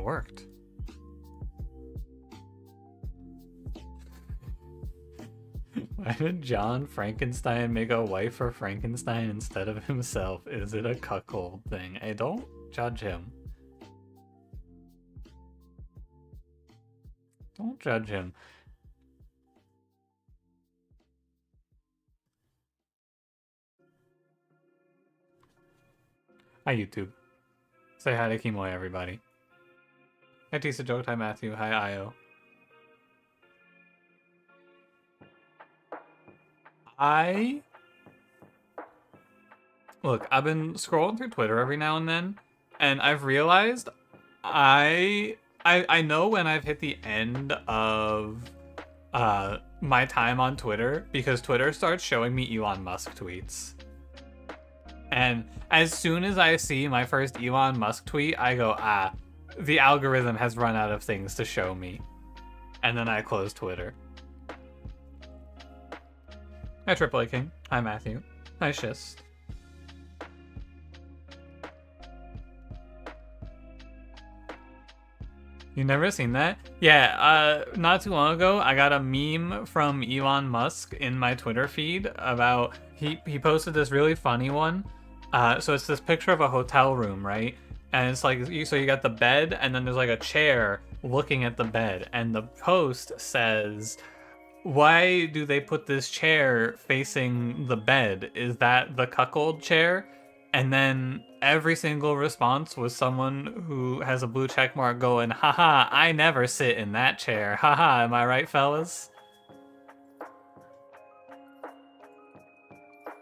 Worked. Why did John Frankenstein make a wife for Frankenstein instead of himself? Is it a cuckold thing? I don't judge him. Don't judge him. Hi, YouTube. Say hi to Kimoy, everybody. Hi, Tisa Joke. Hi, Matthew. Hi, Io. I look. I've been scrolling through Twitter every now and then, and I've realized I I I know when I've hit the end of uh my time on Twitter because Twitter starts showing me Elon Musk tweets. And as soon as I see my first Elon Musk tweet, I go, ah, the algorithm has run out of things to show me. And then I close Twitter. Hi, Triple A King. Hi, Matthew. Hi, Schist. You never seen that? Yeah, uh, not too long ago, I got a meme from Elon Musk in my Twitter feed about he he posted this really funny one. Uh, so it's this picture of a hotel room, right? And it's like you so you got the bed, and then there's like a chair looking at the bed, and the post says, "Why do they put this chair facing the bed? Is that the cuckold chair?" And then every single response was someone who has a blue check mark going, haha, I never sit in that chair. Haha, am I right, fellas?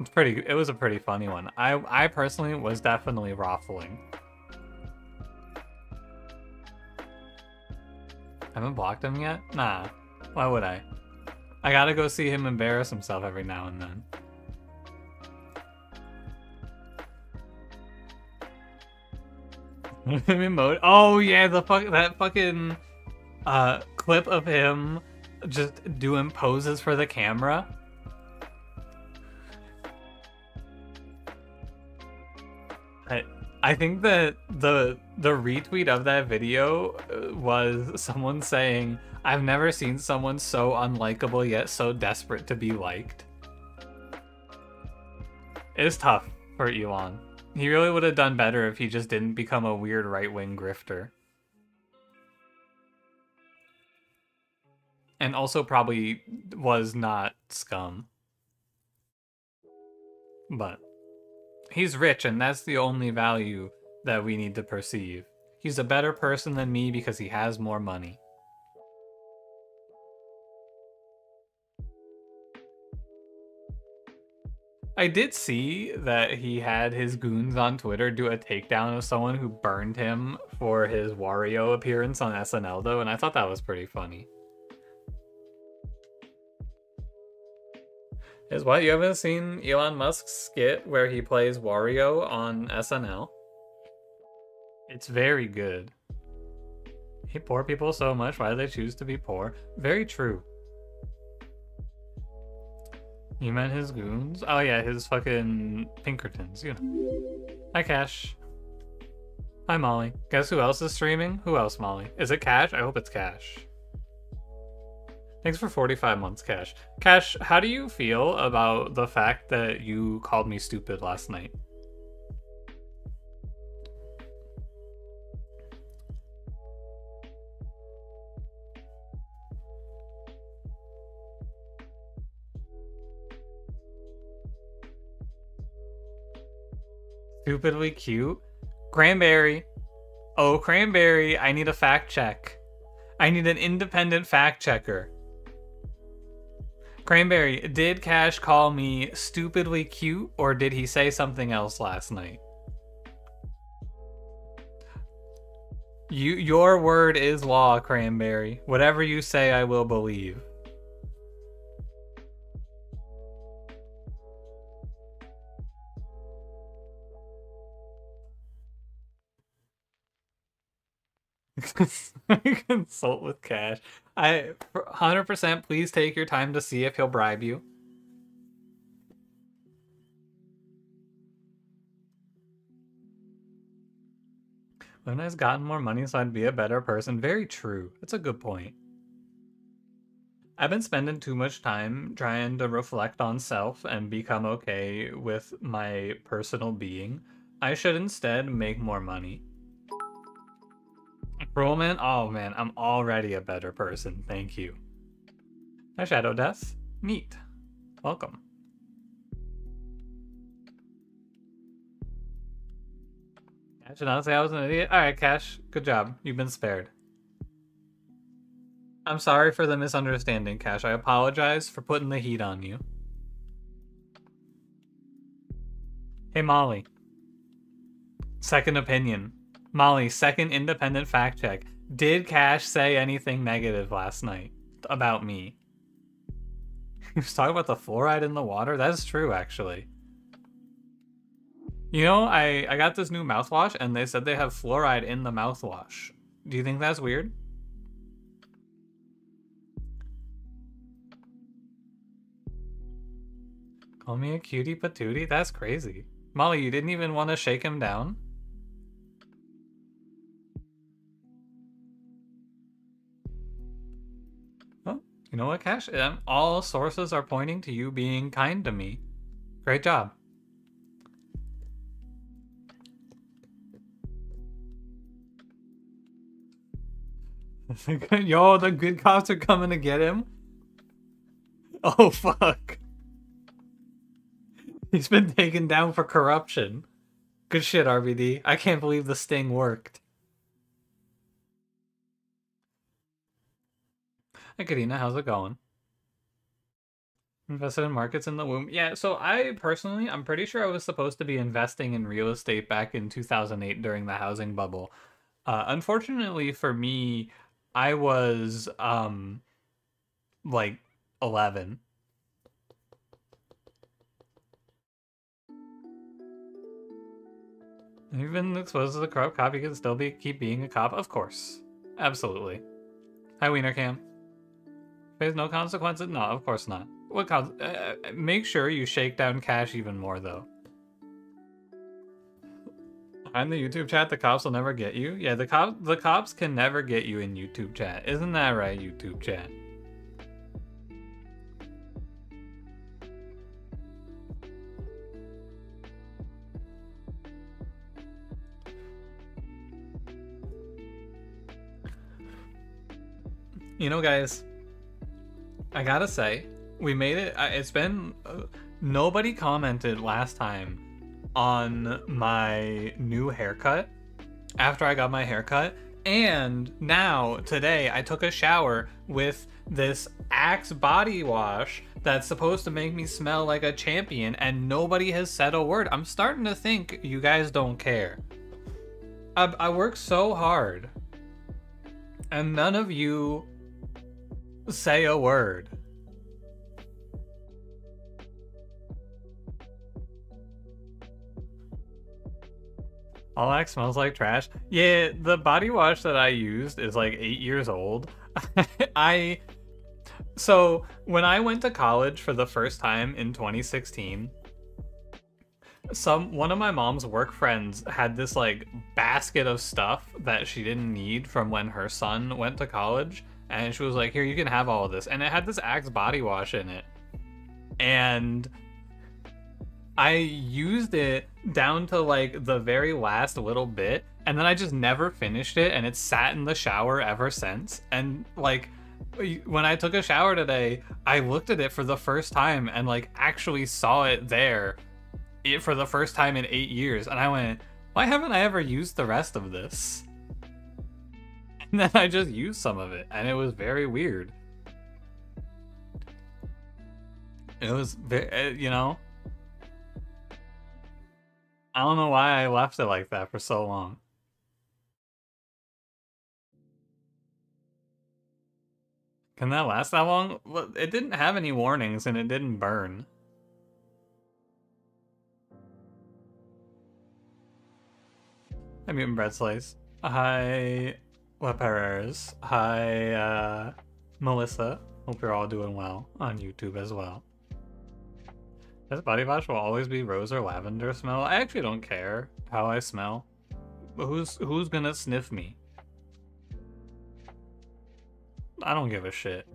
It's pretty it was a pretty funny one. I I personally was definitely raffling. Haven't blocked him yet? Nah. Why would I? I gotta go see him embarrass himself every now and then. emote. Oh yeah, the fuck that fucking uh clip of him just doing poses for the camera. I think that the the retweet of that video uh, was someone saying, "I've never seen someone so unlikable yet so desperate to be liked." It's tough for Elon. He really would have done better if he just didn't become a weird right-wing grifter. And also probably was not scum. But he's rich and that's the only value that we need to perceive. He's a better person than me because he has more money. I did see that he had his goons on Twitter do a takedown of someone who burned him for his Wario appearance on SNL, though, and I thought that was pretty funny. Is what you haven't seen Elon Musk's skit where he plays Wario on SNL? It's very good. Hate poor people so much. Why do they choose to be poor? Very true. You meant his goons? Oh yeah, his fucking Pinkertons, you know. Hi Cash. Hi Molly. Guess who else is streaming? Who else, Molly? Is it Cash? I hope it's Cash. Thanks for 45 months, Cash. Cash, how do you feel about the fact that you called me stupid last night? Stupidly cute. Cranberry. Oh, Cranberry, I need a fact check. I need an independent fact checker. Cranberry, did Cash call me stupidly cute or did he say something else last night? You your word is law, Cranberry. Whatever you say I will believe. Consult with Cash. I 100% please take your time to see if he'll bribe you. When I've gotten more money so I'd be a better person. Very true. That's a good point. I've been spending too much time trying to reflect on self and become okay with my personal being. I should instead make more money. Roman? Oh man, I'm already a better person. Thank you. Hi, Shadow Death. Neat. Welcome. Cash, and honestly, I was an idiot. Alright, Cash. Good job. You've been spared. I'm sorry for the misunderstanding, Cash. I apologize for putting the heat on you. Hey, Molly. Second opinion. Molly, second independent fact check. Did Cash say anything negative last night about me? he was talking about the fluoride in the water? That's true, actually. You know, I, I got this new mouthwash and they said they have fluoride in the mouthwash. Do you think that's weird? Call me a cutie patootie? That's crazy. Molly, you didn't even want to shake him down? You know what, Cash? Um, all sources are pointing to you being kind to me. Great job. Yo, the good cops are coming to get him. Oh, fuck. He's been taken down for corruption. Good shit, RBD. I can't believe the sting worked. Hi, Karina. How's it going? Invested in markets in the womb. Yeah, so I personally, I'm pretty sure I was supposed to be investing in real estate back in 2008 during the housing bubble. Uh, unfortunately for me, I was um like 11 Even exposed as a corrupt cop, you can still be keep being a cop, of course. Absolutely. Hi, Wiener Cam. Face no consequences? No, of course not. What con- uh, uh, Make sure you shake down cash even more, though. I'm the YouTube chat. The cops will never get you. Yeah, the cops. The cops can never get you in YouTube chat. Isn't that right, YouTube chat? You know, guys, I gotta say, we made it. It's been. Uh, nobody commented last time on my new haircut after I got my haircut. And now, today, I took a shower with this Axe body wash that's supposed to make me smell like a champion, and nobody has said a word. I'm starting to think you guys don't care. I, I work so hard, and none of you say a word. All Axe smells like trash. Yeah, the body wash that I used is like eight years old. I so when I went to college for the first time in 2016, some one of my mom's work friends had this like basket of stuff that she didn't need from when her son went to college and she was like, "Here, you can have all of this," and it had this Axe body wash in it, and I used it down to like the very last little bit, and then I just never finished it, and it's sat in the shower ever since. And like when I took a shower today, I looked at it for the first time and like actually saw it there it for the first time in eight years, and I went, "Why haven't I ever used the rest of this?" And then I just used some of it, and it was very weird. It was, uh, you know, I don't know why I left it like that for so long. Can that last that long? Well, it didn't have any warnings and it didn't burn. I'm eating bread slice. Hi, Leperers. Hi, uh, Melissa. Hope you're all doing well on YouTube as well. This body wash will always be rose or lavender smell. I actually don't care how I smell. who's who's gonna sniff me? I don't give a shit.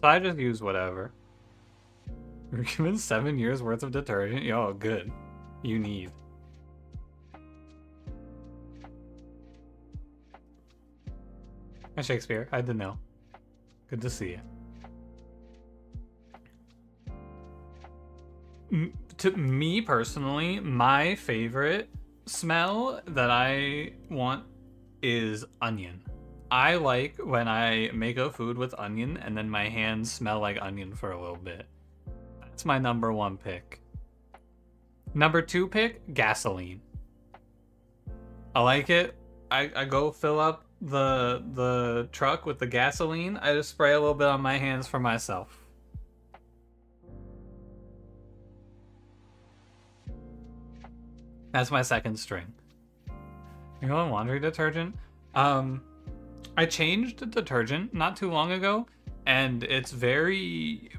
So I just use whatever. You're given seven years worth of detergent? Yo, good. You need. Hi, Shakespeare. I didn't know. Good to see you. to me personally, my favorite smell that I want is onion. I like when I make a food with onion and then my hands smell like onion for a little bit. That's my number one pick. Number two pick, gasoline. I like it. I, I go fill up the the truck with the gasoline. I just spray a little bit on my hands for myself. That's my second string. You know, laundry detergent. Um, I changed the detergent not too long ago, and it's very,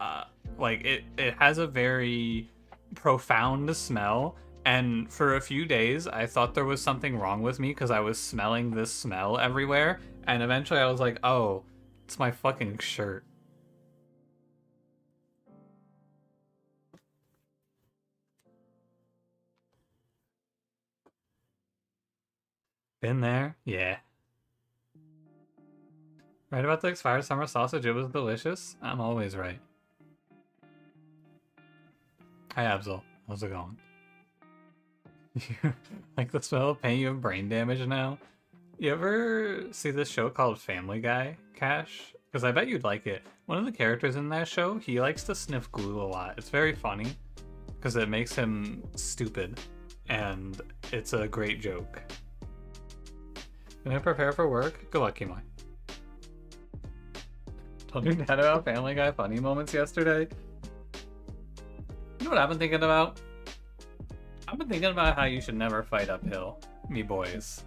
uh, like it. It has a very profound smell. And for a few days, I thought there was something wrong with me because I was smelling this smell everywhere. And eventually, I was like, "Oh, it's my fucking shirt." Been there? Yeah. Right about the expired summer sausage, it was delicious. I'm always right. Hi, Absol. How's it going? like the smell of pain, you have brain damage now? You ever see this show called Family Guy, Cash? Because I bet you'd like it. One of the characters in that show, he likes to sniff glue a lot. It's very funny because it makes him stupid and it's a great joke. I prepare for work? Good luck, Kimoy. Told your dad about Family Guy funny moments yesterday. You know what I've been thinking about? I've been thinking about how you should never fight uphill, me boys.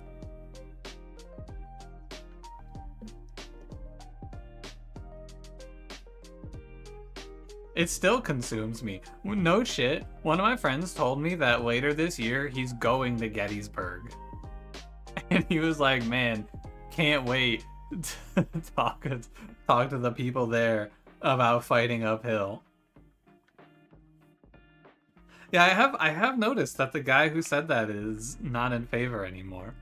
It still consumes me. No shit. One of my friends told me that later this year he's going to Gettysburg. and he was like, "Man, can't wait to talk talk to the people there about fighting uphill." Yeah, I have I have noticed that the guy who said that is not in favor anymore.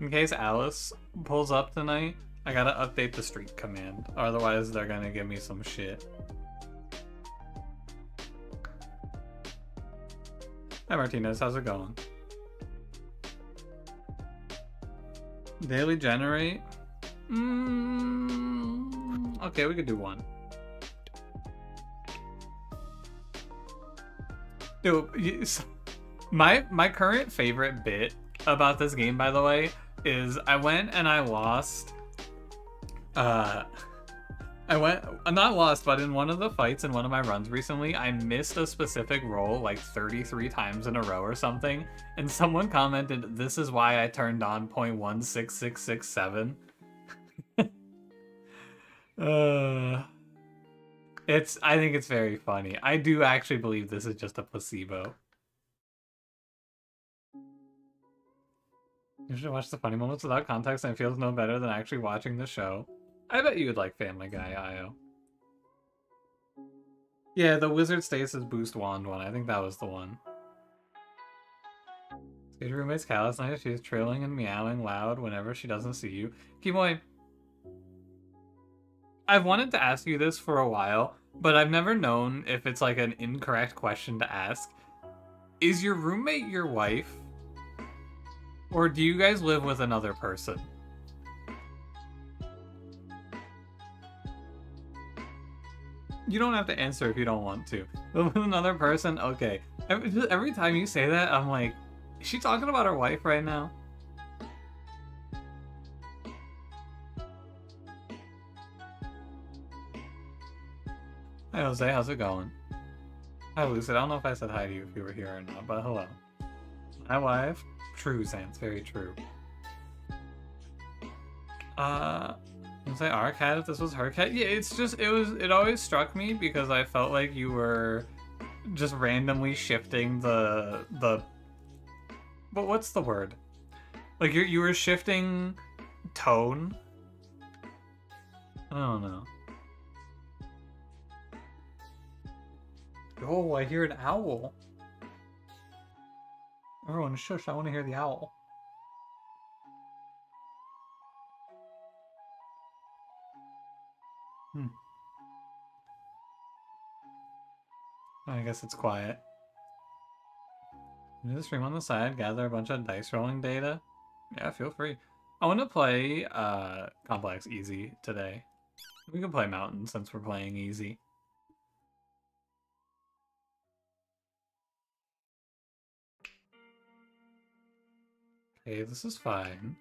In case Alice pulls up tonight, I gotta update the street command. Otherwise, they're gonna give me some shit. Hi Martinez, how's it going? Daily generate? Mm, okay, we could do one. Dude, my my current favorite bit about this game, by the way, is I went and I lost. Uh, I went, I'm not lost, but in one of the fights in one of my runs recently, I missed a specific roll like 33 times in a row or something, and someone commented, "This is why I turned on point one six six six seven. Uh, it's, I think it's very funny. I do actually believe this is just a placebo. You should watch the funny moments without context and it feels no better than actually watching the show. I bet you would like Family Guy IO. Yeah, the Wizard Stasis Boost Wand one. I think that was the one. Good roommate's callous night. She's trilling and meowing loud whenever she doesn't see you. Kimoy, I've wanted to ask you this for a while, but I've never known if it's like an incorrect question to ask. Is your roommate your wife? Or do you guys live with another person? You don't have to answer if you don't want to. With another person, okay. Every, every time you say that, I'm like, is she talking about her wife right now? Hi Jose, how's it going? Hi Lucid, I don't know if I said hi to you if you were here or not, but hello. My wife? True, Sans, very true. Uh, was I our cat if this was her cat? Yeah, it's just it was it always struck me because I felt like you were just randomly shifting the the but what's the word? Like you you were shifting tone. I don't know. Oh, I hear an owl. Everyone, shush! I want to hear the owl. Hmm. I guess it's quiet. Do the stream on the side, gather a bunch of dice rolling data. Yeah, feel free. I want to play uh, Complex Easy today. We can play Mountain since we're playing Easy. Okay, this is fine.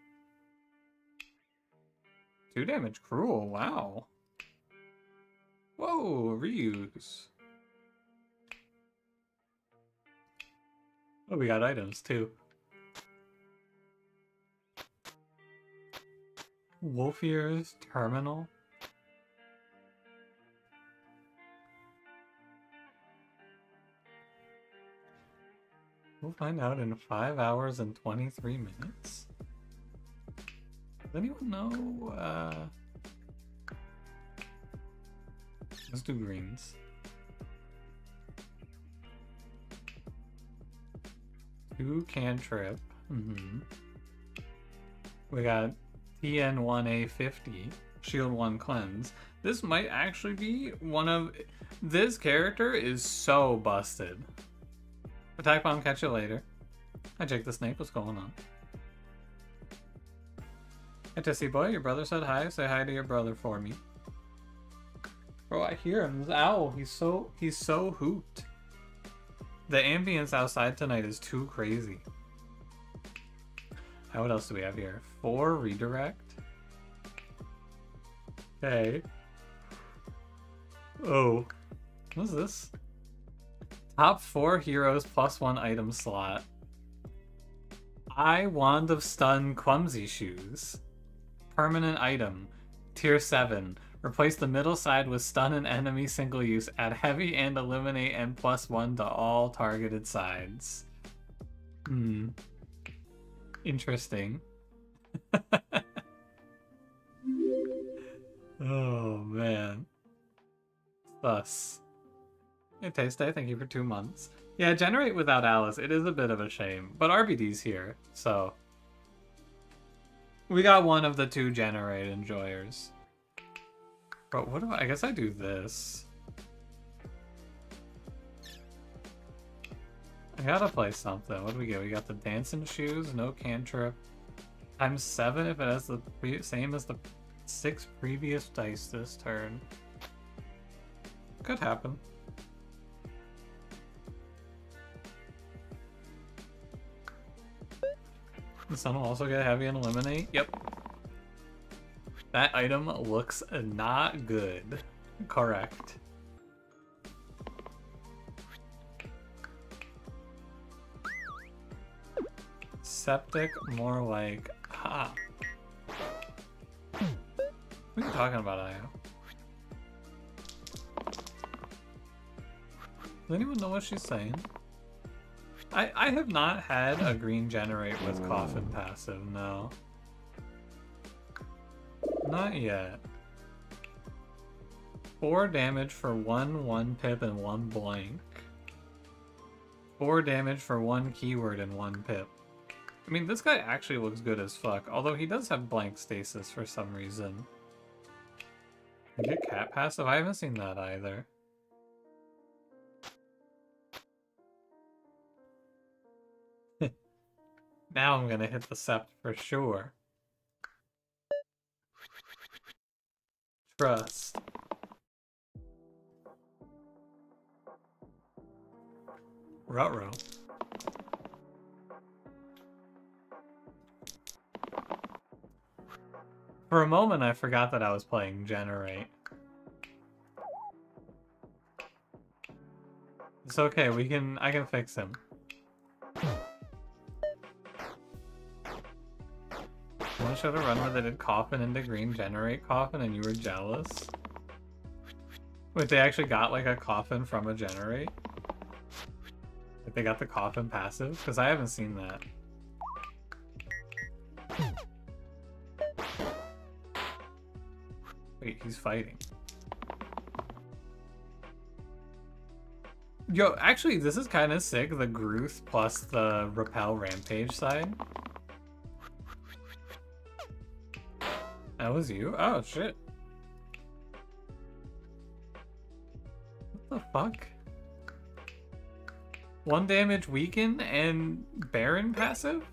Two damage cruel, wow. Whoa, reuse. Oh, we got items too. Wolf ears terminal. We'll find out in 5 hours and 23 minutes. Does anyone know? Uh... Let's do greens. Two cantrip. Mm -hmm. We got TN1A50, Shield 1 Cleanse. This might actually be one of... This character is so busted. Attack bomb, catch you later. Hi Jake the Snake, what's going on? Hey Tessie boy, your brother said hi, say hi to your brother for me. Bro, I hear him. This owl, he's so he's so hooped. The ambience outside tonight is too crazy. How what else do we have here? Four redirect. Okay. Oh. What's this? Top four heroes plus one item slot. I Wand of Stun Clumsy Shoes. Permanent item. Tier 7. Replace the middle side with stun an enemy single use. Add heavy and eliminate N plus 1 to all targeted sides. Hmm. Interesting. oh, man. Thus. Hey, Taste thank you for two months. Yeah, generate without Alice, it is a bit of a shame. But RBD's here, so... We got one of the two generate enjoyers. But what do I... I guess I do this. I gotta play something. What do we get? We got the dancing shoes, no cantrip. Times seven if it has the same as the six previous dice this turn. Could happen. The sun will also get heavy and eliminate. Yep. That item looks not good. Correct. Septic, more like... Ah. What are you talking about, Io? Does anyone know what she's saying? I, I have not had a green generate with coffin passive, no. Not yet. Four damage for one one pip and one blank. Four damage for one keyword and one pip. I mean, this guy actually looks good as fuck, although he does have blank stasis for some reason. You get cat passive? I haven't seen that either. Now I'm gonna hit the sept for sure. Trust. Ruh-roh. For a moment, I forgot that I was playing Generate. It's okay, we can- I can fix him. Someone showed a run where they did Coffin into Green Generate Coffin and you were jealous? Wait, they actually got like a Coffin from a Generate? Like they got the coffin passive? Because I haven't seen that. Wait, he's fighting. Yo, actually, this is kind of sick, the Growth plus the Repel Rampage side. That was you? Oh, shit. What the fuck? One damage weaken and Baron passive?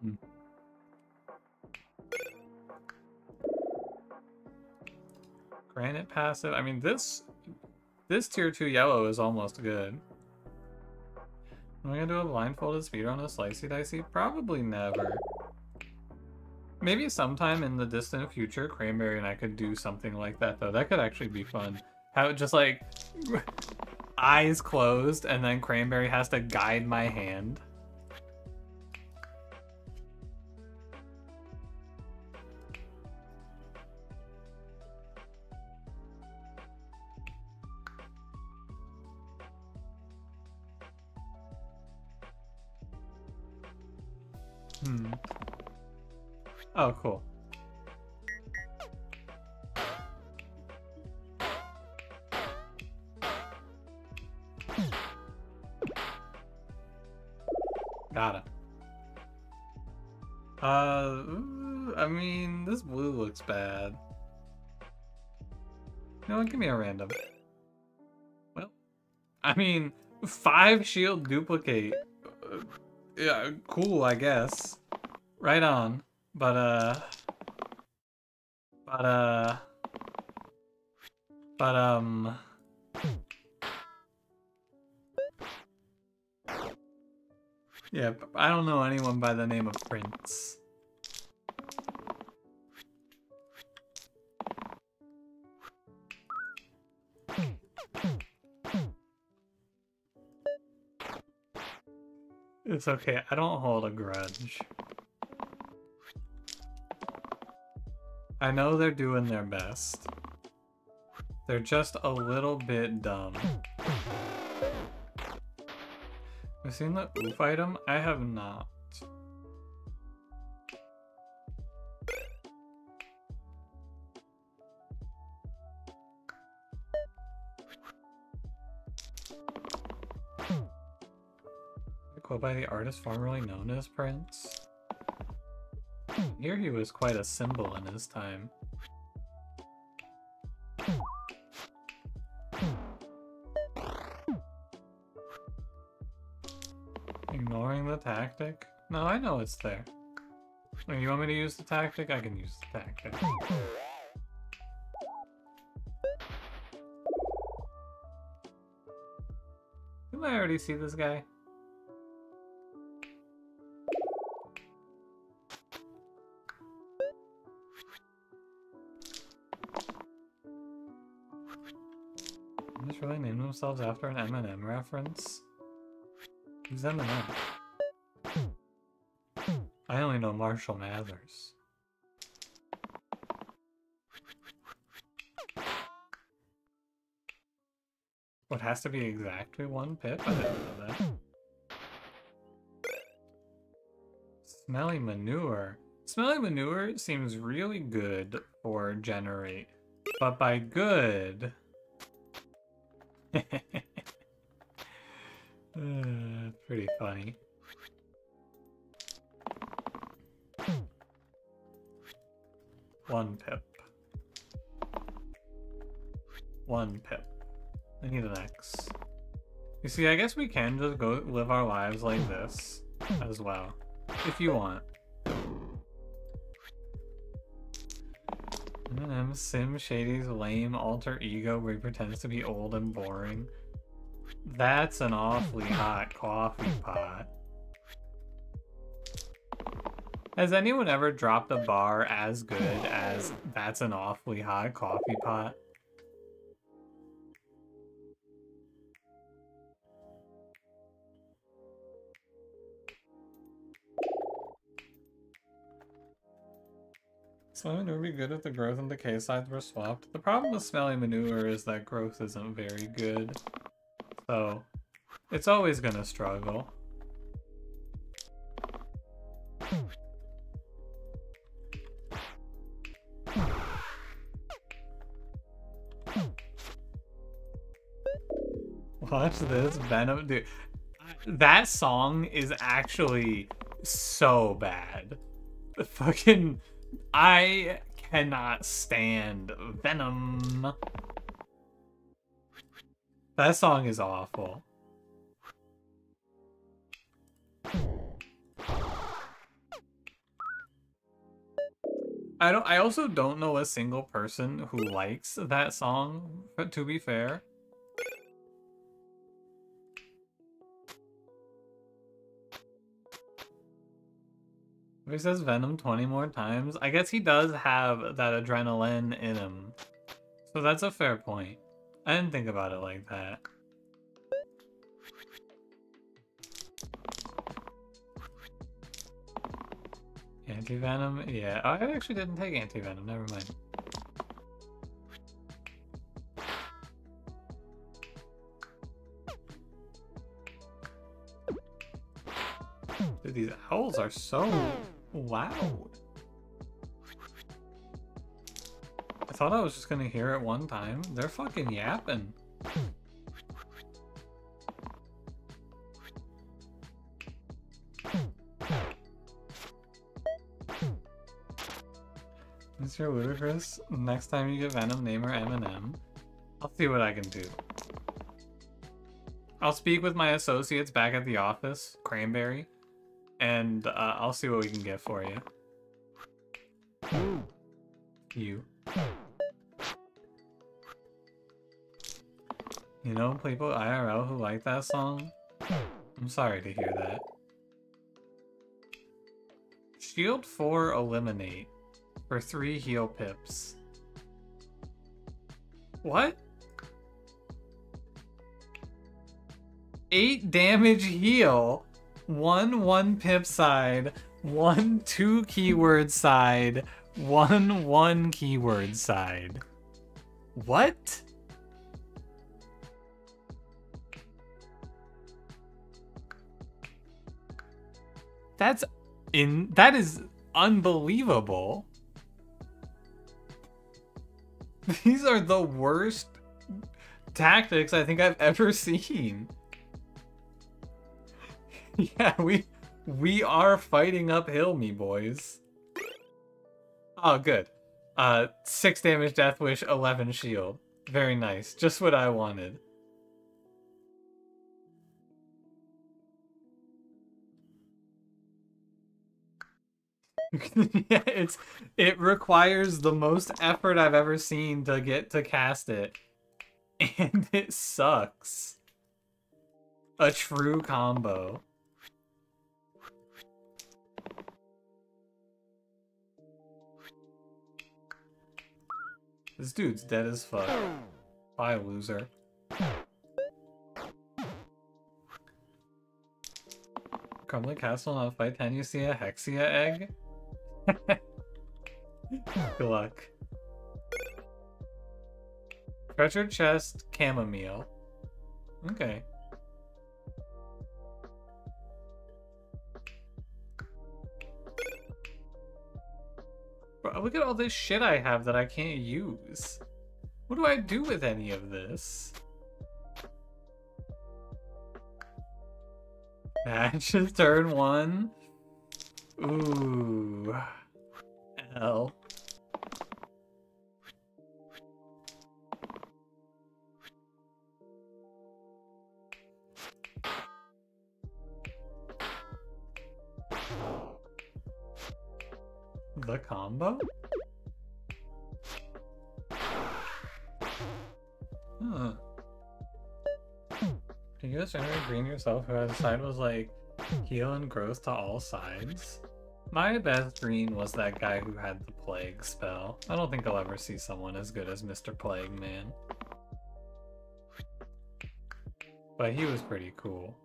Hmm. Granite passive. I mean, this this tier 2 yellow is almost good. Am I gonna do a blindfolded speed on a slicey dicey? Probably never. Maybe sometime in the distant future, Cranberry and I could do something like that, though. That could actually be fun. How just like eyes closed, and then Cranberry has to guide my hand. Hmm. Oh, cool. Got it. Uh, I mean, this blue looks bad. What, give me a random. Well, I mean, five shield duplicate. Uh, yeah, cool, I guess. Right on. But, uh... But, uh... But, um... Yeah, I don't know anyone by the name of Prince. It's okay, I don't hold a grudge. I know they're doing their best. They're just a little bit dumb. Have seen the oof item? I have not. Quote by the artist formerly known as Prince. Here he was quite a symbol in his time. Ignoring the tactic? No, I know it's there. Wait, you want me to use the tactic? I can use the tactic. Didn't I already see this guy? Themselves after an Eminem reference? Who's Eminem? I only know Marshall Mathers. What has to be exactly one pip? I didn't know that. Smelly manure. Smelly manure seems really good for generate, but by good. Uh, pretty funny. One pip. One pip. I need an X. You see, I guess we can just go live our lives like this as well. If you want. Eminem, Slim Shady's lame alter ego where he pretends to be old and boring. That's an awfully hot coffee pot. Has anyone ever dropped a bar as good as that's an awfully hot coffee pot? Smelly manure would be good if the growth and decay sides were swapped. The problem with smelly manure is that growth isn't very good. So, It's always gonna struggle. Watch this Venom, dude. That song is actually so bad. The fucking, I cannot stand Venom. That song is awful. I don't I also don't know a single person who likes that song, but to be fair. He says Venom 20 more times, I guess he does have that adrenaline in him. So that's a fair point. I didn't think about it like that. Anti-venom? Yeah, oh, I actually didn't take anti-venom, never mind. Dude, these owls are so loud. I thought I was just gonna hear it one time. They're fucking yapping. Mr. Ludicrous, next time you get Venom, name her Eminem. I'll see what I can do. I'll speak with my associates back at the office, Cranberry, and uh, I'll see what we can get for you. You. You know people IRL who like that song? I'm sorry to hear that. Shield 4 Eliminate for 3 heal pips. What? 8 damage heal 1 1 pip side, 1 2 keyword side, 1 1 keyword side. What? That's in that is unbelievable. These are the worst tactics I think I've ever seen. yeah, we we are fighting uphill, me boys. Oh, good. Uh, 6 damage Death Wish, 11 shield. Very nice. Just what I wanted. yeah, it's it requires the most effort I've ever seen to get to cast it. And it sucks. A true combo. This dude's dead as fuck. Bye, loser. Crumbling Castle on fight 10, you see a Hexia egg? Good luck. Treasure chest, chamomile. Okay. Bro, look at all this shit I have that I can't use. What do I do with any of this? Matches turn one. Ooh. L. The combo? Huh. Can you just generate green yourself who has side was like heal and growth to all sides? My best green was that guy who had the plague spell. I don't think I'll ever see someone as good as Mr. Plague Man. But he was pretty cool.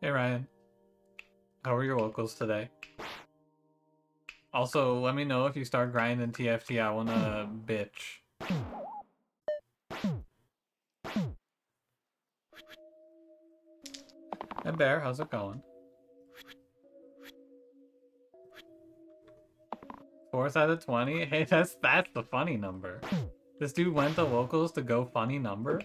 Hey Ryan. How are your locals today? Also, let me know if you start grinding TFT. I wanna bitch. Hey Bear, how's it going? Fourth out of 20? Hey, that's that's the funny number. This dude went to locals to go funny number?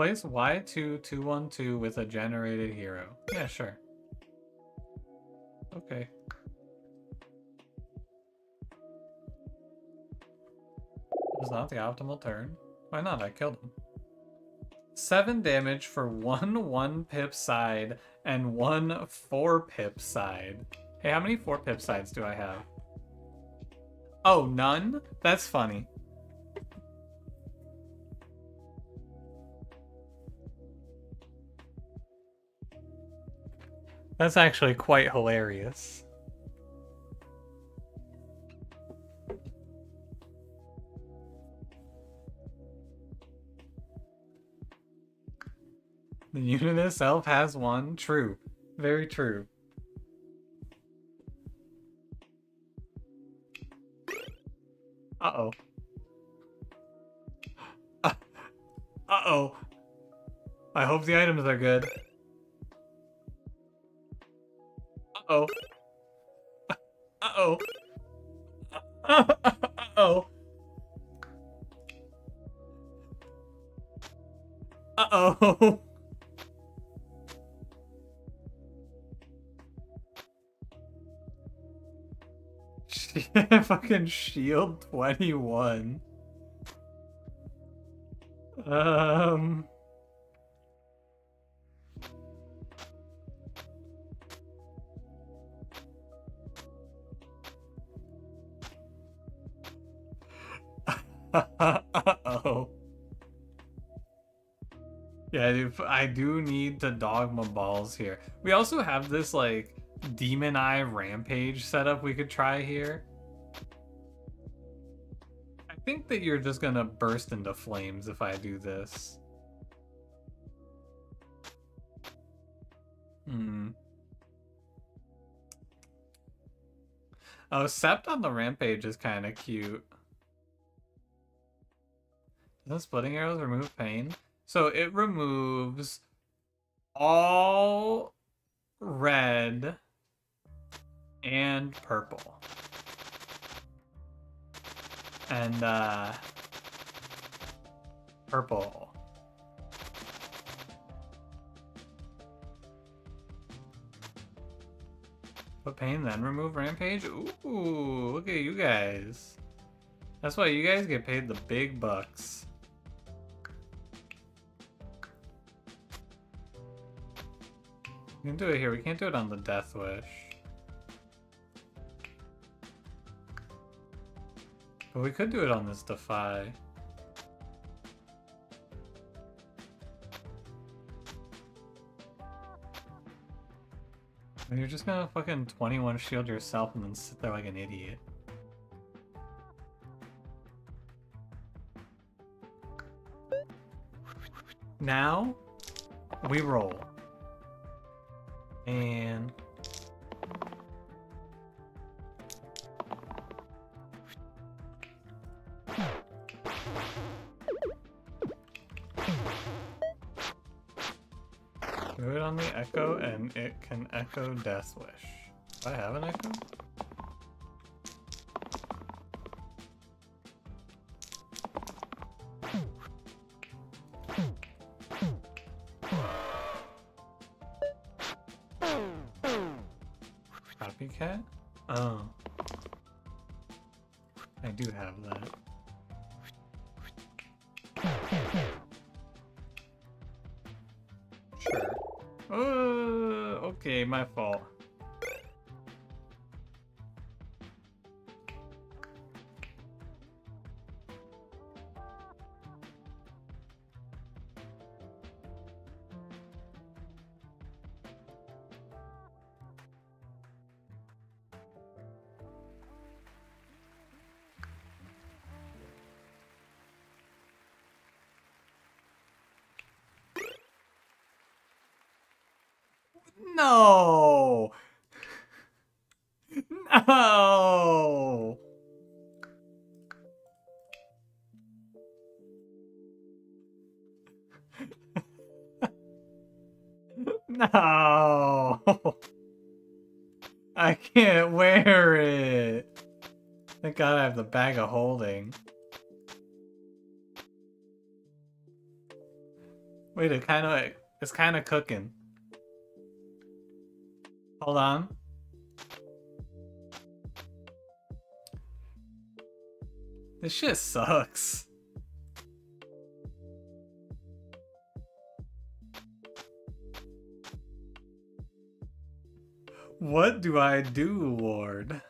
Replace Y2212 with a generated hero. Yeah, sure. Okay. Was not the optimal turn. Why not? I killed him. 7 damage for one 1 pip side and one 4 pip side. Hey, how many 4 pip sides do I have? Oh, none? That's funny. That's actually quite hilarious. The unit itself has one. True. Very true. Uh-oh. Uh, Uh-oh. I hope the items are good. Uh-oh. Uh-oh. Uh-oh. Uh-oh. Fucking shield 21. Um... Uh-oh. Yeah, I do, need to dogma balls here. We also have this, like, demon eye rampage setup we could try here. I think that you're just gonna burst into flames if I do this. Hmm. Oh, Sept on the rampage is kind of cute. Doesn't splitting arrows remove pain? So it removes all red and purple. And uh purple. Put pain then remove rampage? Ooh, look at you guys. That's why you guys get paid the big bucks. We can do it here. We can't do it on the Death Wish. But we could do it on this Defy. You're just gonna fucking 21 shield yourself and then sit there like an idiot. Now, we roll. And... Do it on the Echo and it can echo Death Wish. Do I have an Echo? Can't wear it. Thank God I have the bag of holding. Wait, it kind of it's kind of cooking. Hold on. This shit sucks. What do I do, Lord?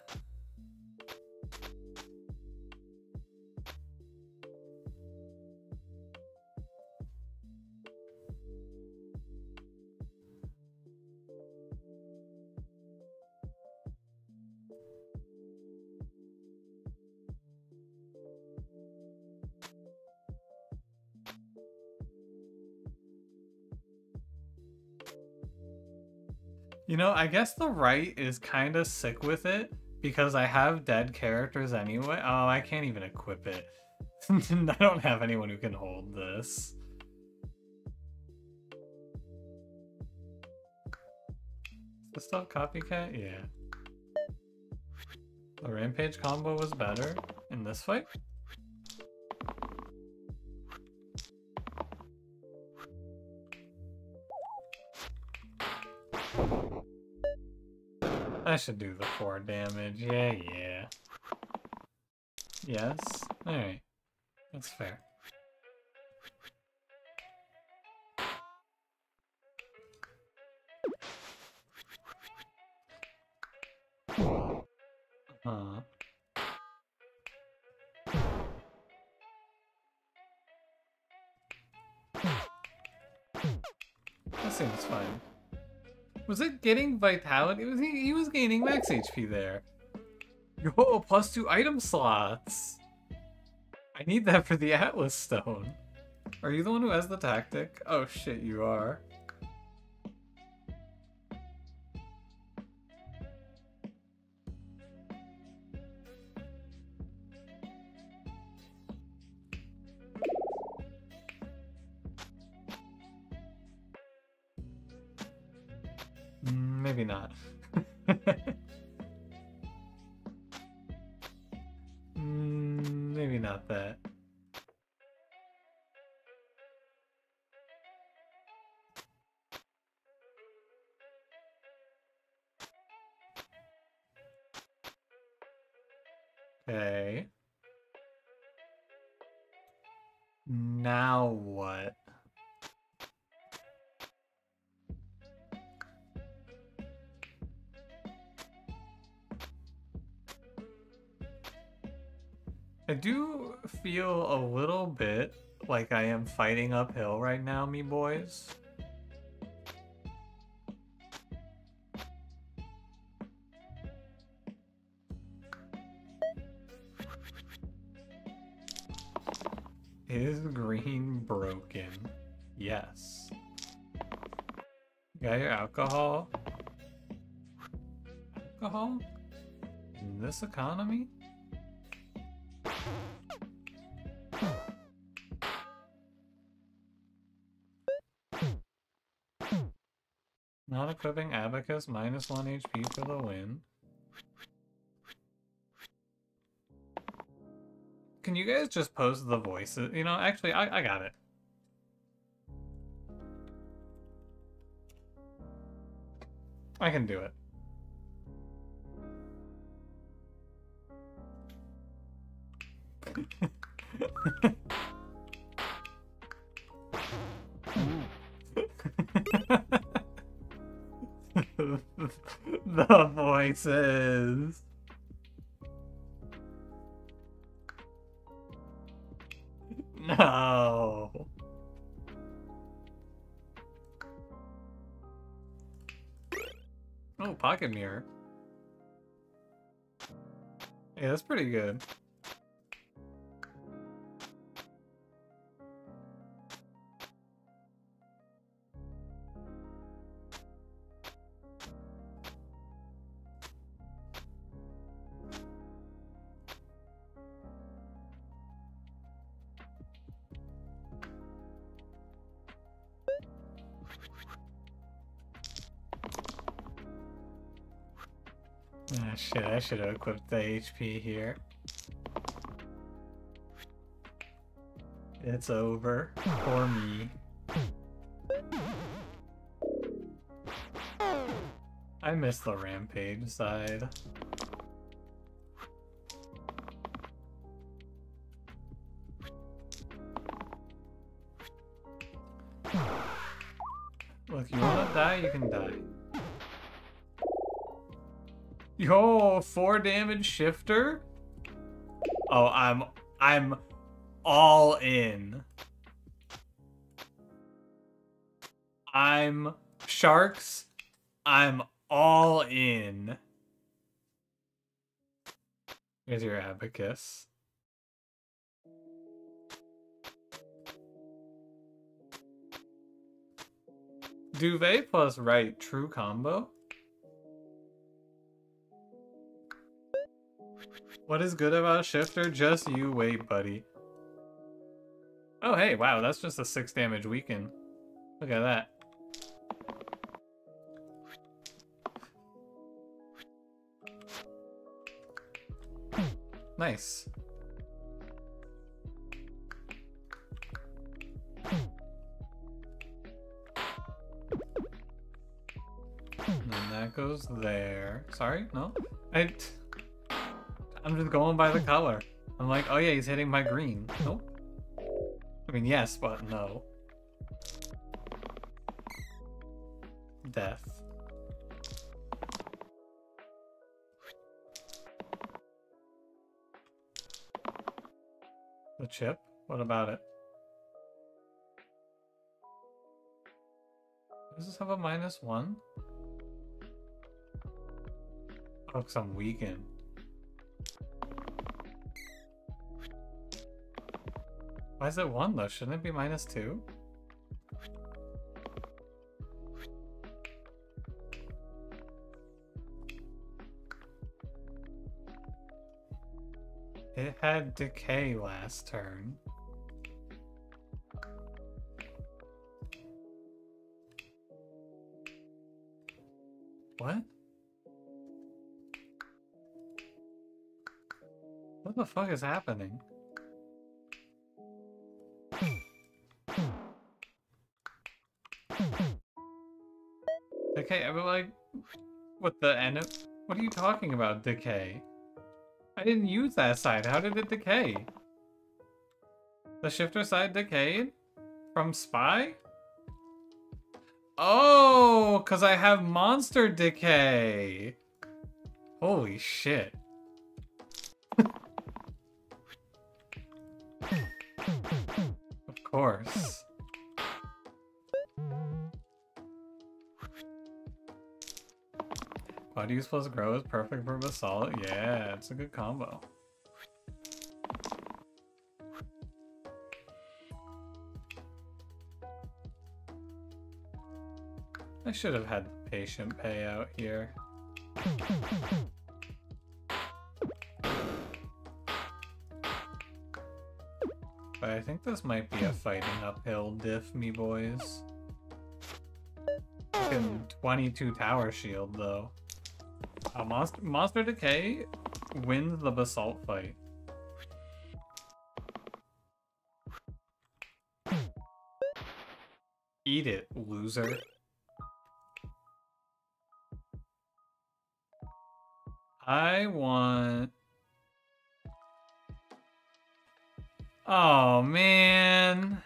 You know, I guess the right is kind of sick with it because I have dead characters anyway. Oh, I can't even equip it. I don't have anyone who can hold this. Is this still copycat? Yeah. The rampage combo was better in this fight? I should do the 4 damage. Yeah, yeah. Yes? Alright. That's fair. Getting vitality? Was he, he was gaining max HP there. Yo, plus two item slots. I need that for the Atlas Stone. Are you the one who has the tactic? Oh shit, you are. Like I am fighting uphill right now, me boys. Is green broken? Yes. got your alcohol? Alcohol? In this economy? Minus 1 HP for the win. Can you guys just post the voices? You know, actually, I, I got it. I can do it. No. Oh, pocket mirror. Yeah, that's pretty good. I should have equipped the HP here. It's over for me. I miss the rampage side. Yo, four damage shifter? Oh, I'm I'm all in. I'm sharks. I'm all in. Here's your abacus. Duvet plus right, true combo? What is good about Shifter? Just you wait, buddy. Oh, hey, wow, that's just a 6 damage weaken. Look at that. Nice. And that goes there. Sorry? No? I... I'm just going by the color. I'm like, oh yeah, he's hitting my green. Nope. I mean, yes, but no. Death. The chip? What about it? Does this have a minus one? Oh, because I'm weakened. Why is it one though? Shouldn't it be minus two? It had decay last turn. What? What the fuck is happening? Decay, I mean, like, what the end What are you talking about, decay? I didn't use that side. How did it decay? The shifter side decayed? From Spy? Oh, because I have Monster Decay. Holy shit. Use plus grow is perfect for basalt. Yeah, it's a good combo. I should have had patient payout here. But I think this might be a fighting uphill diff, me boys. Fucking 22 tower shield, though. Uh, Monster, Monster Decay wins the Basalt fight. Eat it, loser. I want... Oh, man.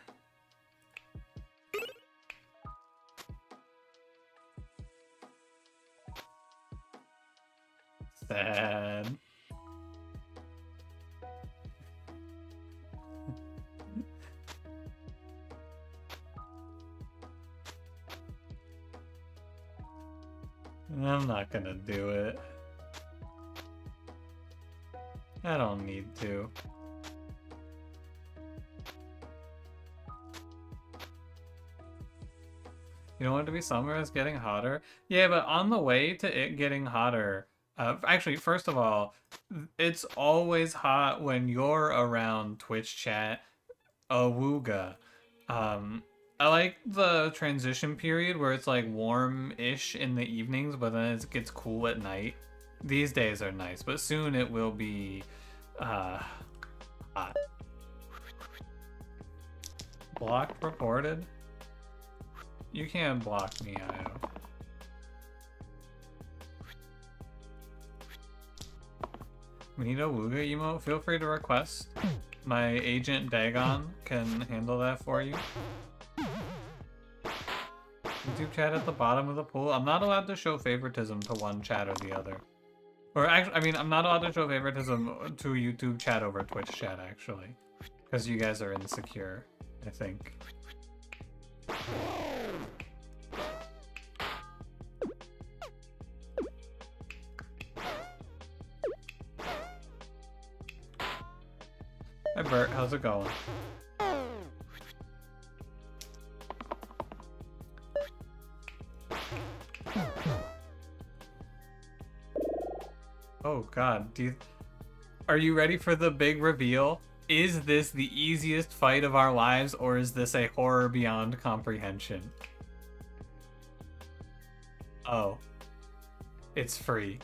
Sad. I'm not gonna do it. I don't need to. You don't want it to be summer, it's getting hotter. Yeah, but on the way to it getting hotter, uh, actually, first of all, it's always hot when you're around Twitch chat. Awooga. Um, I like the transition period where it's like warm-ish in the evenings, but then it gets cool at night. these days are nice, but soon it will be uh, hot. Block reported? You can't block me, Io. We need a Wooga emote. Feel free to request. My agent Dagon can handle that for you. YouTube chat at the bottom of the pool. I'm not allowed to show favoritism to one chat or the other. Or actually, I mean, I'm not allowed to show favoritism to YouTube chat over Twitch chat, actually. Because you guys are insecure, I think. Hi Bert, how's it going? Oh god, do you... Are you ready for the big reveal? Is this the easiest fight of our lives, or is this a horror beyond comprehension? Oh. It's free.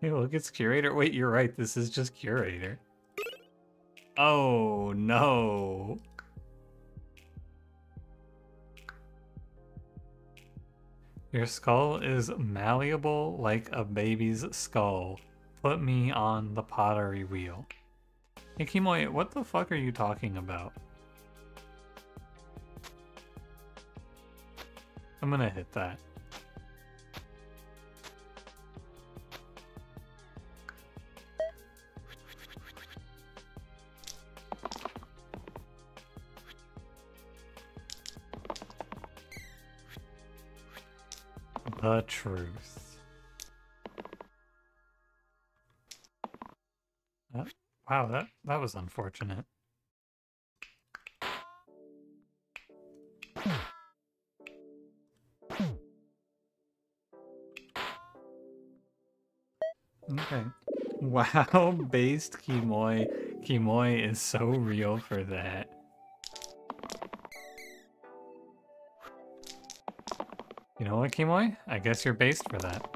Hey, look, it's curator. Wait, you're right. This is just curator. Oh, no. Your skull is malleable like a baby's skull. Put me on the pottery wheel. Hey, Kimoy, what the fuck are you talking about? I'm gonna hit that. The truth. Wow, that, that was unfortunate. Okay. Wow, based Kimoi. Kimoi is so real for that. You know what, Kimoy? I guess you're based for that.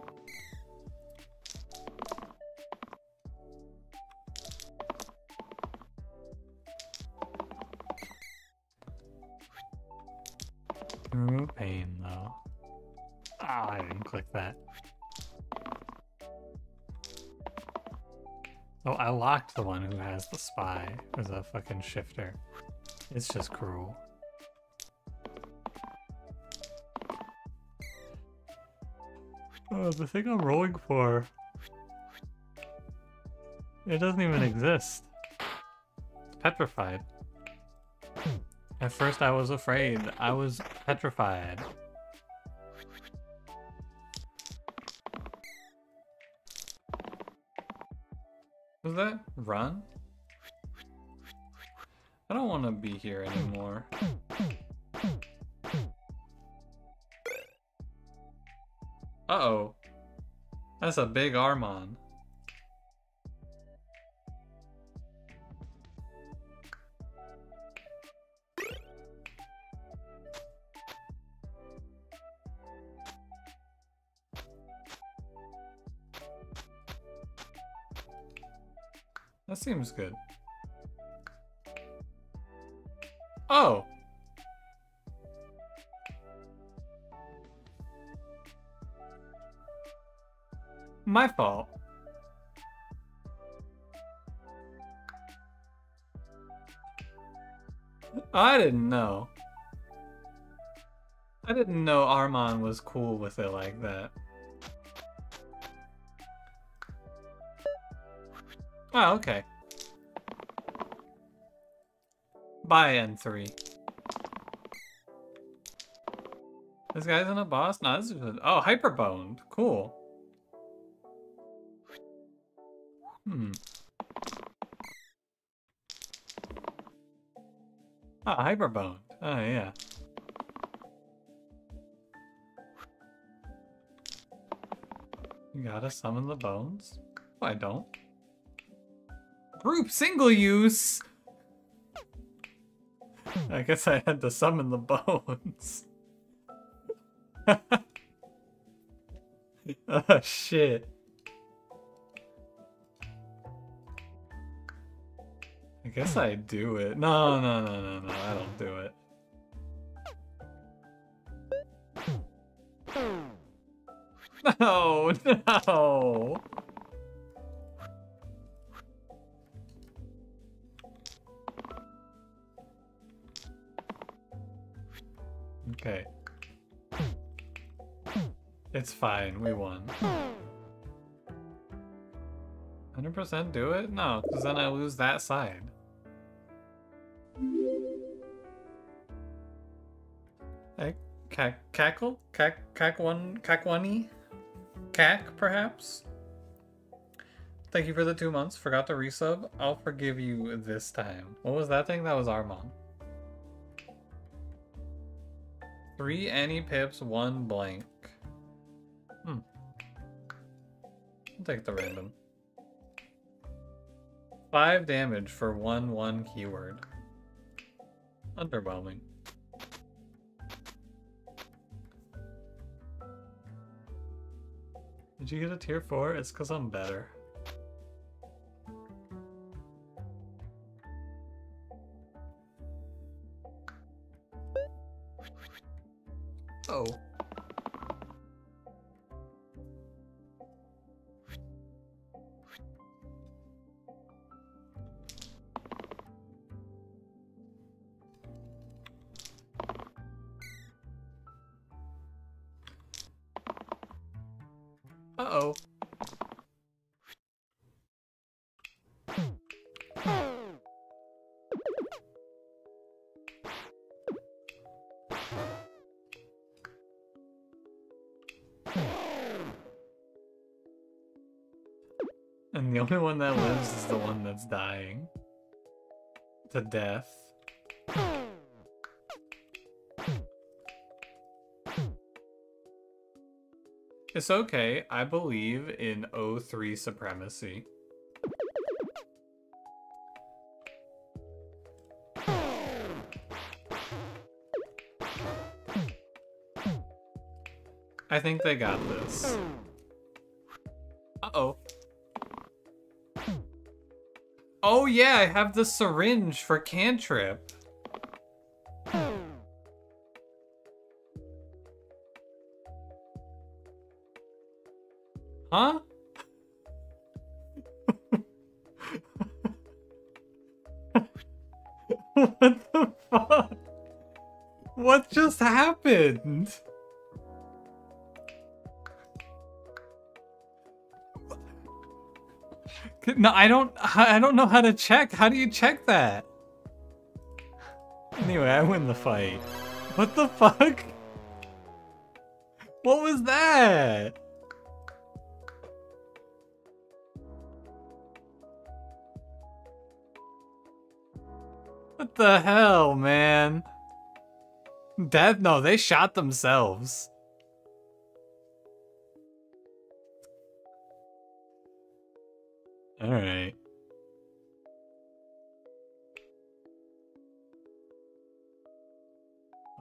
Remove pain, though. Ah, I didn't click that. Oh, I locked the one who has the spy as a fucking shifter. It's just cruel. Oh, the thing I'm rolling for. It doesn't even exist. It's petrified. At first I was afraid. I was petrified. Was that run? I don't want to be here anymore. Uh-oh. That's a big Armon. That seems good. Oh! My fault. I didn't know. I didn't know Armon was cool with it like that. Oh, okay. Bye, N3. This guy's in a boss? No, this is... Oh, Hyperboned. Cool. Ah, Hyperbone. Oh, yeah. You gotta summon the bones? Oh, I don't. Group single use! I guess I had to summon the bones. oh shit. Guess I do it. No, no, no, no, no, I don't do it. No, no. Okay. It's fine, we won. 100% do it? No, because then I lose that side. Cackle? Cack, cack one, cack one Cack, perhaps? Thank you for the two months. Forgot to resub. I'll forgive you this time. What was that thing? That was Armon. Three Annie pips, one blank. Hmm. I'll take the random. Five damage for one one keyword. Underwhelming. Did you get a tier 4? It's because I'm better. Only one that lives is the one that's dying. To death. It's okay. I believe in O3 supremacy. I think they got this. Oh yeah, I have the syringe for cantrip. Huh? what the fuck? What just happened? No, I don't I don't know how to check. How do you check that? Anyway, I win the fight. What the fuck? What was that? What the hell, man? Death? No, they shot themselves. Alright.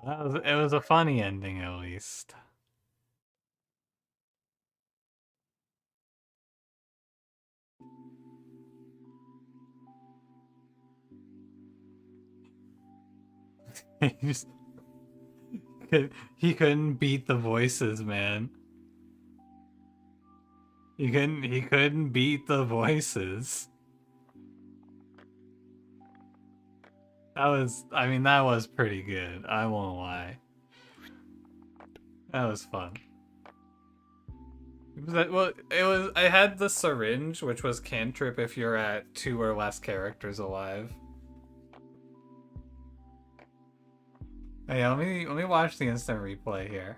Was, it was a funny ending, at least. he just he couldn't beat the voices, man. He couldn't he couldn't beat the voices. That was I mean that was pretty good. I won't lie. That was fun. Was that, well, it was. I had the syringe, which was cantrip if you're at two or less characters alive. Hey, let me let me watch the instant replay here.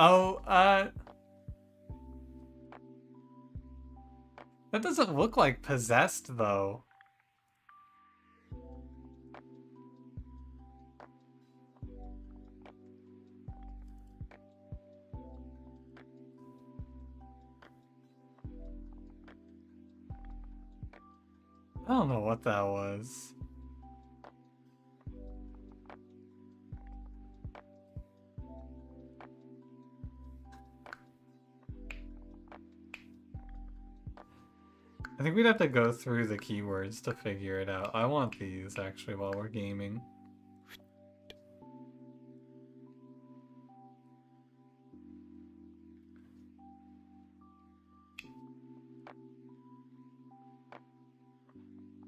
Oh, uh That doesn't look like possessed though. I don't know what that was. I think we'd have to go through the keywords to figure it out. I want these actually while we're gaming.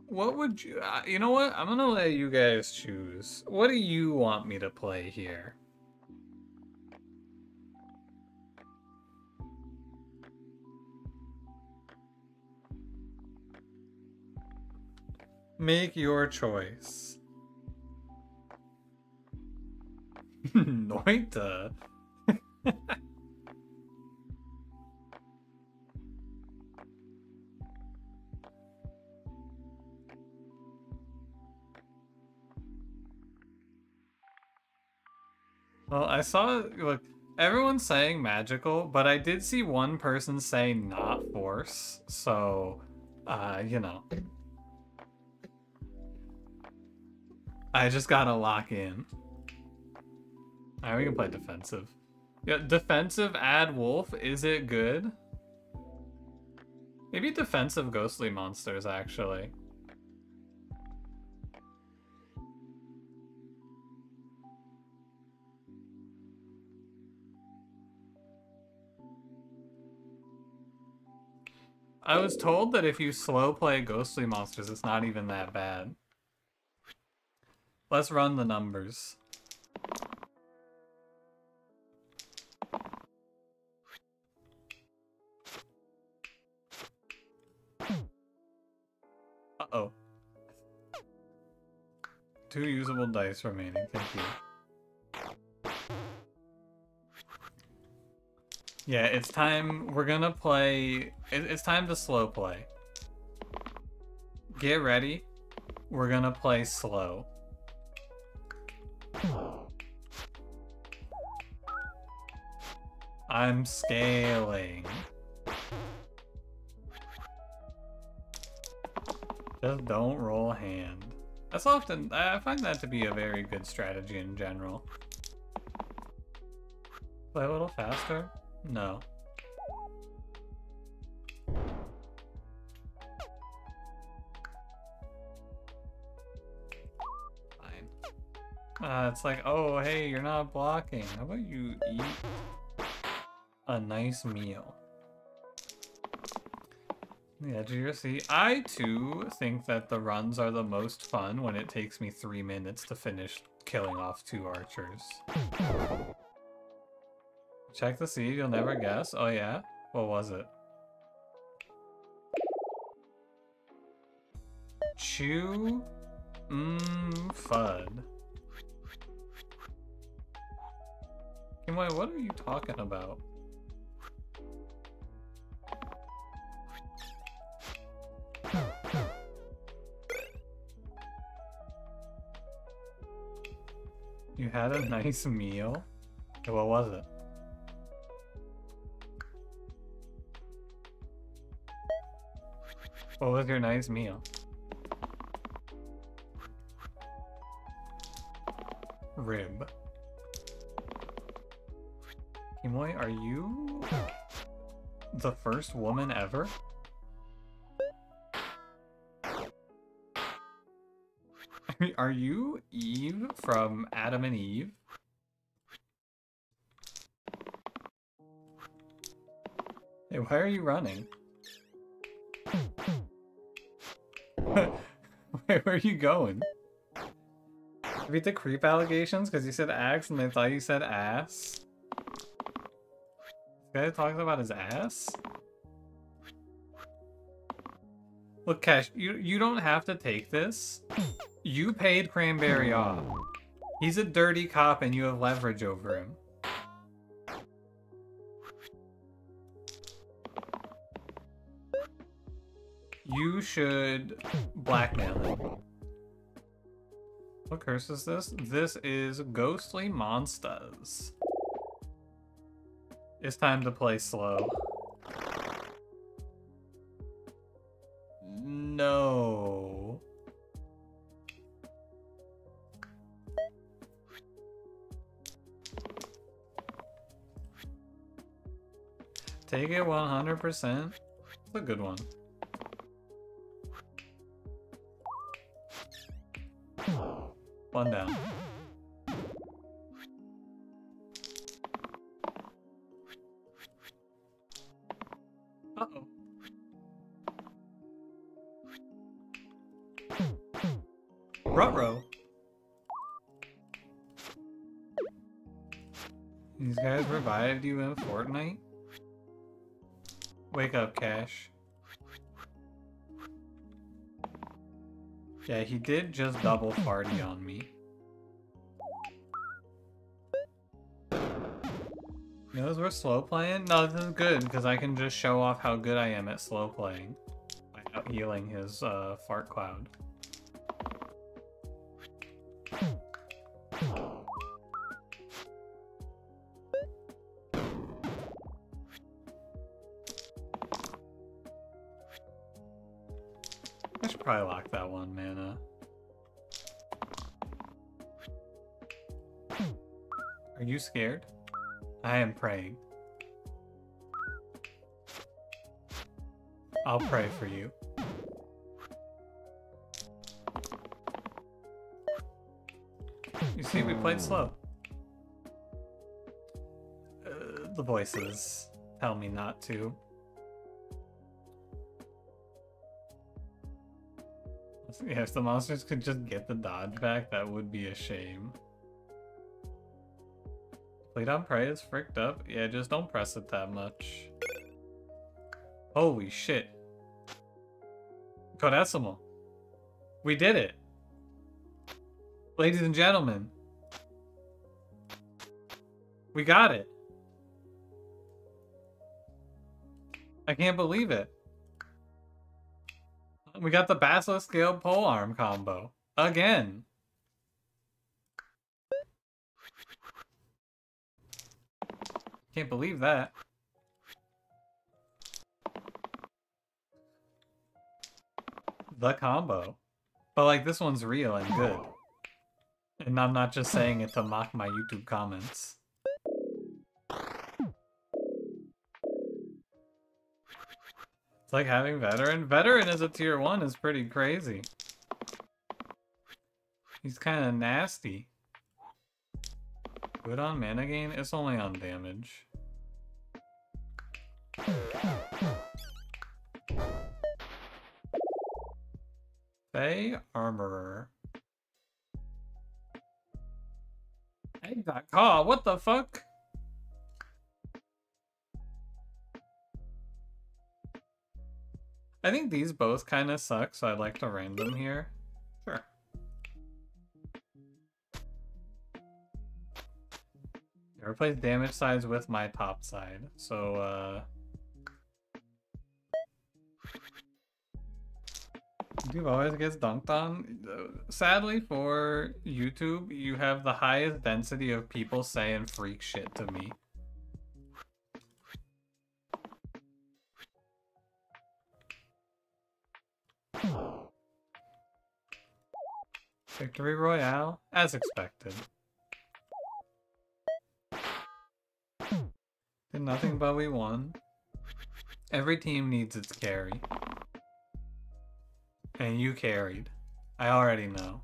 What would you... Uh, you know what? I'm gonna let you guys choose. What do you want me to play here? Make your choice. Noita. well, I saw, look, everyone's saying magical, but I did see one person say not force, so, uh, you know. I just gotta lock in. Alright, we can play defensive. Yeah, defensive add wolf, is it good? Maybe defensive ghostly monsters, actually. I was told that if you slow play ghostly monsters, it's not even that bad. Let's run the numbers. Uh-oh. Two usable dice remaining, thank you. Yeah, it's time, we're gonna play, it's time to slow play. Get ready, we're gonna play slow. I'm scaling. Just don't roll a hand. That's often, I find that to be a very good strategy in general. Play a little faster? No. Uh, it's like, oh, hey, you're not blocking. How about you eat a nice meal? Yeah, do you see? I too think that the runs are the most fun when it takes me three minutes to finish killing off two archers. Check the seed, you'll never guess. Oh yeah? What was it? Chew? Mmm, fud. Kimoi, what are you talking about? Had a nice meal? What was it? What was your nice meal? Rib. Kimoi, are you the first woman ever? are you Eve from Adam and Eve? Hey, why are you running? Wait, where are you going? Read the creep allegations because you said axe and they thought you said ass. This guy talks about his ass? Look, Cash, you, you don't have to take this. You paid Cranberry off. He's a dirty cop and you have leverage over him. You should blackmail him. What curse is this? This is Ghostly Monsters. It's time to play slow. 100%. It's a good one. One down. Uh-oh. These guys revived you in Fortnite? Wake up, Cash. Yeah, he did just double party on me. You know, we're slow playing? No, this is good, because I can just show off how good I am at slow playing. By out healing his uh, fart cloud. I'll pray for you. You see, we played slow. Uh, the voices tell me not to. Yeah, if the monsters could just get the dodge back, that would be a shame. Played on prey is fricked up. Yeah, just don't press it that much. Holy shit. Codecimal. We did it. Ladies and gentlemen. We got it. I can't believe it. We got the Basilisk Scale pole arm combo. Again. Can't believe that. The combo. But like this one's real and good. And I'm not just saying it to mock my YouTube comments. It's like having veteran. Veteran as a tier 1 is pretty crazy. He's kind of nasty. Good on mana gain? It's only on damage. Fey Armorer. Egg got caught. What the fuck? I think these both kind of suck, so I'd like to random here. Replace damage sides with my top side. So, uh... Dude always gets dunked on. Sadly for YouTube, you have the highest density of people saying freak shit to me. Victory Royale, as expected. Did nothing but we won. Every team needs its carry. And you carried. I already know.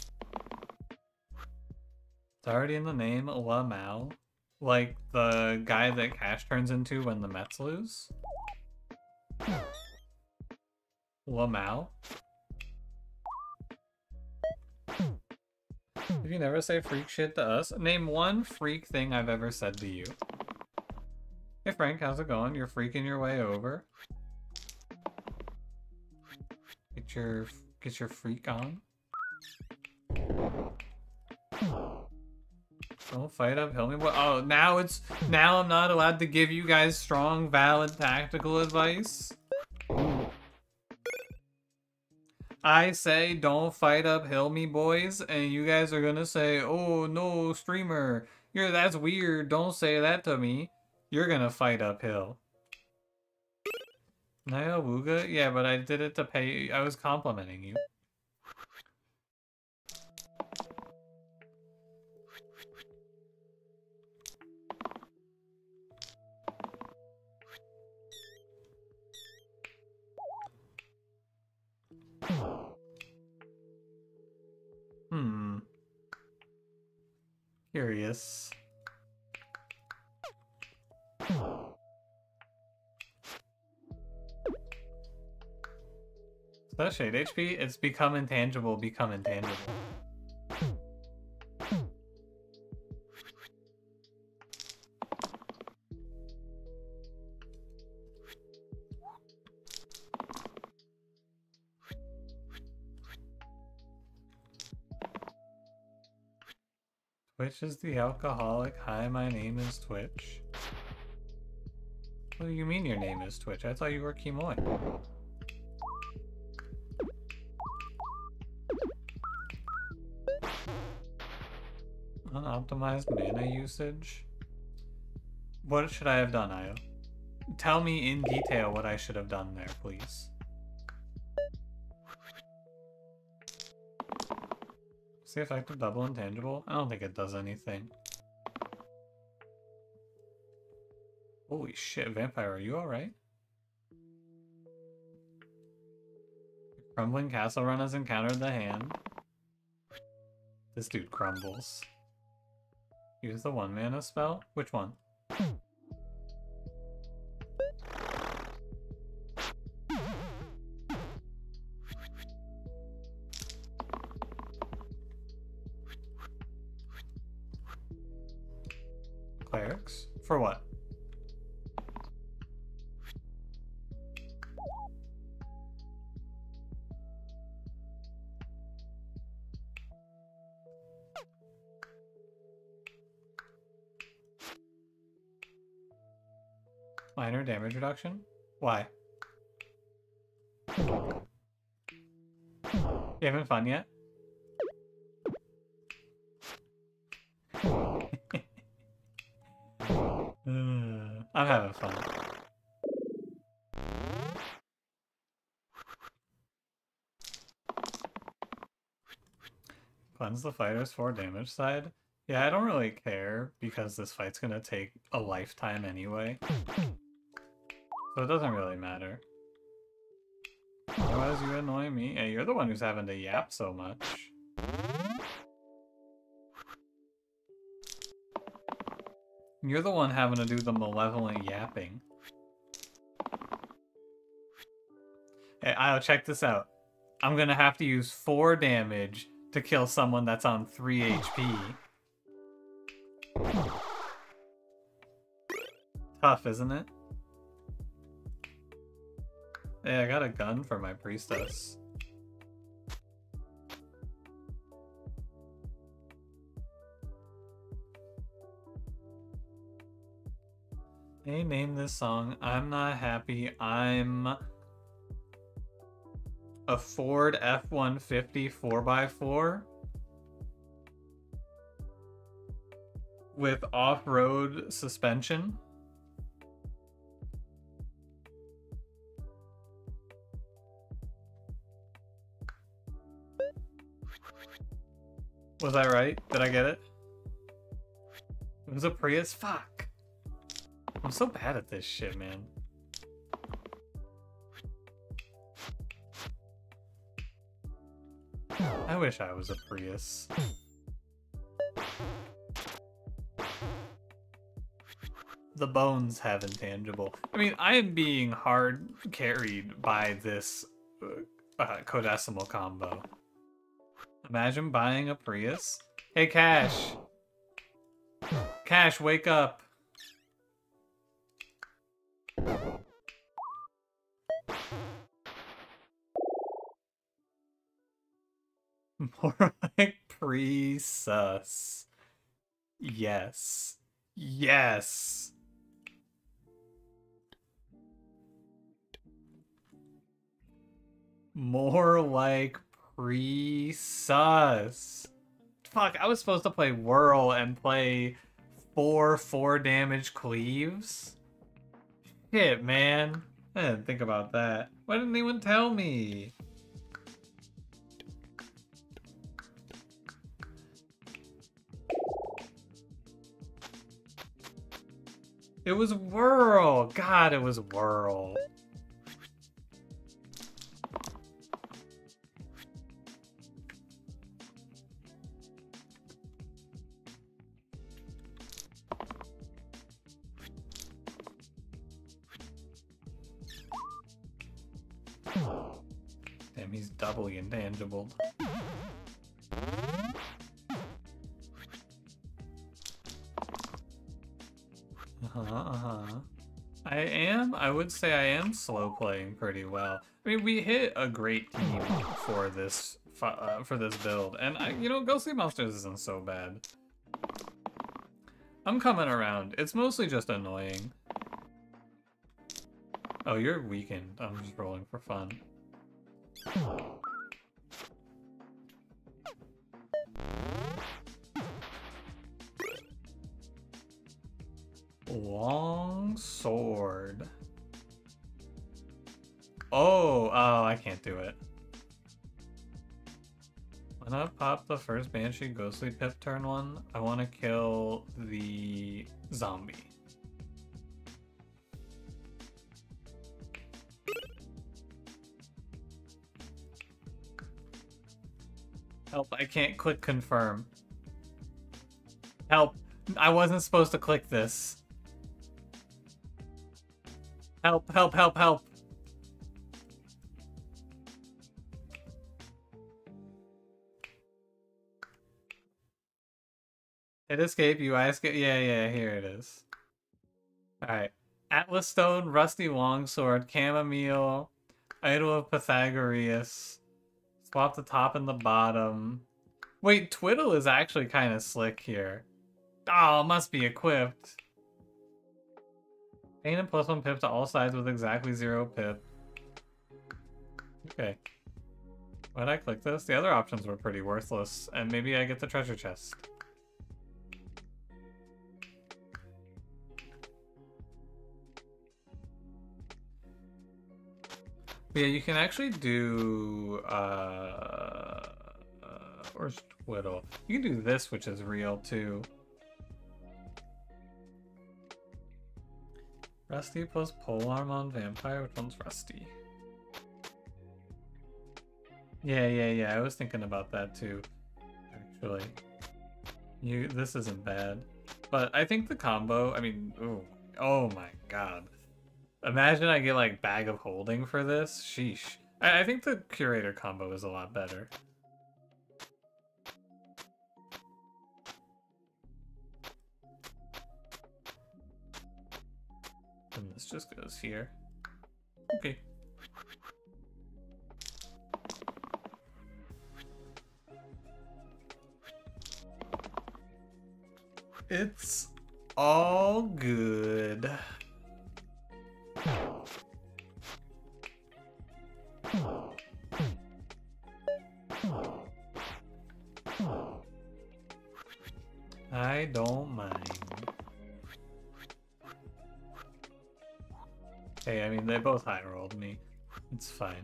It's already in the name, La Lamau. Like the guy that Cash turns into when the Mets lose. Lamau. If you never say freak shit to us, name one freak thing I've ever said to you. Hey Frank, how's it going? You're freaking your way over. Get your get your freak on. Don't fight up, help me. Oh, now it's now I'm not allowed to give you guys strong, valid tactical advice. I say don't fight up, uphill me boys, and you guys are gonna say, oh no, streamer, you're that's weird, don't say that to me. You're gonna fight uphill. Nyaluga? Yeah, but I did it to pay you. I was complimenting you. Hmm. Curious. Is that shade HP? It's become intangible, become intangible. Twitch is the alcoholic. Hi, my name is Twitch. What do you mean your name is Twitch? I thought you were Kimoy. Unoptimized mana usage? What should I have done, Io? Tell me in detail what I should have done there, please. See effect of double intangible? I don't think it does anything. Holy shit, Vampire, are you alright? Crumbling Castle Run has encountered the hand. This dude crumbles. Use the one mana spell? Which one? Why? You having fun yet? Uh, I'm having fun. Cleanse the fighter's 4 damage side. Yeah, I don't really care because this fight's gonna take a lifetime anyway. So it doesn't really matter. Otherwise, you annoy me. Hey, you're the one who's having to yap so much. You're the one having to do the malevolent yapping. Hey, I'll check this out. I'm gonna have to use 4 damage to kill someone that's on 3 HP. Tough, isn't it? Hey, I got a gun for my priestess. Hey, name this song. I'm not happy. I'm a Ford F-150 4x4 with off-road suspension. Was I right? Did I get it? It was a Prius? Fuck. I'm so bad at this shit, man. I wish I was a Prius. The bones have intangible. I mean, I am being hard carried by this uh, uh, codecimal combo. Imagine buying a Prius. Hey, Cash. Cash, wake up. More like pre-sus. Yes. Yes. More like pre-sus. Fuck, I was supposed to play Whirl and play four four damage cleaves? Shit, man. I didn't think about that. Why didn't anyone tell me? It was Whirl! God, it was Whirl. Uh-huh, uh-huh. I am, I would say I am slow playing pretty well. I mean, we hit a great team for this uh, for this build, and I, you know, Ghostly Monsters isn't so bad. I'm coming around. It's mostly just annoying. Oh, you're weakened. I'm just rolling for fun. Long sword. Oh, oh, I can't do it. When I pop the first Banshee Ghostly Pip turn one, I want to kill the zombie. Help, I can't click confirm. Help, I wasn't supposed to click this. Help, help, help, help. Hit escape, UI escape. Yeah, yeah, here it is. Alright. Atlas Stone, Rusty Longsword, Chamomile, Idol of Pythagoras. Swap the top and the bottom. Wait, Twiddle is actually kind of slick here. Oh, must be equipped. Gain and plus one pip to all sides with exactly zero pip. Okay. Why'd I click this? The other options were pretty worthless, and maybe I get the treasure chest. yeah, you can actually do, uh, uh, Twiddle? You can do this, which is real too. Rusty plus polearm on vampire. Which one's Rusty? Yeah, yeah, yeah. I was thinking about that too. Actually, you. This isn't bad, but I think the combo. I mean, ooh, oh my god. Imagine I get like bag of holding for this. Sheesh. I, I think the curator combo is a lot better. And this just goes here. Okay. It's all good. I don't mind. Hey, I mean, they both high rolled me. It's fine.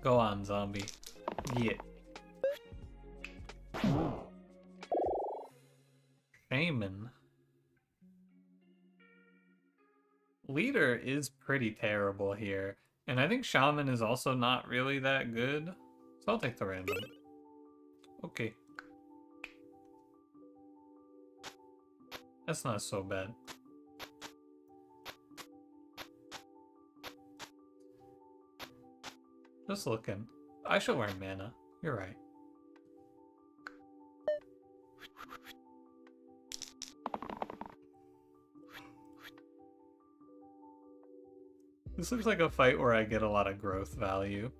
Go on, zombie. Yeah. Shaman. Leader is pretty terrible here. And I think Shaman is also not really that good. So I'll take the random. Okay. That's not so bad. Just looking. I should wear mana. You're right. This looks like a fight where I get a lot of growth value.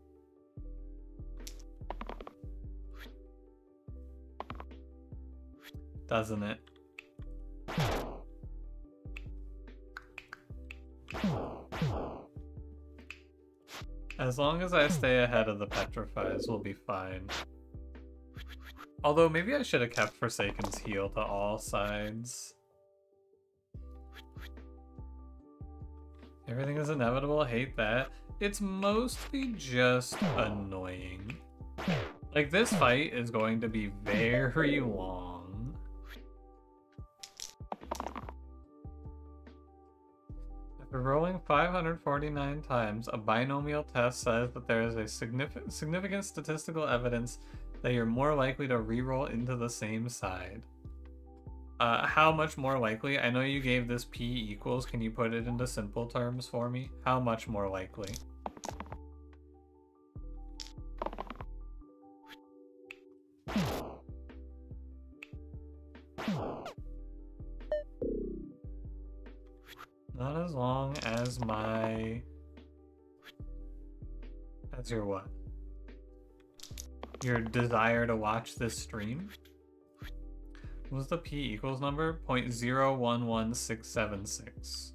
Doesn't it? As long as I stay ahead of the petrifies, we'll be fine. Although maybe I should have kept Forsaken's heal to all sides. Everything is inevitable, hate that. It's mostly just annoying. Like, this fight is going to be very long. After rolling 549 times, a binomial test says that there is a significant, significant statistical evidence that you're more likely to reroll into the same side. Uh, how much more likely? I know you gave this p equals. Can you put it into simple terms for me? How much more likely? That's your what? Your desire to watch this stream? Was the P equals number? 0.011676.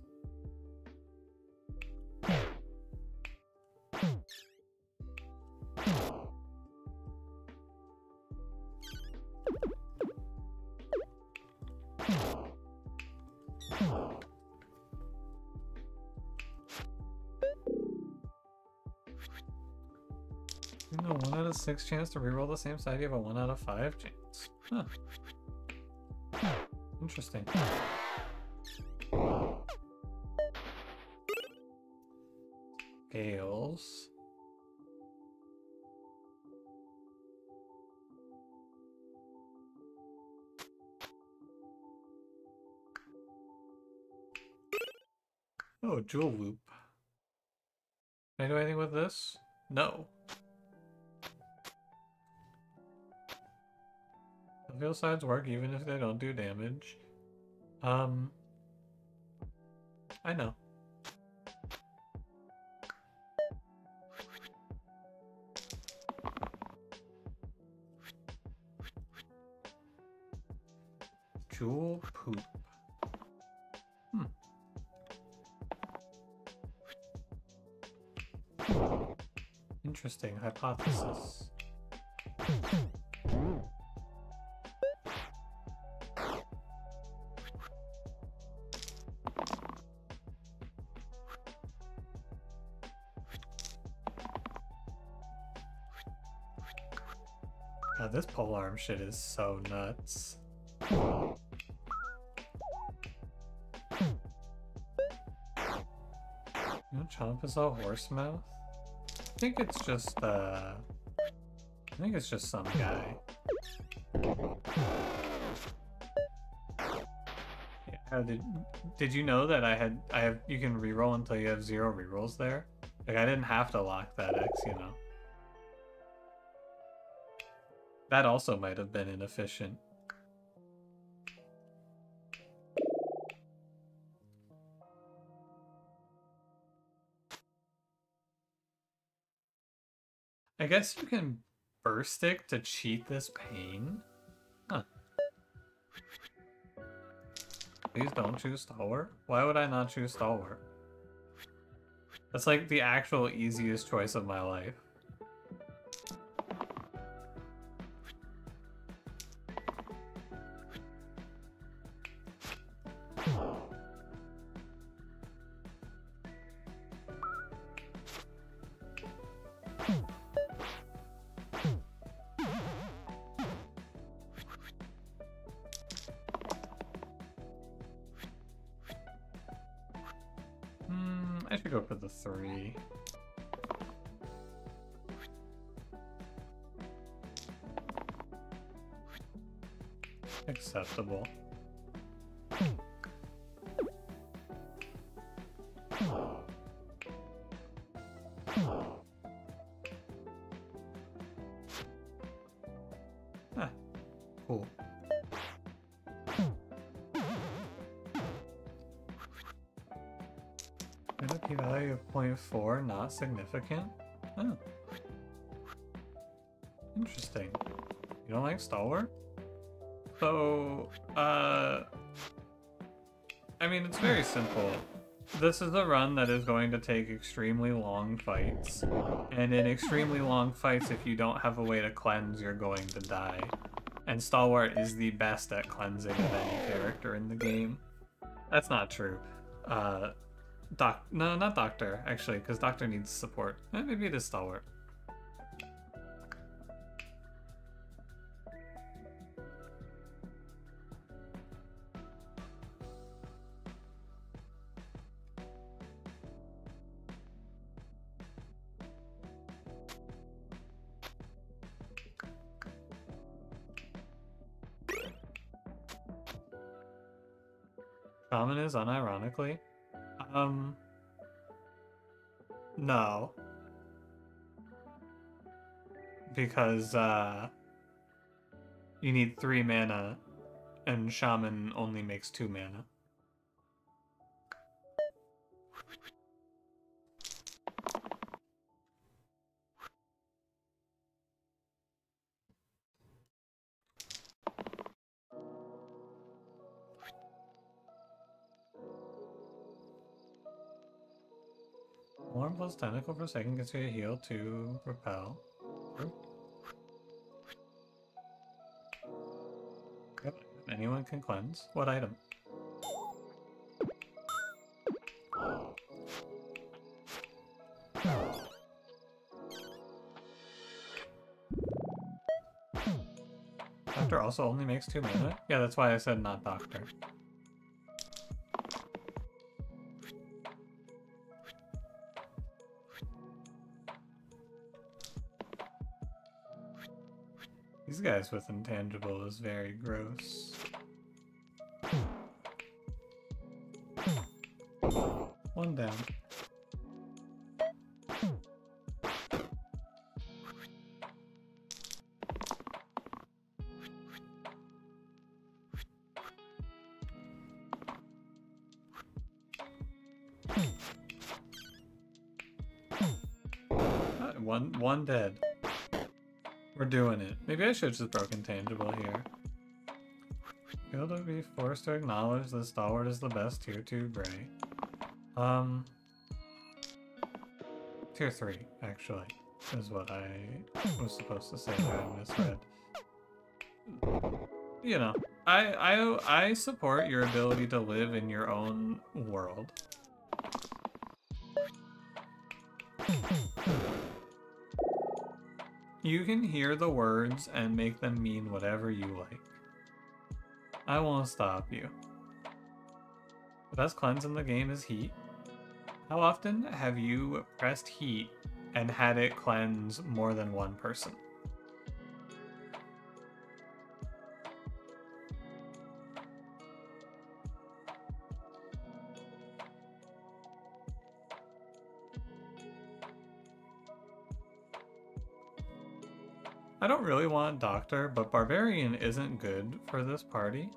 6 chance to reroll the same side, you have a 1 out of 5 chance. Huh. Interesting. Scales. Oh, jewel loop. Can I do anything with this? No. The sides work even if they don't do damage. Um, I know. Jewel poop. Hmm. Interesting hypothesis. God, this polearm shit is so nuts. You know, Chomp is a horse mouth? I think it's just, uh... I think it's just some guy. Yeah, how did did you know that I had I have you can reroll until you have zero rerolls there? Like I didn't have to lock that X, you know. That also might have been inefficient. I guess you can burst it to cheat this pain. Huh. Please don't choose Stalwart. Why would I not choose Stalwart? That's like the actual easiest choice of my life. Significant? Oh. Interesting. You don't like Stalwart? So, uh... I mean, it's very simple. This is a run that is going to take extremely long fights. And in extremely long fights, if you don't have a way to cleanse, you're going to die. And Stalwart is the best at cleansing of any character in the game. That's not true. Uh, Doc. No, not Doctor, actually, because Doctor needs support. Eh, maybe it is Stalwart. Shaman is unironically um. No. Because, uh. You need three mana, and Shaman only makes two mana. Tentacle for a second gets a heal to repel. Yep. Anyone can cleanse. What item? Doctor also only makes two mana? Yeah, that's why I said not Doctor. Guys with intangible is very gross. I should just broken tangible here. To be forced to acknowledge that Stalwart is the best tier 2 Gray. Um... Tier 3, actually, is what I was supposed to say I misread. You know, I, I, I support your ability to live in your own world. You can hear the words and make them mean whatever you like. I won't stop you. The best cleanse in the game is heat. How often have you pressed heat and had it cleanse more than one person? I don't really want Doctor, but Barbarian isn't good for this party.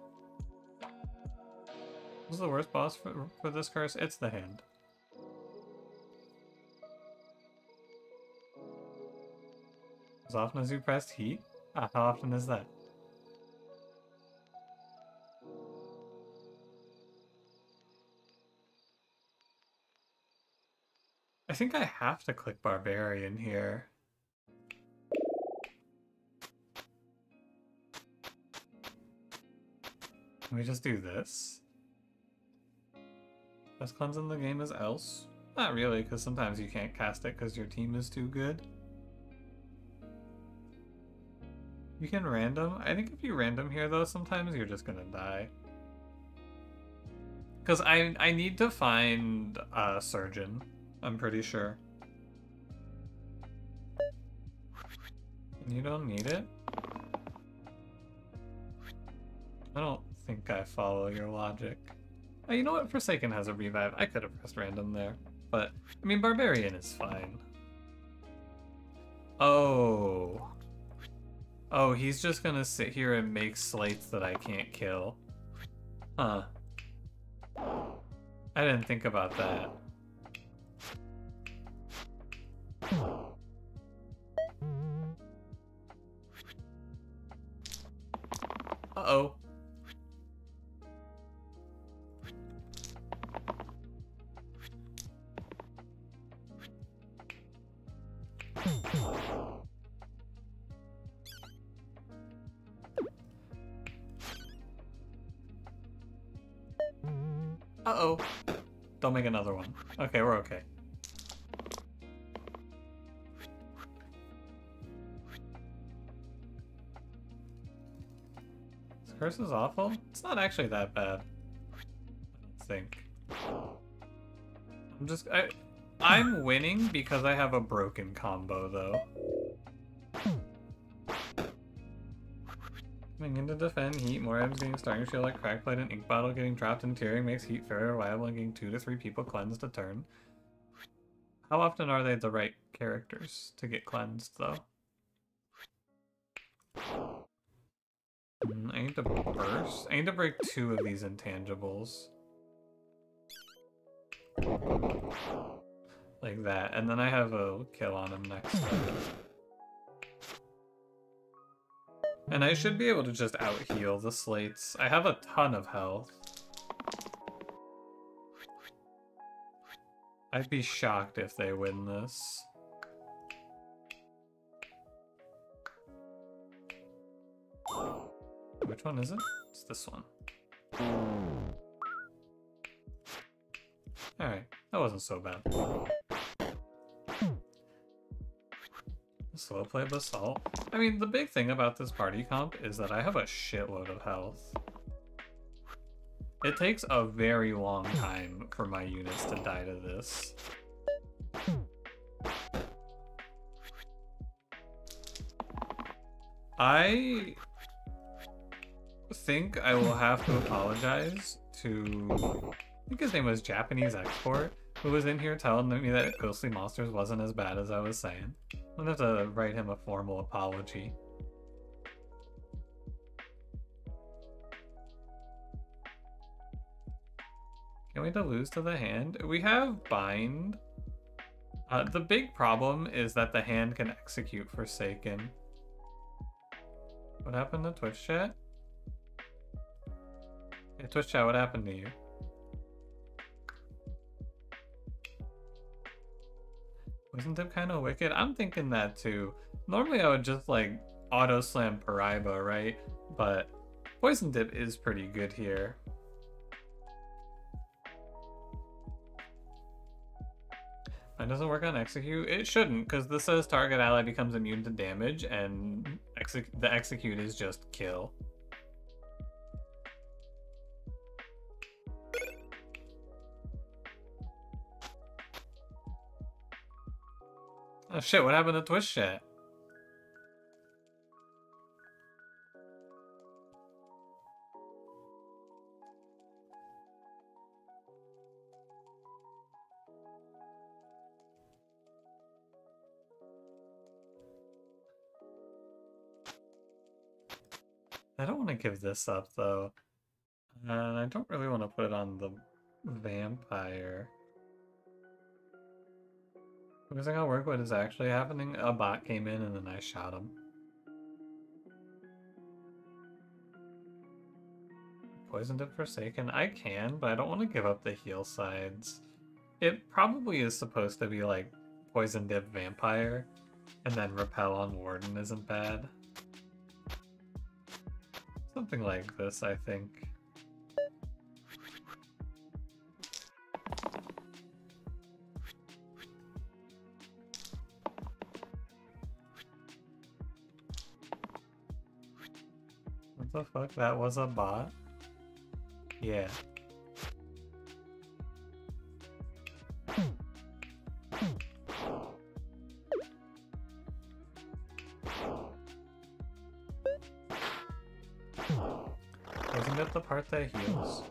What's the worst boss for, for this curse? It's the hand. As often as you press heat? Ah, how often is that? I think I have to click Barbarian here. Can we just do this? Best cleanse in the game is Else? Not really, because sometimes you can't cast it because your team is too good. You can random. I think if you random here though, sometimes you're just gonna die. Because I, I need to find a surgeon, I'm pretty sure. You don't need it? I don't think I follow your logic. Oh, you know what? Forsaken has a revive. I could have pressed random there. But, I mean, Barbarian is fine. Oh. Oh, he's just gonna sit here and make slates that I can't kill. Huh. I didn't think about that. Uh-oh. This is awful? It's not actually that bad. I think. I'm just... I, I'm winning because I have a broken combo, though. Coming in to defend heat, more items getting starting shield like crack plate and ink bottle getting dropped in tearing makes heat very reliable and getting two to three people cleansed a turn. How often are they the right characters to get cleansed though? To burst. I need to break two of these intangibles. Like that, and then I have a kill on him next time. And I should be able to just out heal the slates. I have a ton of health. I'd be shocked if they win this. Which one is it? It's this one. Alright, that wasn't so bad. Slow play Basalt. I mean, the big thing about this party comp is that I have a shitload of health. It takes a very long time for my units to die to this. I think I will have to apologize to, I think his name was Japanese Export, who was in here telling me that Ghostly Monsters wasn't as bad as I was saying. I'm gonna have to write him a formal apology. Can we to lose to the hand? We have bind. Uh, the big problem is that the hand can execute Forsaken. What happened to Twitch chat? Hey Twitch chat, what happened to you? Wasn't it kind of wicked? I'm thinking that too. Normally I would just like auto slam Paraiba, right? But Poison Dip is pretty good here. It doesn't work on execute. It shouldn't, because this says target ally becomes immune to damage, and exec the execute is just kill. Oh shit, what happened to Twitch chat? I don't want to give this up though. And I don't really want to put it on the vampire. Because I got work what is actually happening. A bot came in and then I shot him. Poisoned it Forsaken? I can, but I don't want to give up the heal sides. It probably is supposed to be like Poison Dip Vampire, and then Repel on Warden isn't bad. Something like this, I think. The fuck? That was a bot? Yeah. Isn't that the part that heals?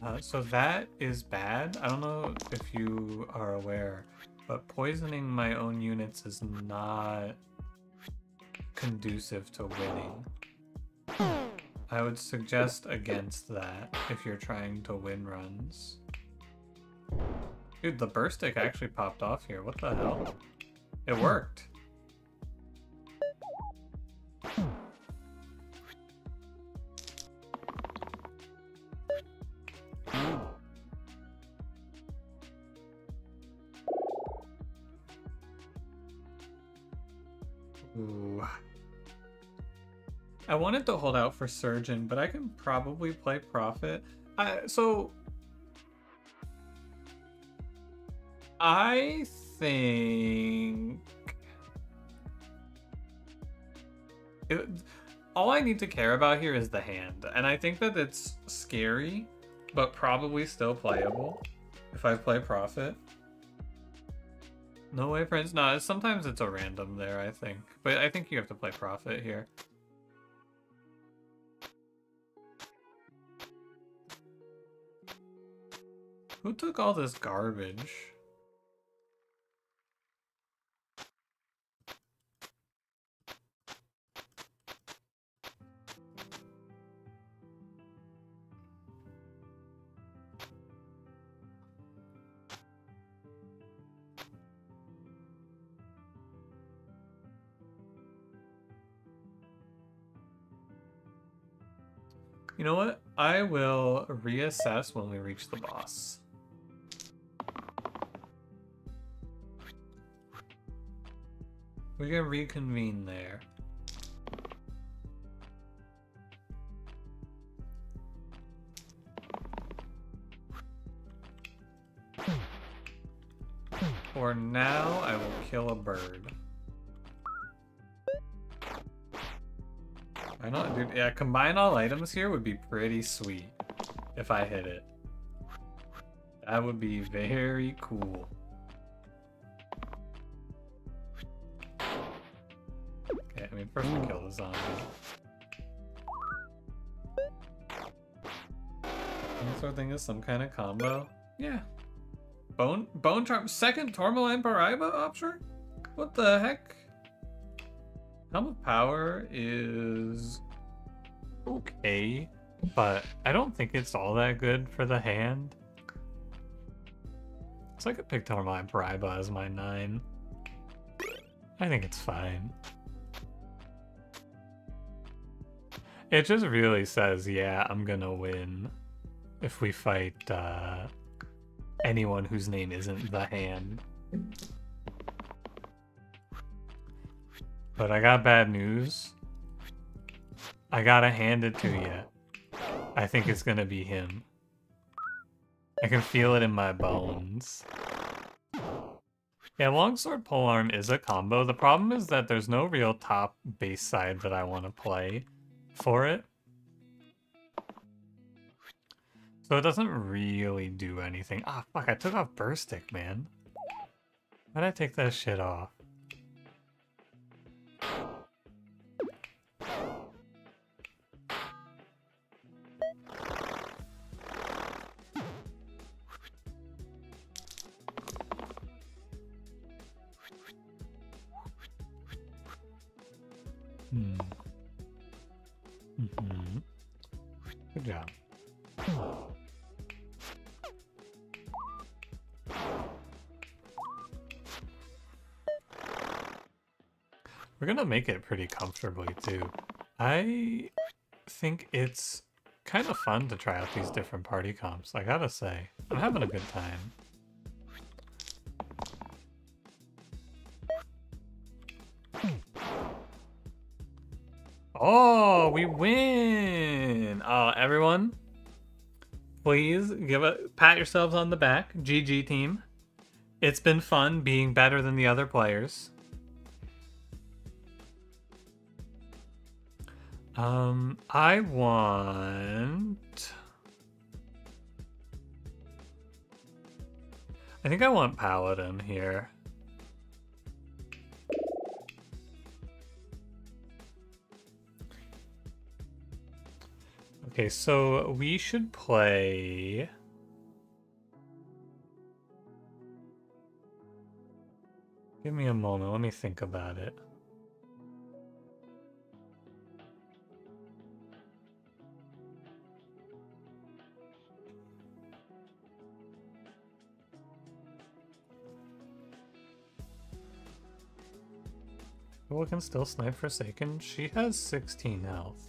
Uh, so that is bad. I don't know if you are aware, but poisoning my own units is not conducive to winning. I would suggest against that if you're trying to win runs. Dude, the burst stick actually popped off here. What the hell? It worked. I to hold out for Surgeon, but I can probably play Prophet. Uh, so... I think... It, all I need to care about here is the hand, and I think that it's scary, but probably still playable if I play Prophet. No way, friends. No, sometimes it's a random there, I think. But I think you have to play Prophet here. Who took all this garbage? You know what? I will reassess when we reach the boss. We can reconvene there. For now, I will kill a bird. I know, dude. Yeah, combine all items here would be pretty sweet if I hit it. That would be very cool. First we kill the zombie. This sort of thing is some kind of combo. Yeah. Bone Bone Charm second Tourmaline Paraiba option? What the heck? Helm of Power is okay, but I don't think it's all that good for the hand. So I could pick Tourmaline Paraiba as my 9. I think it's fine. It just really says, yeah, I'm gonna win if we fight uh, anyone whose name isn't the hand. But I got bad news. I gotta hand it to you. I think it's gonna be him. I can feel it in my bones. Yeah, longsword polearm is a combo. The problem is that there's no real top base side that I want to play for it. So it doesn't really do anything. Ah, fuck, I took off Burstick, man. Why'd I take that shit off? Gonna make it pretty comfortably too. I think it's kind of fun to try out these different party comps, I gotta say. I'm having a good time. Oh, we win! Oh, everyone, please give a pat yourselves on the back. GG team. It's been fun being better than the other players. Um, I want... I think I want Paladin here. Okay, so we should play... Give me a moment, let me think about it. Who can still snipe Forsaken? She has 16 health.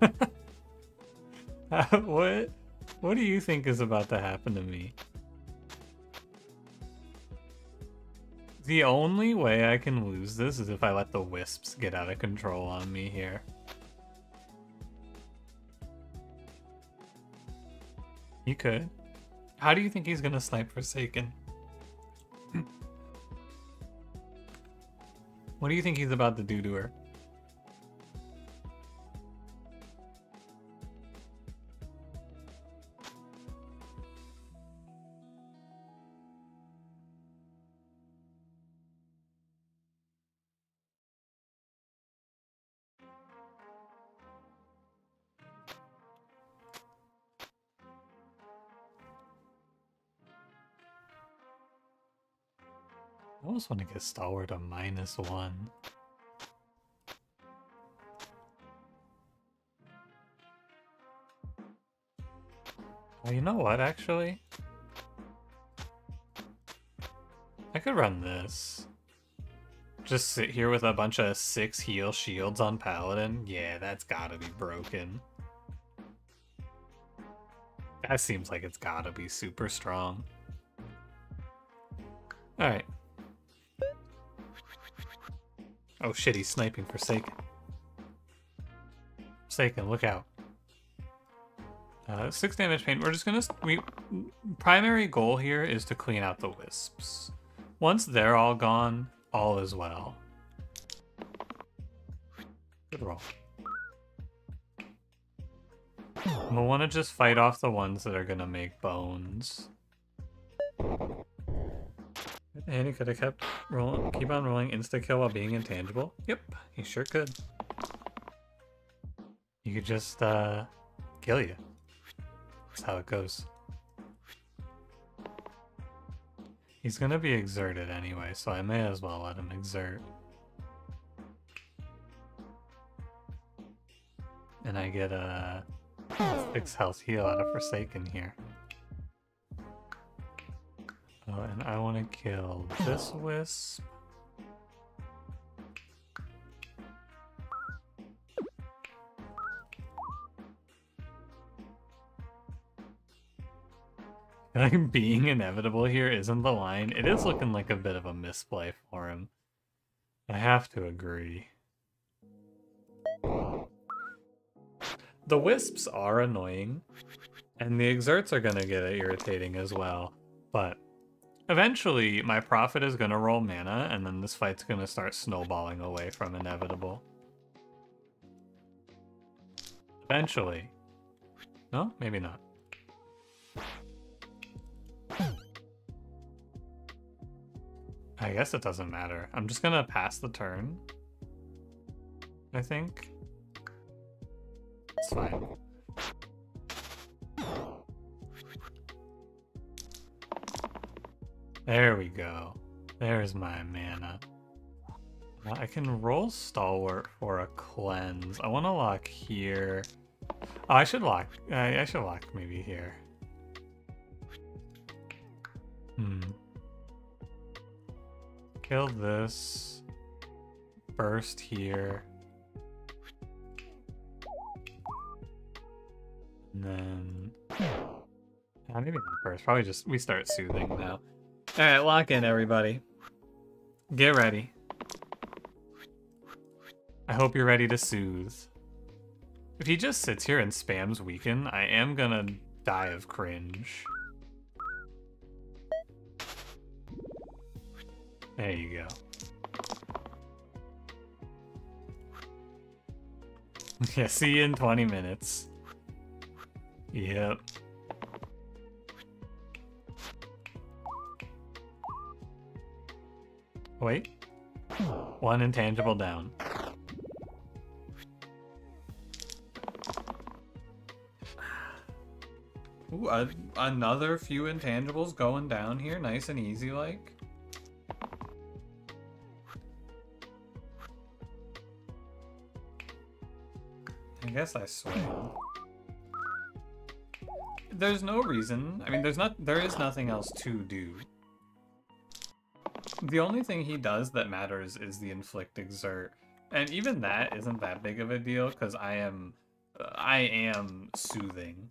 Uh, what? What do you think is about to happen to me? The only way I can lose this is if I let the wisps get out of control on me here. You could. How do you think he's gonna snipe Forsaken? What do you think he's about to do to her? I almost want to get Stalwart a minus one. Oh, you know what, actually? I could run this. Just sit here with a bunch of six heal shields on Paladin? Yeah, that's gotta be broken. That seems like it's gotta be super strong. Alright. Oh shit, he's sniping Forsaken. Forsaken, look out. Uh, six damage paint. We're just gonna... We Primary goal here is to clean out the wisps. Once they're all gone, all is well. Good roll. We'll want to just fight off the ones that are gonna make bones. And he could have kept rolling, keep on rolling insta kill while being intangible. Yep, he sure could. He could just uh, kill you. That's how it goes. He's gonna be exerted anyway, so I may as well let him exert. And I get a 6 health heal out of Forsaken here. And I want to kill this wisp. Like being inevitable here isn't the line. It is looking like a bit of a misplay for him. I have to agree. The wisps are annoying, and the exerts are gonna get irritating as well, but eventually my prophet is gonna roll mana, and then this fight's gonna start snowballing away from inevitable. Eventually. No? Maybe not. I guess it doesn't matter. I'm just gonna pass the turn. I think. It's fine. There we go. There's my mana. I can roll Stalwart for a cleanse. I want to lock here. Oh, I should lock. I, I should lock maybe here. Hmm. Kill this. Burst here. And then... Uh, maybe not burst. Probably just... We start soothing now. Alright, lock in, everybody. Get ready. I hope you're ready to soothe. If he just sits here and spams weaken, I am gonna die of cringe. There you go. yeah, see you in 20 minutes. Yep. Wait. One intangible down. Ooh, uh, another few intangibles going down here, nice and easy like. I guess I swing. There's no reason. I mean, there's not. There is nothing else to do. The only thing he does that matters is the inflict exert, and even that isn't that big of a deal because I am, uh, I am soothing.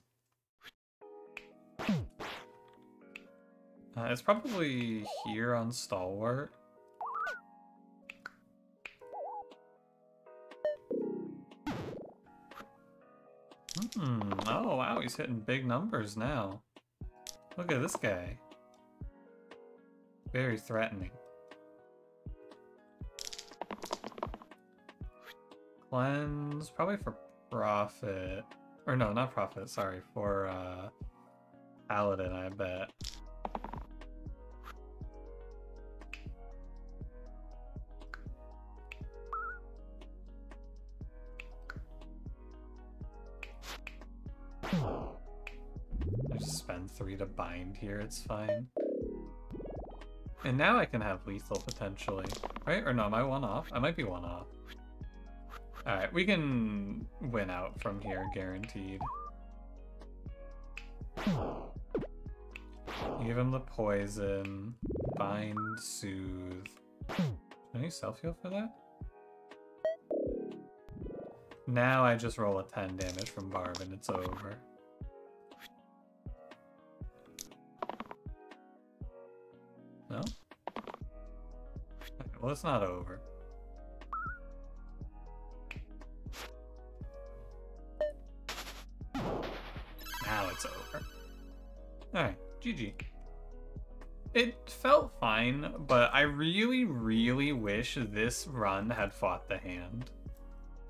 Uh, it's probably here on Stalwart. Hmm. Oh, wow, he's hitting big numbers now. Look at this guy. Very threatening. Cleanse, probably for Prophet. Or no, not Prophet, sorry, for uh, Paladin, I bet. I just spend three to bind here, it's fine. And now I can have lethal potentially. Right? Or no, am I one off? I might be one off. Alright, we can win out from here, guaranteed. Give him the poison. Bind, soothe. Can you self-heal for that? Now I just roll a 10 damage from Barb and it's over. Well, it's not over. Now it's over. Alright, GG. It felt fine, but I really, really wish this run had fought the hand.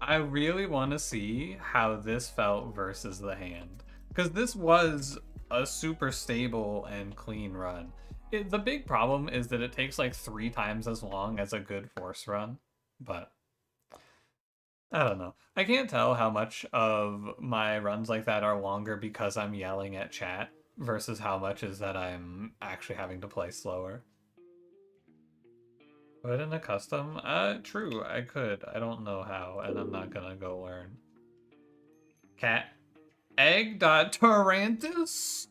I really want to see how this felt versus the hand. Because this was a super stable and clean run. It, the big problem is that it takes like three times as long as a good force run. But I don't know. I can't tell how much of my runs like that are longer because I'm yelling at chat versus how much is that I'm actually having to play slower. Put in a custom? Uh, true, I could. I don't know how, and I'm not gonna go learn. Cat. Egg. dot Tarantus?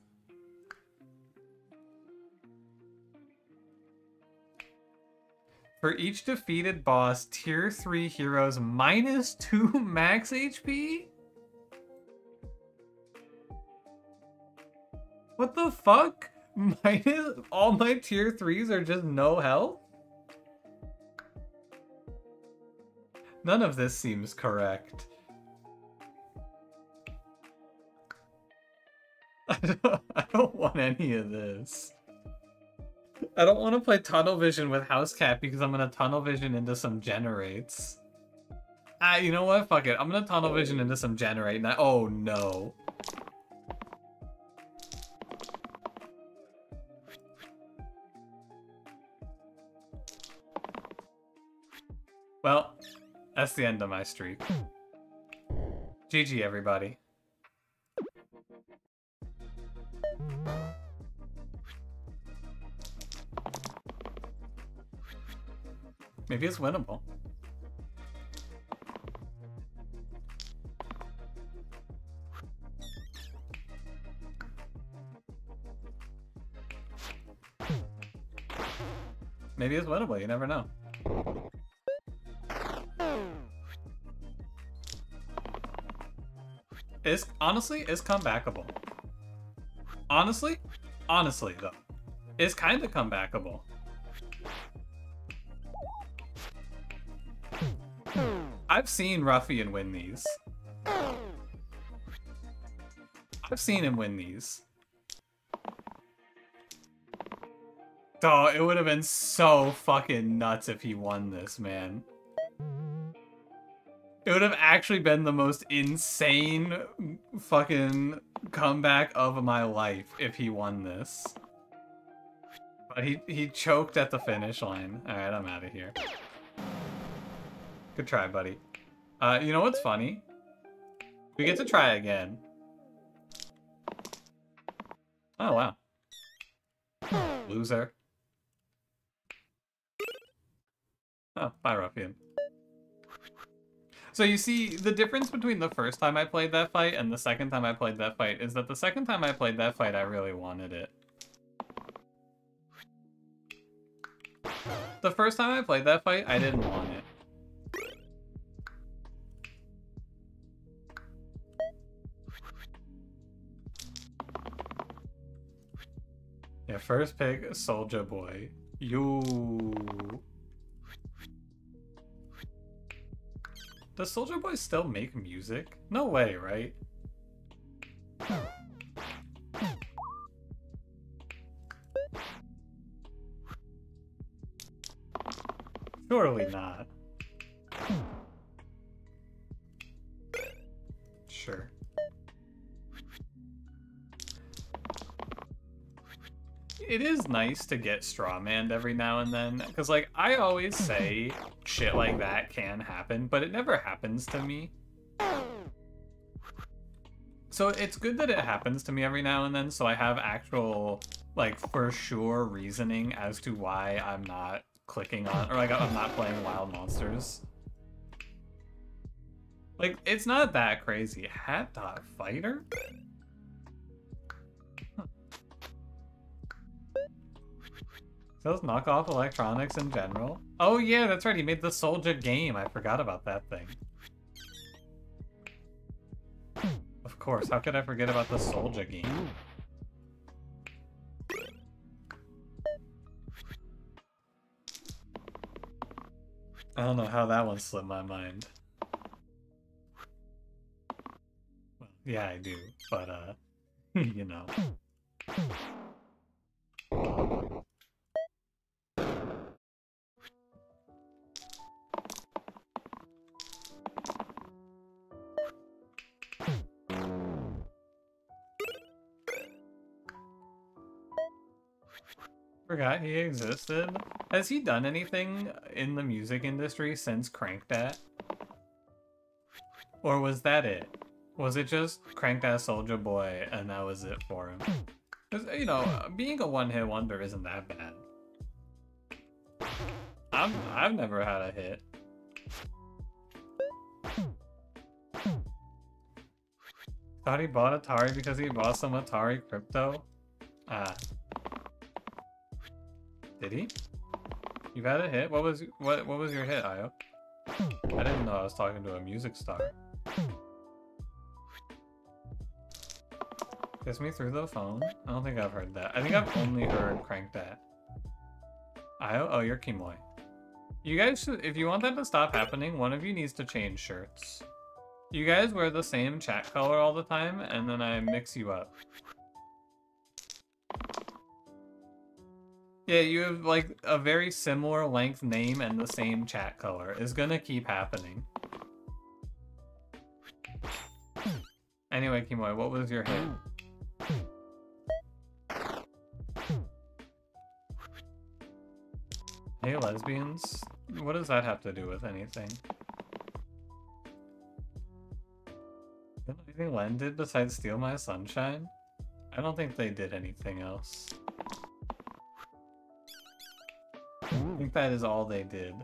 For each defeated boss, tier 3 heroes minus 2 max HP? What the fuck? Minus all my tier 3s are just no health? None of this seems correct. I don't, I don't want any of this. I don't want to play Tunnel Vision with House Cat because I'm to Tunnel Vision into some generates. Ah, you know what? Fuck it. I'm to Tunnel Vision into some generate. Oh, no. Well, that's the end of my streak. GG, everybody. Maybe it's winnable. Maybe it's winnable, you never know. It's honestly, it's comebackable. Honestly, honestly though, it's kind of comebackable. I've seen Ruffian win these. I've seen him win these. Oh, it would have been so fucking nuts if he won this, man. It would have actually been the most insane fucking comeback of my life if he won this. But he, he choked at the finish line. Alright, I'm out of here. Good try, buddy. Uh, you know what's funny? We get to try again. Oh, wow. Loser. Oh, bye, Ruffian. So you see, the difference between the first time I played that fight and the second time I played that fight is that the second time I played that fight, I really wanted it. The first time I played that fight, I didn't want it. First pick, Soulja Boy. You. Does Soulja Boy still make music? No way, right? Surely not. It is nice to get strawmanned every now and then because like i always say shit like that can happen but it never happens to me so it's good that it happens to me every now and then so i have actual like for sure reasoning as to why I'm not clicking on or like I'm not playing Wild Monsters. Like it's not that crazy. Hat dot fighter? Those knockoff electronics in general. Oh yeah, that's right. He made the Soulja game. I forgot about that thing. Of course. How could I forget about the Soulja game? I don't know how that one slipped my mind. Well, yeah, I do, but uh, you know. Forgot he existed. Has he done anything in the music industry since Crank That? Or was that it? Was it just Crank That Soulja Boy and that was it for him? Because, you know, being a one-hit wonder isn't that bad. I'm, I've never had a hit. Thought he bought Atari because he bought some Atari crypto? Ah. Did he? You got a hit? What was what what was your hit, Io? I didn't know I was talking to a music star. Kiss me through the phone? I don't think I've heard that. I think I've only heard Crank That. Io? Oh, you're Kimoy. You guys should, if you want that to stop happening, one of you needs to change shirts. You guys wear the same chat color all the time, and then I mix you up. Yeah, you have like a very similar length name and the same chat color. Is gonna keep happening. Anyway, Kimoi, what was your hit? Hey, lesbians. What does that have to do with anything? Anything Len did besides steal my sunshine? I don't think they did anything else. I think that is all they did.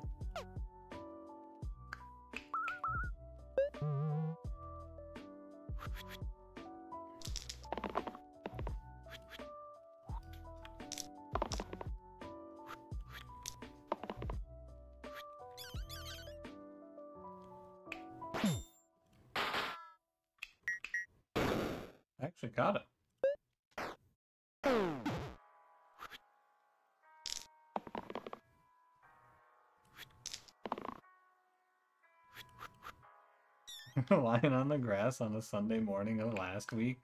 Actually got it. Lying on the grass on a Sunday morning of last week.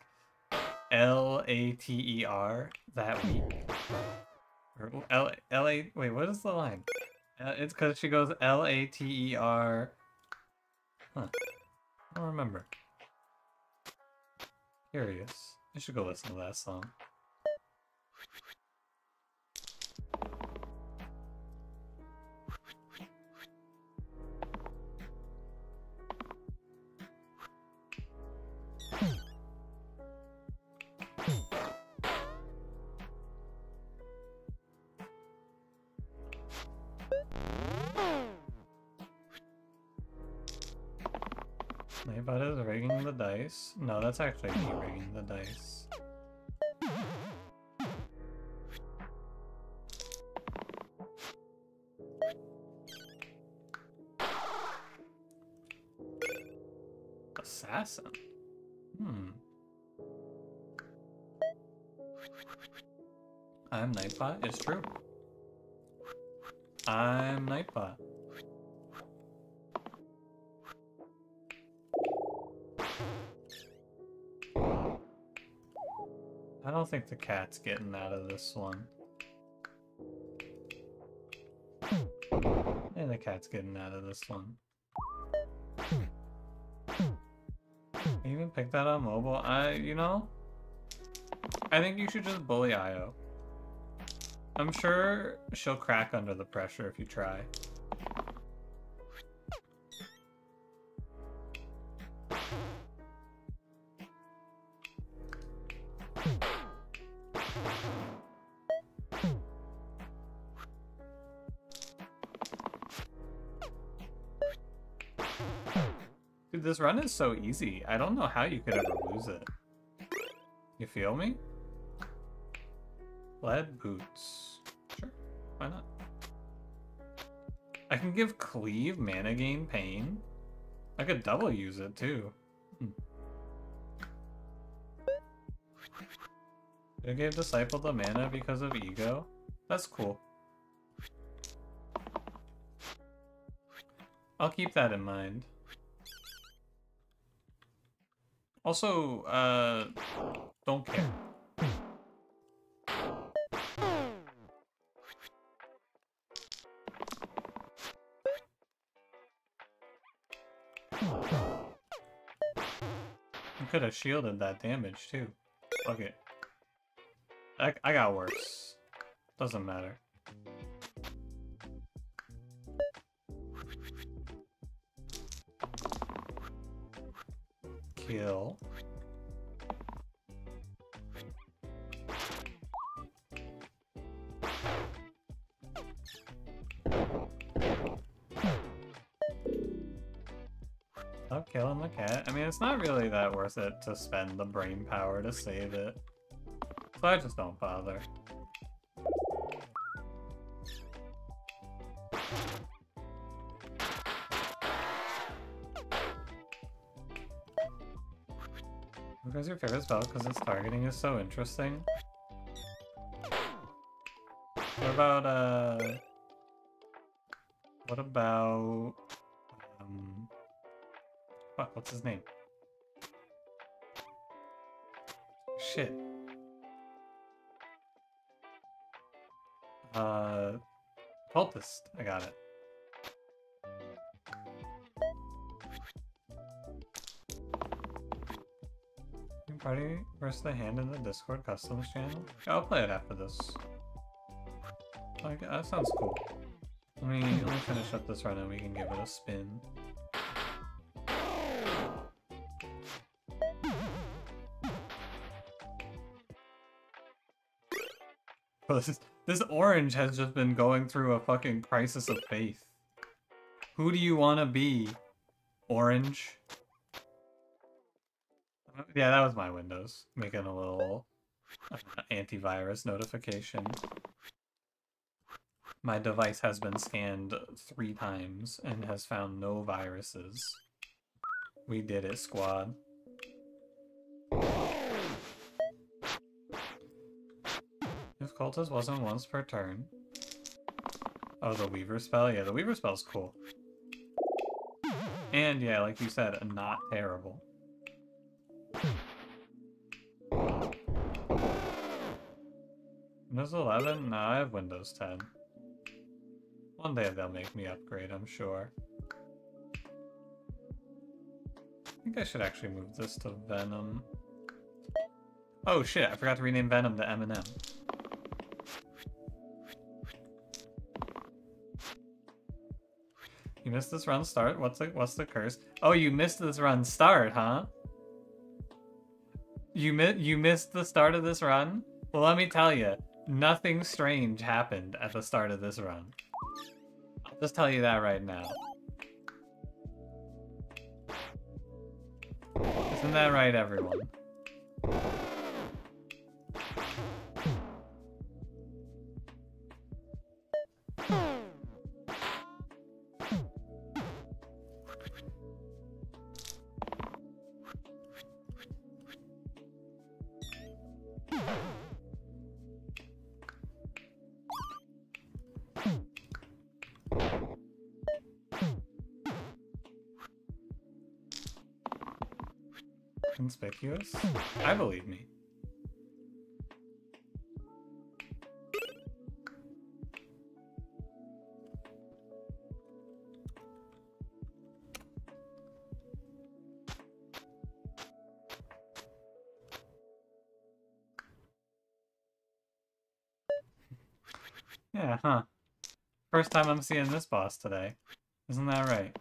L A T E R that week. Or L L A wait, what is the line? Uh, it's because she goes L A T E R. Huh. I don't remember. Curious. I should go listen to that song. That's actually me rigging the dice. Think the cat's getting out of this one. And the cat's getting out of this one. You even pick that on mobile? I, you know, I think you should just bully Io. I'm sure she'll crack under the pressure if you try. This run is so easy. I don't know how you could ever lose it. You feel me? Lead boots. Sure, why not? I can give cleave mana gain pain. I could double use it too. Hmm. I gave Disciple the mana because of ego. That's cool. I'll keep that in mind. Also, uh, don't care. I could have shielded that damage too. Fuck it. I, I got worse. Doesn't matter. Kill. Oh, killing the cat. I mean, it's not really that worth it to spend the brain power to save it. So I just don't bother. Is your favorite spell? Because its targeting is so interesting. What about, uh... What about... Um... Fuck, what's his name? Shit. Uh... Cultist. I got it. Party versus the hand in the Discord customs channel? I'll play it after this. Like, that sounds cool. Let me, let me finish up this run and we can give it a spin. this, this orange has just been going through a fucking crisis of faith. Who do you want to be? Orange? Yeah, that was my Windows, making a little antivirus notification. My device has been scanned three times and has found no viruses. We did it, squad. If Cultist wasn't once per turn. Oh, the Weaver spell? Yeah, the Weaver spell's cool. And yeah, like you said, not terrible. Windows 11? No, I have Windows 10. One day they'll make me upgrade, I'm sure. I think I should actually move this to Venom. Oh shit, I forgot to rename Venom to Eminem. You missed this run start? What's the what's the curse? Oh, you missed this run start, huh? You mi you missed the start of this run? Well, let me tell you, nothing strange happened at the start of this run. I'll just tell you that right now. Isn't that right, everyone? Conspicuous? I believe me. Yeah, huh. First time I'm seeing this boss today. Isn't that right?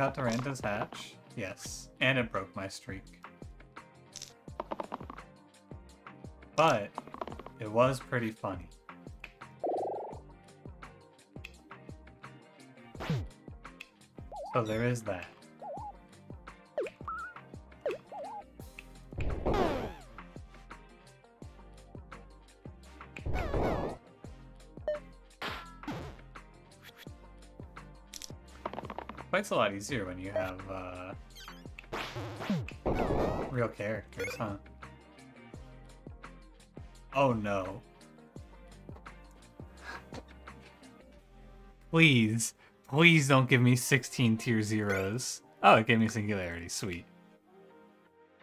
Did Egg.Durantas hatch? Yes. And it broke my streak. But it was pretty funny. So there is that. Fight's a lot easier when you have uh, real characters, huh? Oh no. Please, please don't give me 16 tier zeros. Oh, it gave me singularity. Sweet.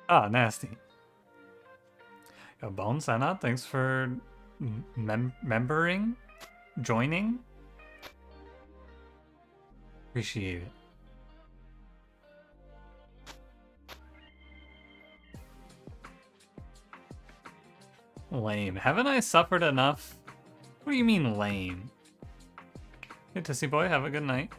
Ah, nasty. Yo, Bone Senna, thanks for mem membering, joining. Appreciate it. Lame. Haven't I suffered enough? What do you mean lame? Hey, Tissy Boy, have a good night.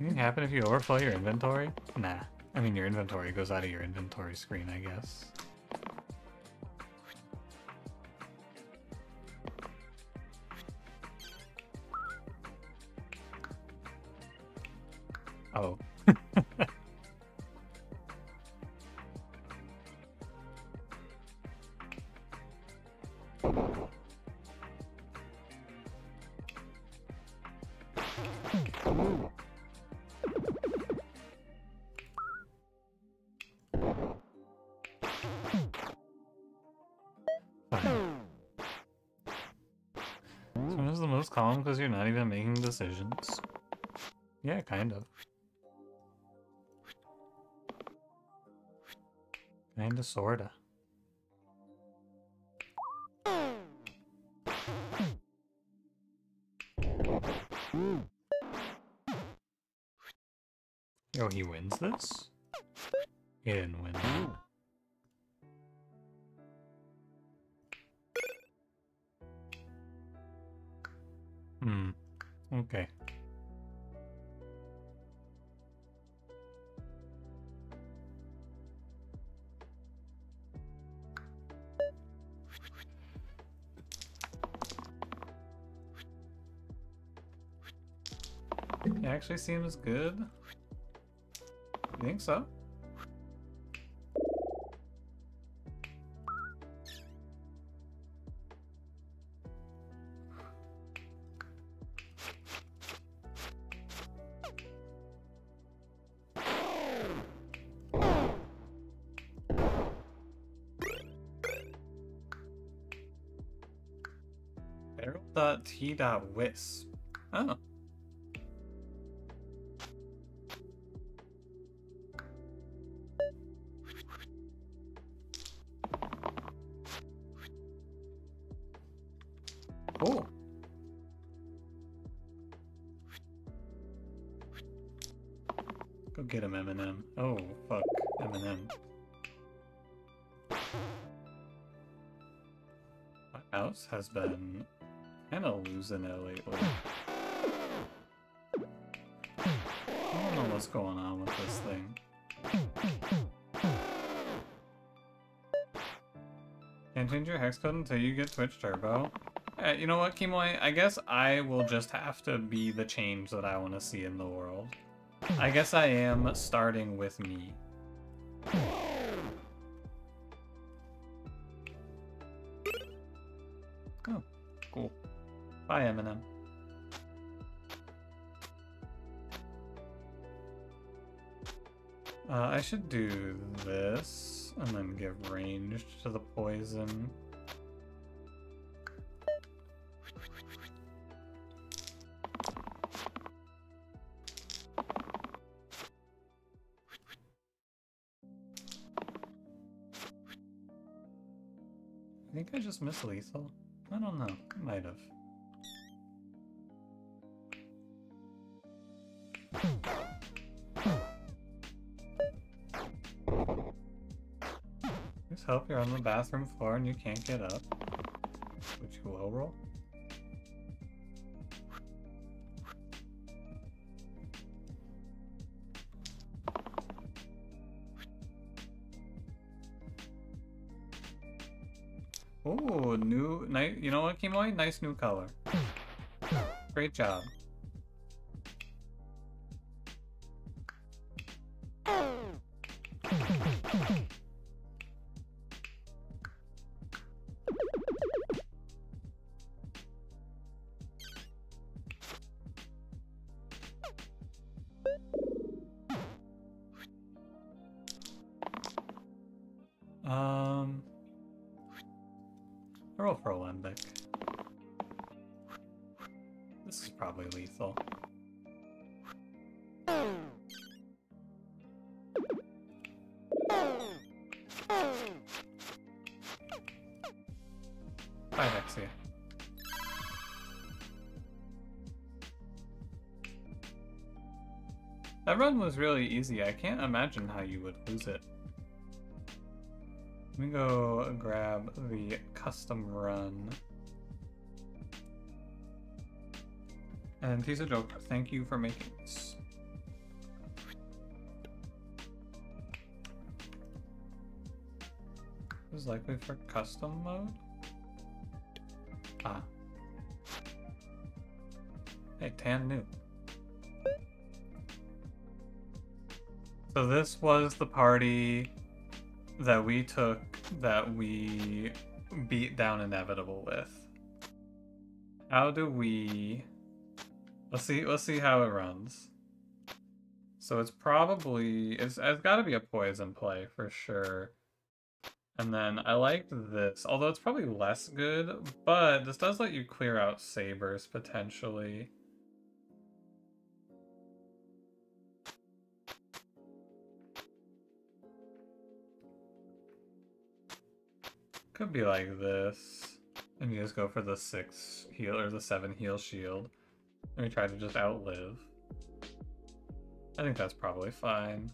Anything happen if you overflow your inventory? Nah. I mean, your inventory goes out of your inventory screen, I guess. Sorta. Oh, he wins this? He didn't win. Actually seems good. You think so? Barrel.t.wisp. Cool. Go get him, Eminem. Oh, fuck. Eminem. My house has been kind of losing it lately. I don't know what's going on with this thing. Can't change your hex code until you get Twitch Turbo. Uh, you know what, Kimoy? I guess I will just have to be the change that I want to see in the world. I guess I am starting with me. Oh, cool. Bye, Eminem. Uh, I should do this, and then give range to the poison. Missed lethal. I don't know. I might have. Just help you're on the bathroom floor and you can't get up. Which will roll. You know what, Kimoy? Nice new color. Great job. Run was really easy. I can't imagine how you would lose it. Let me go grab the custom run. And Tisa Joke, thank you for making this. This is likely for custom mode? Ah. Hey, Tan new. So this was the party that we took that we beat down Inevitable with. How do we... Let's see, let's see how it runs. So it's probably, it's, it's gotta be a poison play for sure. And then I liked this, although it's probably less good, but this does let you clear out sabers potentially. Could be like this. And you just go for the six heal or the seven heal shield. And we try to just outlive. I think that's probably fine.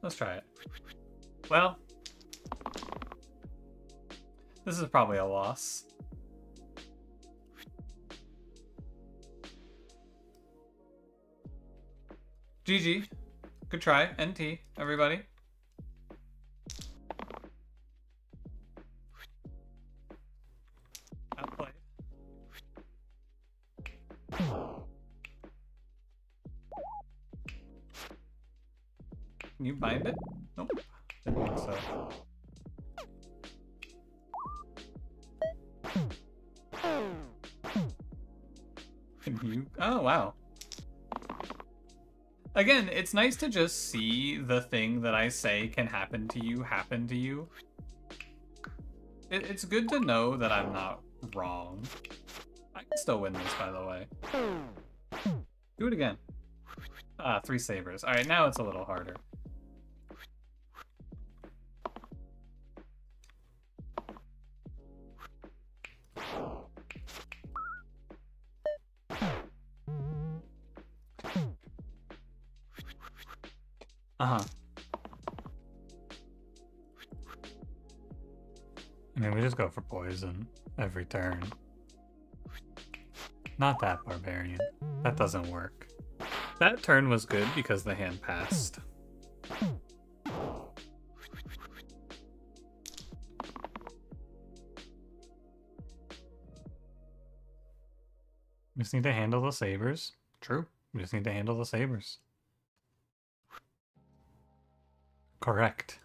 Let's try it. Well, this is probably a loss. GG. Good try. NT, everybody. It's nice to just see the thing that I say can happen to you happen to you. It, it's good to know that I'm not wrong. I can still win this, by the way. Do it again. Ah, three sabers. Alright, now it's a little harder. Uh-huh. I mean, we just go for poison every turn. Not that barbarian. That doesn't work. That turn was good because the hand passed. We just need to handle the sabers. True. We just need to handle the sabers. Correct.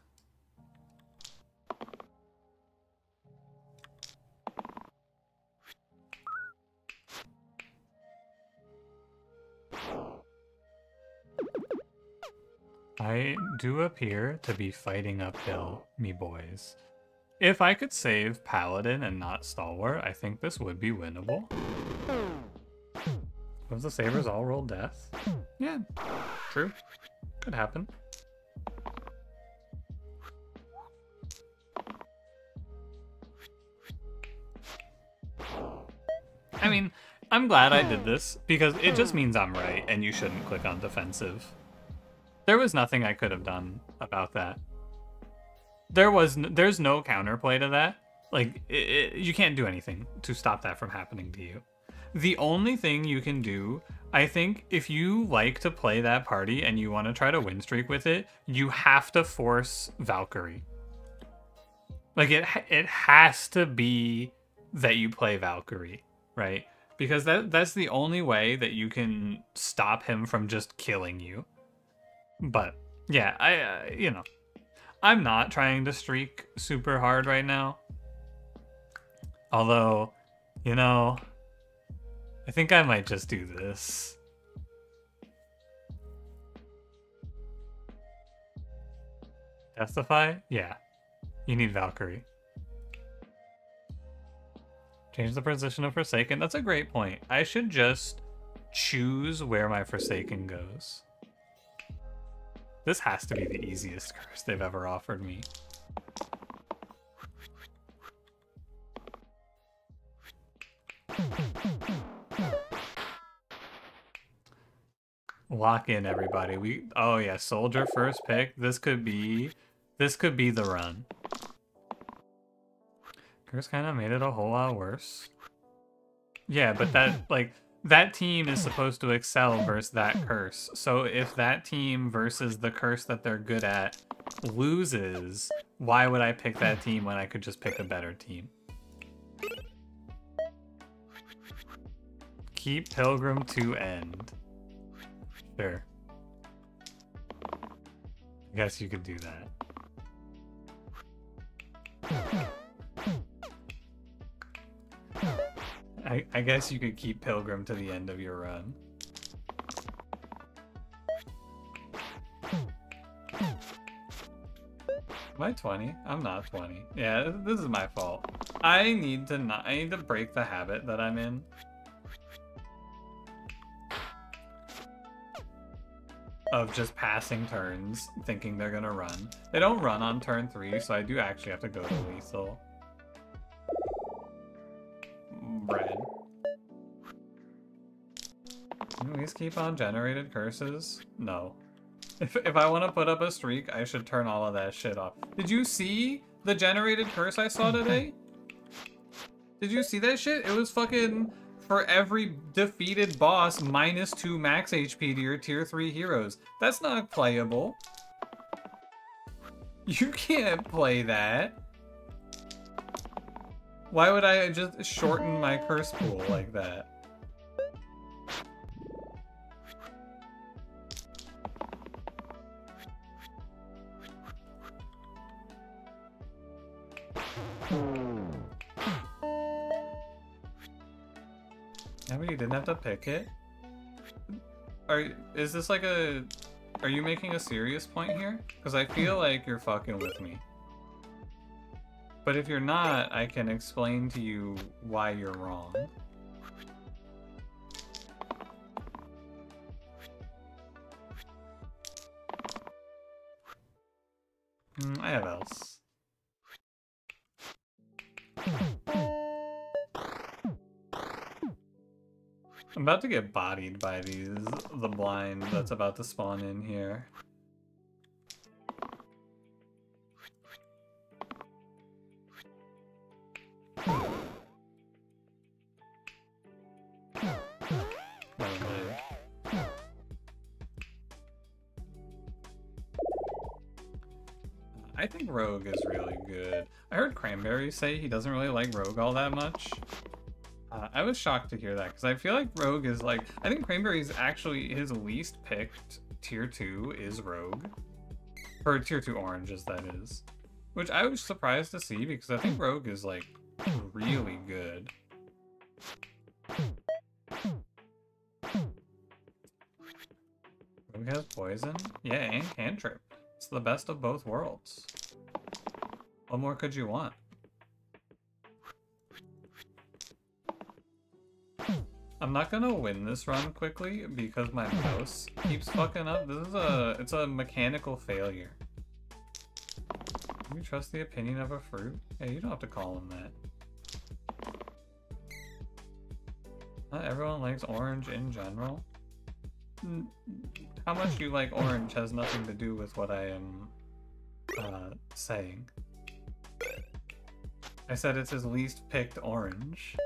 I do appear to be fighting uphill, me boys. If I could save Paladin and not Stalwart, I think this would be winnable. Was the Sabers all roll death? Yeah, true. Could happen. I'm glad I did hmm. this, because it just hmm. means I'm right, and you shouldn't click on defensive. There was nothing I could have done about that. There was, n there's no counterplay to that. Like, it, it, you can't do anything to stop that from happening to you. The only thing you can do I think if you like to play that party and you want to try to win streak with it, you have to force Valkyrie. Like it it has to be that you play Valkyrie, right? Because that that's the only way that you can stop him from just killing you. But yeah, I uh, you know, I'm not trying to streak super hard right now. Although, you know, I think I might just do this. Testify? Yeah. You need Valkyrie. Change the position of Forsaken. That's a great point. I should just choose where my Forsaken goes. This has to be the easiest curse they've ever offered me. Lock in everybody. We oh yeah, soldier first pick. This could be this could be the run. Curse kind of made it a whole lot worse. Yeah, but that like that team is supposed to excel versus that curse. So if that team versus the curse that they're good at loses, why would I pick that team when I could just pick a better team? Keep Pilgrim to end. Sure. I guess you could do that. I, guess you could keep Pilgrim to the end of your run. Am I 20? I'm not 20. Yeah, this is my fault. I need to not I need to break the habit that I'm in. Of just passing turns, thinking they're gonna run. They don't run on turn 3, so I do actually have to go to lethal. Red. Can we keep on generated curses? No. If, if I want to put up a streak, I should turn all of that shit off. Did you see the generated curse I saw today? Did you see that shit? It was fucking for every defeated boss minus two max HP to your tier three heroes. That's not playable. You can't play that. Why would I just shorten my curse pool like that? Yeah, but you didn't have to pick it. Are is this like a? Are you making a serious point here? Because I feel like you're fucking with me. But if you're not, I can explain to you why you're wrong. Mm, I have else. I'm about to get bodied by these, the blind that's about to spawn in here. Rogue is really good. I heard Cranberry say he doesn't really like Rogue all that much. Uh, I was shocked to hear that because I feel like Rogue is like I think Cranberry is actually his least picked tier two is Rogue, or tier two oranges that is, which I was surprised to see because I think Rogue is like really good. Rogue has poison, yeah, and cantrip. It's the best of both worlds. What more could you want? I'm not gonna win this run quickly because my mouse keeps fucking up. This is a, it's a mechanical failure. Can you trust the opinion of a fruit? Hey, you don't have to call him that. Not everyone likes orange in general. How much you like orange has nothing to do with what I am uh, saying. I said it's his least picked orange.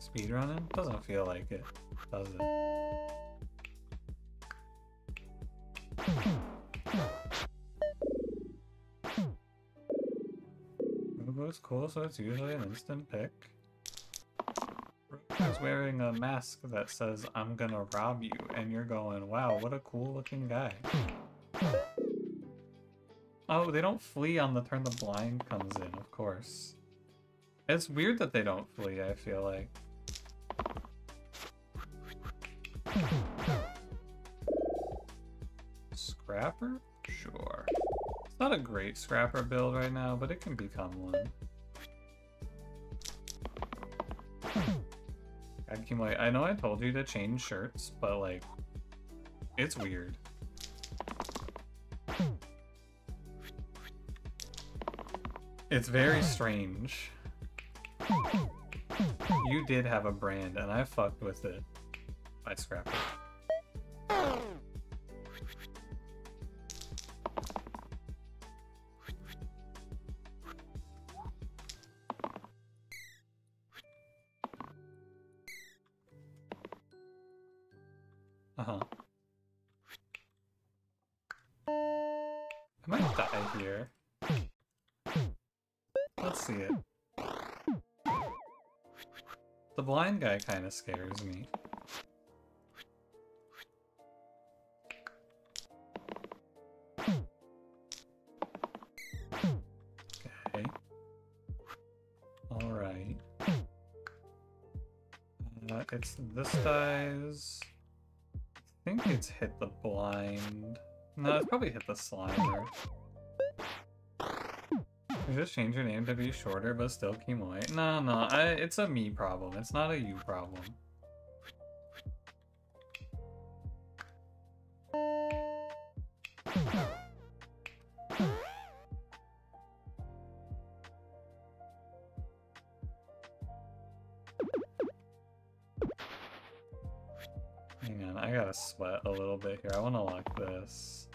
Speedrunning? Doesn't feel like it, does it? Robo's cool, so it's usually an instant pick. Robo's wearing a mask that says, I'm gonna rob you, and you're going, wow, what a cool looking guy. Oh, they don't flee on the turn the blind comes in, of course. It's weird that they don't flee, I feel like. Scrapper? Sure. It's not a great scrapper build right now, but it can become one. I know I told you to change shirts, but like, it's weird. It's very strange. You did have a brand, and I fucked with it. I scrapped it. Kind of scares me. Okay. Alright. Uh, it's this guy's... I think it's hit the blind. No, it's probably hit the slimer. Just change your name to be shorter but still Kimoy. No, no, I, it's a me problem. It's not a you problem. Hang on, I gotta sweat a little bit here. I wanna lock this.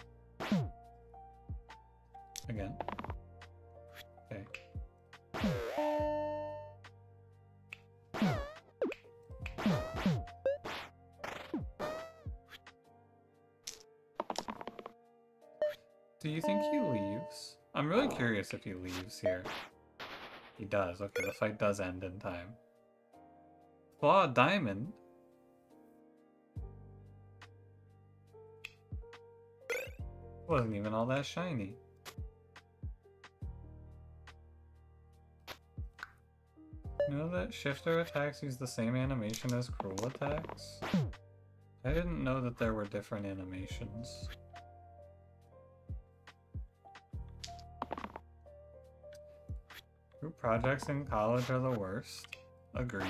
If he leaves here. He does. Okay, the fight does end in time. Claw Diamond? Wasn't even all that shiny. Know that shifter attacks use the same animation as cruel attacks? I didn't know that there were different animations. Projects in college are the worst. Agreed.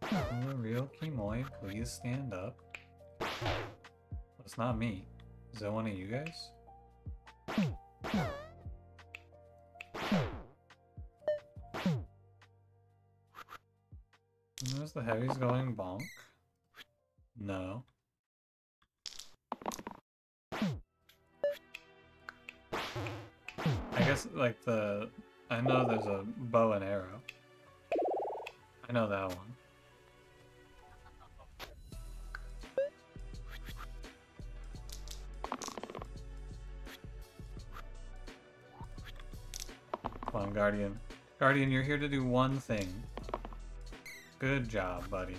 The real Kimoy, please stand up. It's not me. Is that one of you guys? Guardian, you're here to do one thing. Good job, buddy.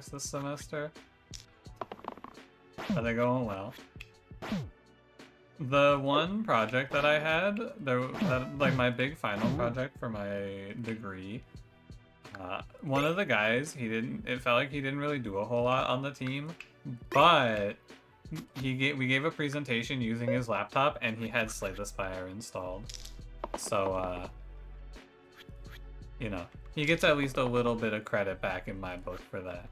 Projects this semester. Are they going well? The one project that I had, there, that, like my big final project for my degree, uh, one of the guys, he didn't, it felt like he didn't really do a whole lot on the team. but he gave, we gave a presentation using his laptop, and he had Slay the Spire installed. So, uh, you know, he gets at least a little bit of credit back in my book for that.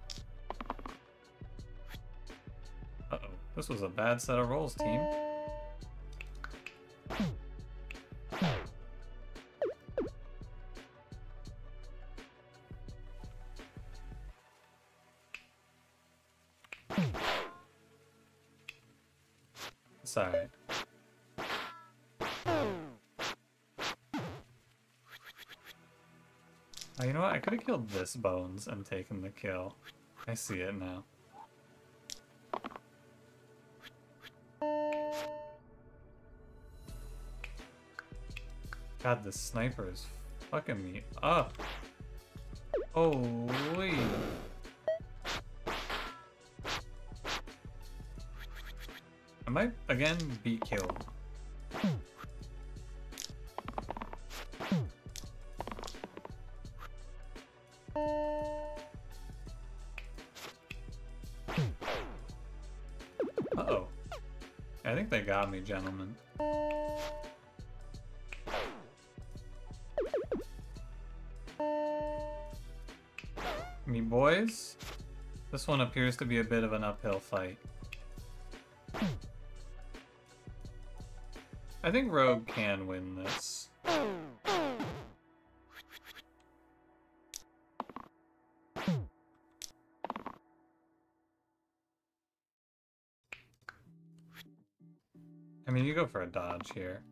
This was a bad set of rolls, team. Sorry. Oh, you know what? I could have killed this Bones and taken the kill. I see it now. God, this sniper is fucking me up. Oh, Holy. I might again be killed. Uh-oh. I think they got me, gentlemen. Boys? This one appears to be a bit of an uphill fight. I think Rogue can win this. I mean, you go for a dodge here.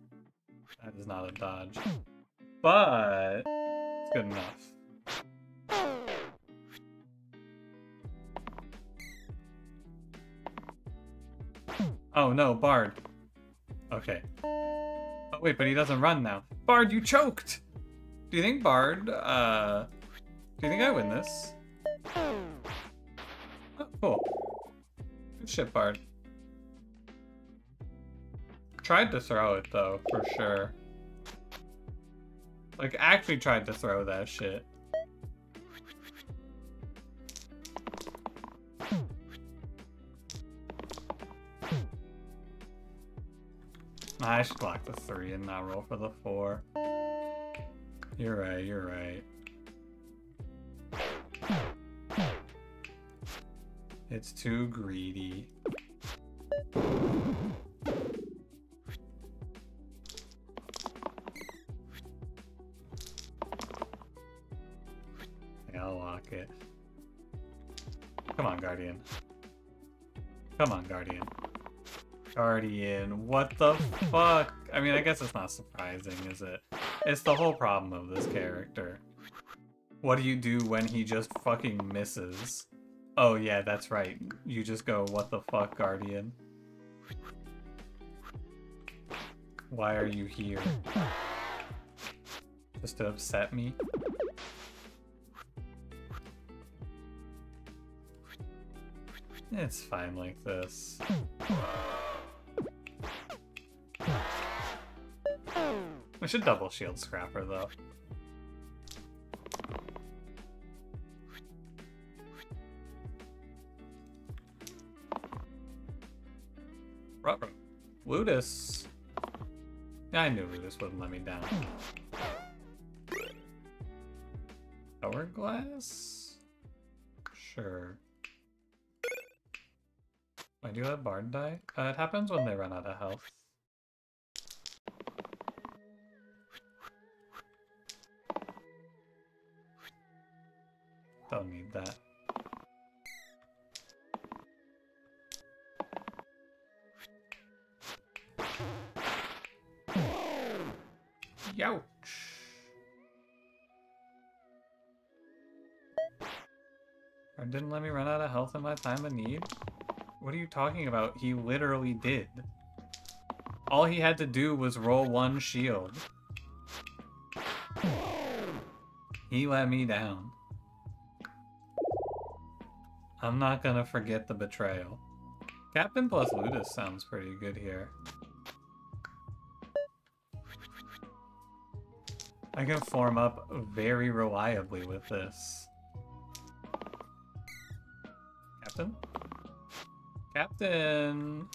That is not a dodge. But it's good enough. Oh no, Bard. Okay. Oh wait, but he doesn't run now. Bard, you choked! Do you think Bard, uh... Do you think I win this? Oh, cool. Good shit, Bard. Tried to throw it, though, for sure. Like, actually tried to throw that shit. I should block the three and not roll for the four. You're right, you're right. It's too greedy. I'll lock it. Come on, Guardian. Come on, Guardian. Guardian, what the fuck? I mean, I guess it's not surprising, is it? It's the whole problem of this character. What do you do when he just fucking misses? Oh yeah, that's right. You just go, what the fuck, Guardian? Why are you here? Just to upset me? It's fine like this. We should double shield Scrapper, though. Ruh-roh. Ludus. I knew Ludus wouldn't let me down. Hourglass? Sure. I do have Bard die? Uh, it happens when they run out of health. Didn't let me run out of health in my time of need? What are you talking about? He literally did. All he had to do was roll one shield. He let me down. I'm not gonna forget the betrayal. Captain plus Ludus sounds pretty good here. I can form up very reliably with this. Captain? Captain.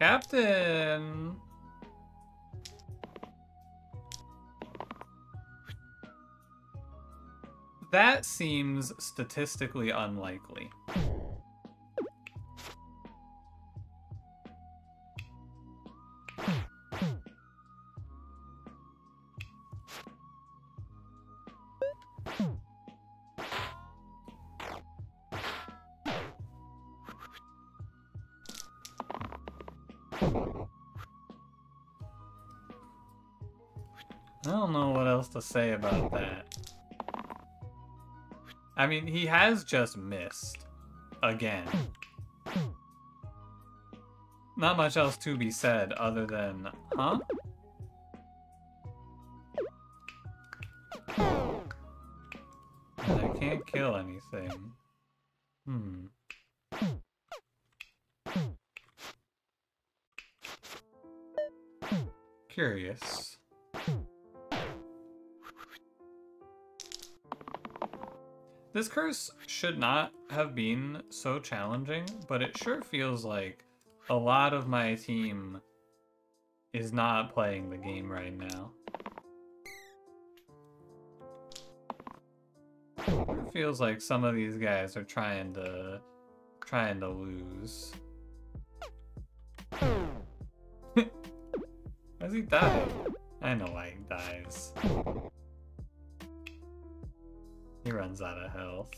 Captain. That seems statistically unlikely. Say about that. I mean, he has just missed. Again. Not much else to be said other than, huh? I can't kill anything. Curse should not have been so challenging, but it sure feels like a lot of my team is not playing the game right now. It feels like some of these guys are trying to trying to lose. Why's he die? I know why he dies. Runs out of health.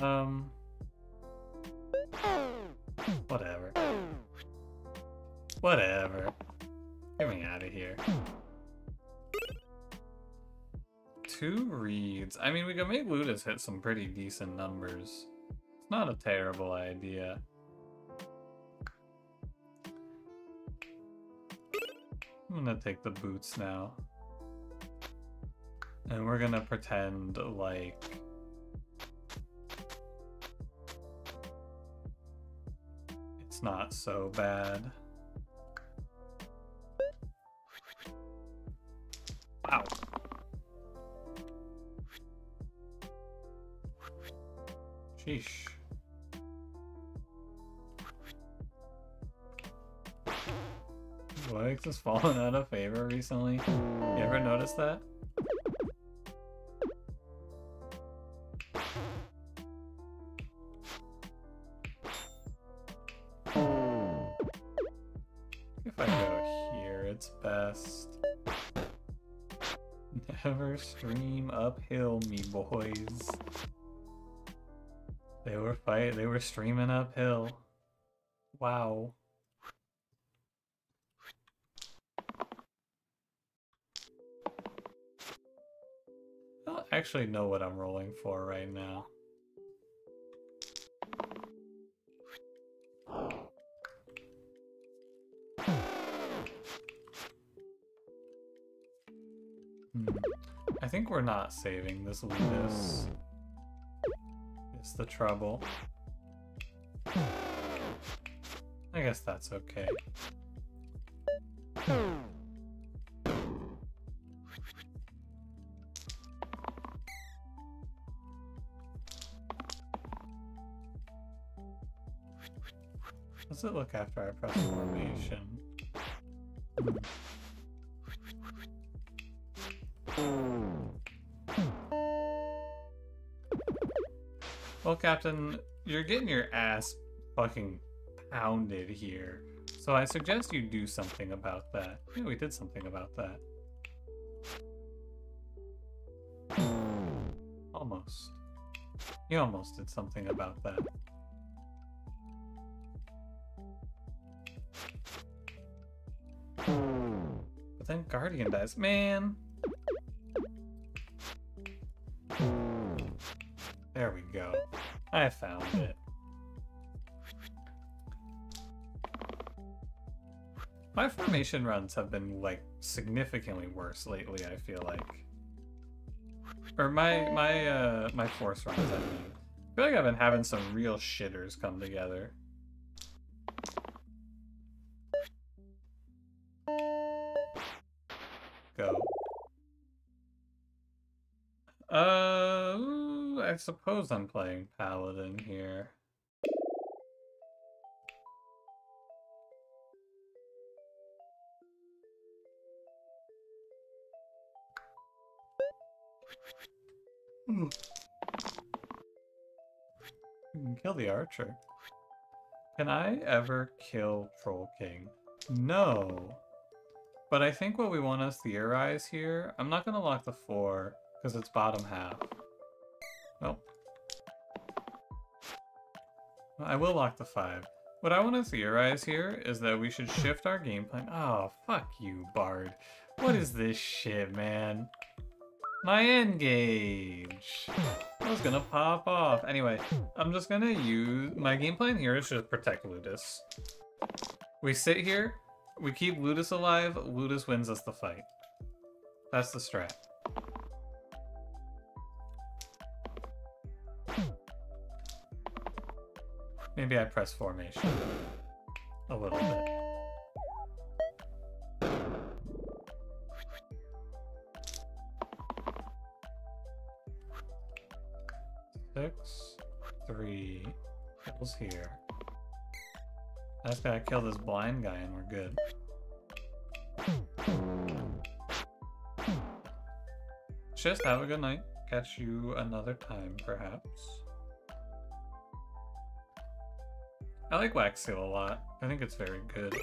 Um. Whatever. Whatever. Get me out of here. Two reads. I mean, we can make Ludus hit some pretty decent numbers. It's not a terrible idea. I'm gonna take the boots now. And we're gonna pretend like... It's not so bad. Wow. Sheesh. Legs has fallen out of favor recently. You ever notice that? Boys. They were fight. They were streaming uphill. Wow. I don't actually know what I'm rolling for right now. I think we're not saving this Ludus. It's the trouble. I guess that's okay. Does it look after I press formation? Well, Captain, you're getting your ass fucking pounded here. So I suggest you do something about that. Yeah, we did something about that. Almost. You almost did something about that. But then Guardian dies. Man! There we go. I found it. My formation runs have been, like, significantly worse lately, I feel like. Or my, my, uh, my force runs, I mean. I feel like I've been having some real shitters come together. Suppose I'm playing Paladin here. Hmm. You can kill the archer. Can I ever kill Troll King? No. But I think what we want to theorize here, I'm not going to lock the 4, because it's bottom half. I will lock the 5. What I want to theorize here is that we should shift our game plan. Oh, fuck you, Bard. What is this shit, man? My engage! I was gonna pop off. Anyway, I'm just gonna use... My game plan here is just protect Ludus. We sit here, we keep Ludus alive, Ludus wins us the fight. That's the strat. Maybe I press formation. A little bit. Six, three, kills here. I just gotta kill this blind guy and we're good. Just have a good night. Catch you another time, perhaps. I like Wax Seal a lot. I think it's very good.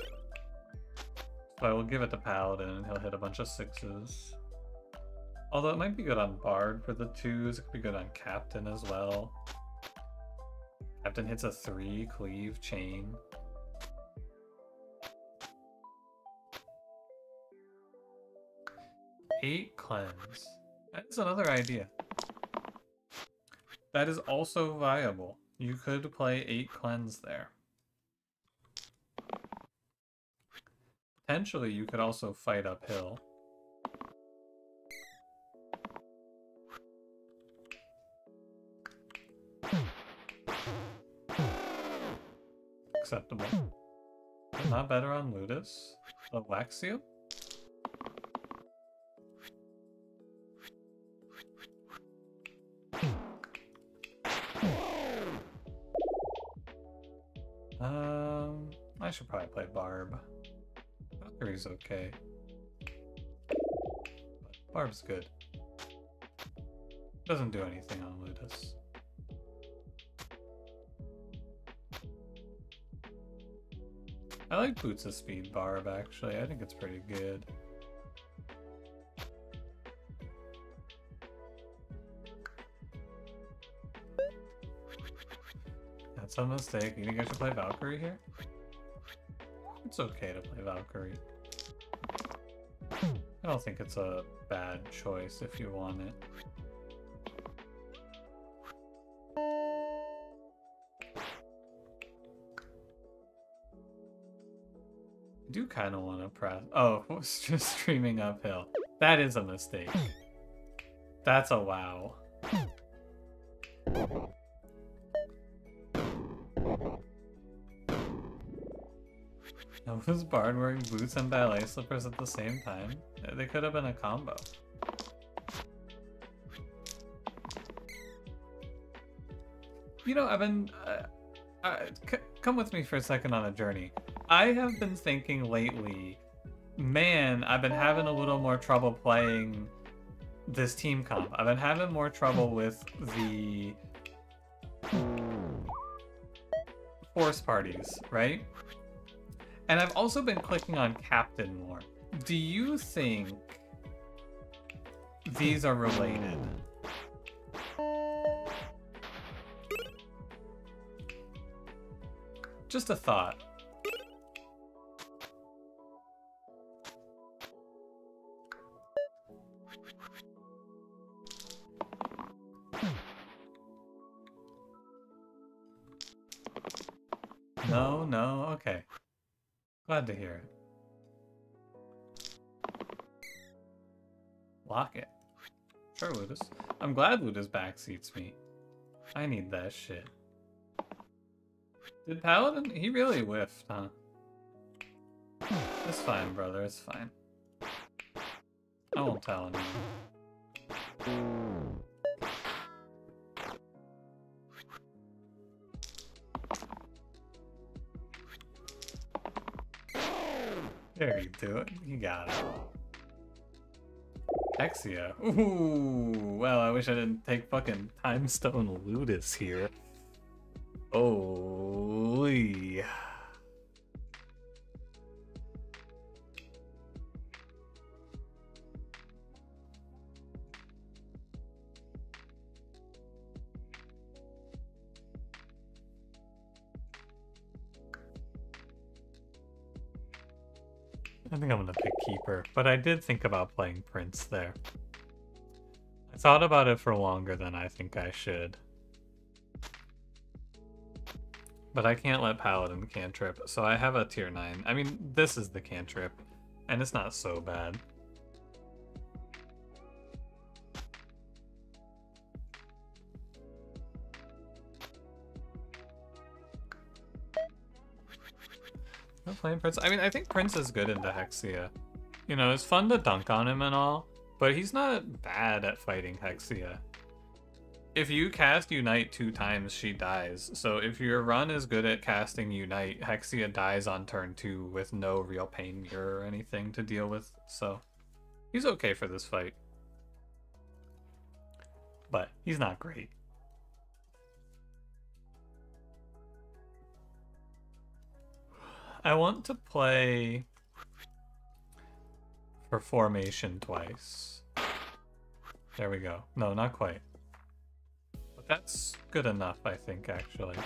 So I will give it to Paladin and he'll hit a bunch of sixes. Although it might be good on Bard for the twos, it could be good on Captain as well. Captain hits a three, cleave, chain. Eight cleanse. That is another idea. That is also viable. You could play eight cleanse there. Potentially, you could also fight uphill. Acceptable. Not better on Ludus? Seal? Um, I should probably play Barb. Valkyrie's okay. But Barb's good. Doesn't do anything on Ludus. I like Boots of Speed Barb, actually. I think it's pretty good. That's a mistake. You think I should play Valkyrie here? It's okay to play Valkyrie. I don't think it's a bad choice if you want it. I do kind of want to press... Oh, it's just streaming uphill. That is a mistake. That's a wow. Now, was Bard wearing boots and ballet slippers at the same time? They could have been a combo. You know, I've been... Uh, uh, come with me for a second on a journey. I have been thinking lately, man, I've been having a little more trouble playing this team comp. I've been having more trouble with the force parties, right? And I've also been clicking on Captain more. Do you think these are related? Just a thought. To hear it. Lock it. Sure, Ludus. I'm glad Ludus backseats me. I need that shit. Did Paladin? He really whiffed, huh? It's fine, brother. It's fine. I won't tell anyone. Do it. You got it. Hexia. Ooh, well, I wish I didn't take fucking Timestone Ludus here. Holy. But I did think about playing Prince there. I thought about it for longer than I think I should. But I can't let Paladin cantrip, so I have a tier 9. I mean, this is the cantrip, and it's not so bad. Not playing Prince. I mean, I think Prince is good into Hexia. You know, it's fun to dunk on him and all, but he's not bad at fighting Hexia. If you cast Unite two times, she dies. So if your run is good at casting Unite, Hexia dies on turn two with no real pain mirror or anything to deal with. So he's okay for this fight. But he's not great. I want to play for formation twice. There we go. No, not quite. But that's good enough, I think, actually.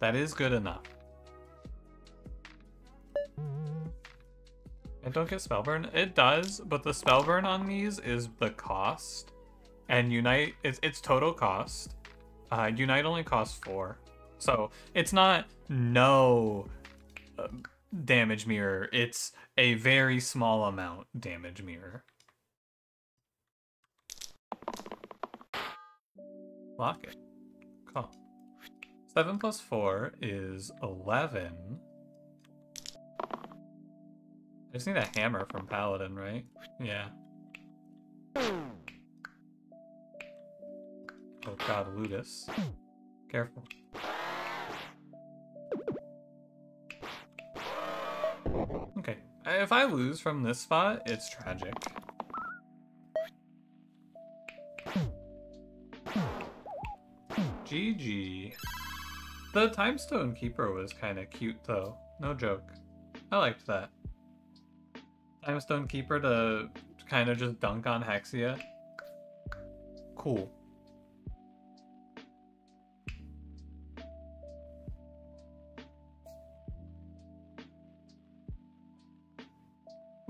That is good enough. And don't get Spellburn. It does, but the Spellburn on these is the cost. And Unite, it's, it's total cost. Uh, Unite only costs four. So it's not no uh, damage mirror. It's a very small amount damage mirror. Lock it. Cool. 7 plus 4 is 11. I just need a hammer from Paladin, right? Yeah. Oh god, Ludus. Careful. If I lose from this spot, it's tragic. GG. The Timestone Keeper was kind of cute, though. No joke. I liked that. Timestone Keeper to kind of just dunk on Hexia. Cool.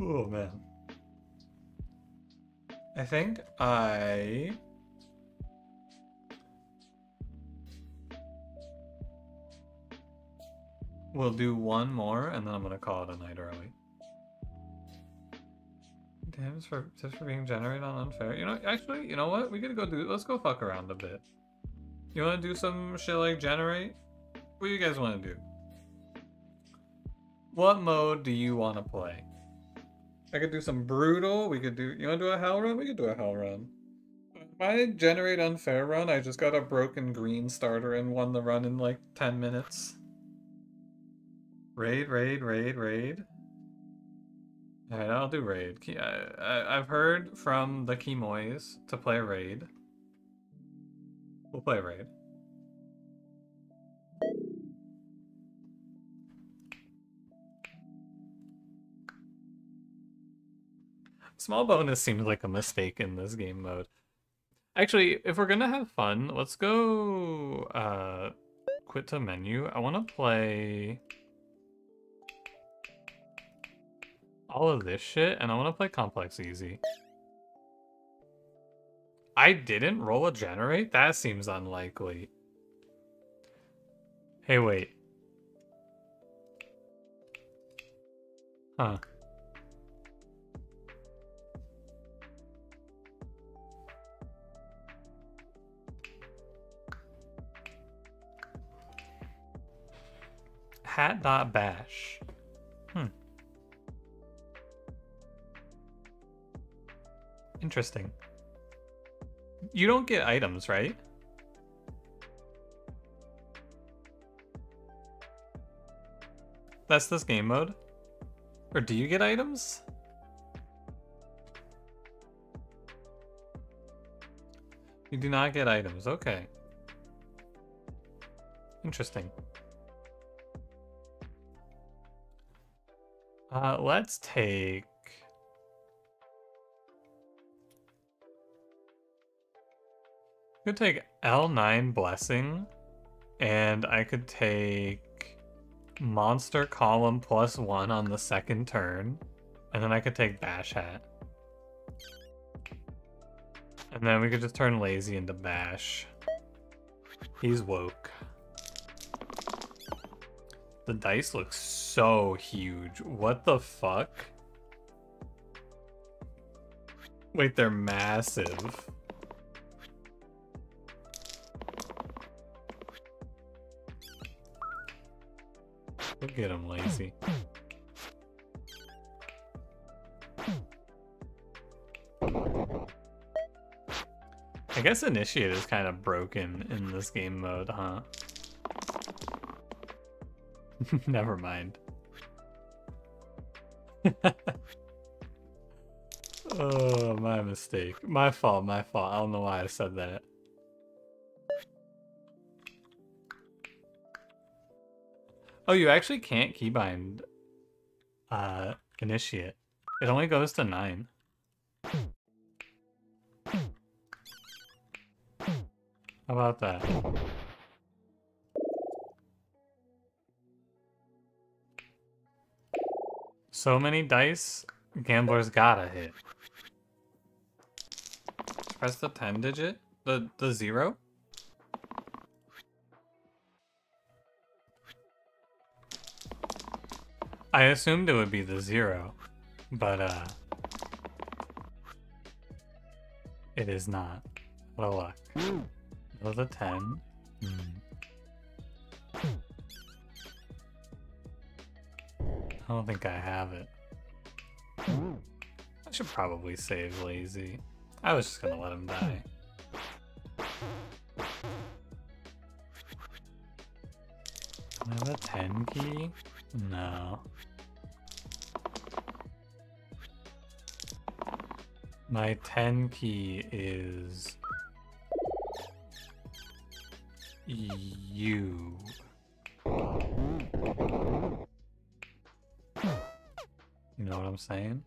Oh man. I think I will do one more and then I'm gonna call it a night early. Damn, for just for being generated on unfair. You know, actually, you know what? We gotta go do. Let's go fuck around a bit. You want to do some shit like generate? What do you guys want to do? What mode do you want to play? I could do some brutal. We could do. You want to do a hell run? We could do a hell run. My generate unfair run, I just got a broken green starter and won the run in like 10 minutes. Raid, raid, raid, raid. Alright, I'll do raid. I, have heard from the Kimoys to play raid. We'll play raid. Small bonus seems like a mistake in this game mode. Actually, if we're gonna have fun, let's go uh, quit to menu. I want to play all of this shit, and I want to play complex easy. I didn't roll a generate? That seems unlikely. Hey, wait. Huh. hat.bash. Hmm. Interesting. You don't get items, right? That's this game mode? Or do you get items? You do not get items, okay. Interesting. Uh, let's take... could take L9 Blessing, and I could take Monster Column plus one on the second turn, and then I could take Bash Hat. And then we could just turn Lazy into Bash. He's woke. The dice look so huge. What the fuck? Wait, they're massive. Look at him, lazy. I guess Initiate is kind of broken in this game mode, huh? Never mind. oh, my mistake. My fault, my fault. I don't know why I said that. Oh, you actually can't keybind uh, Initiate. It only goes to 9. How about that? So many dice, gamblers gotta hit. Press the 10 digit? The, the zero? I assumed it would be the zero, but uh, it is not. What a luck. That was a 10. Hmm. I don't think I have it. I should probably save Lazy. I was just gonna let him die. I have a 10 key? No. My 10 key is you. You know what I'm saying?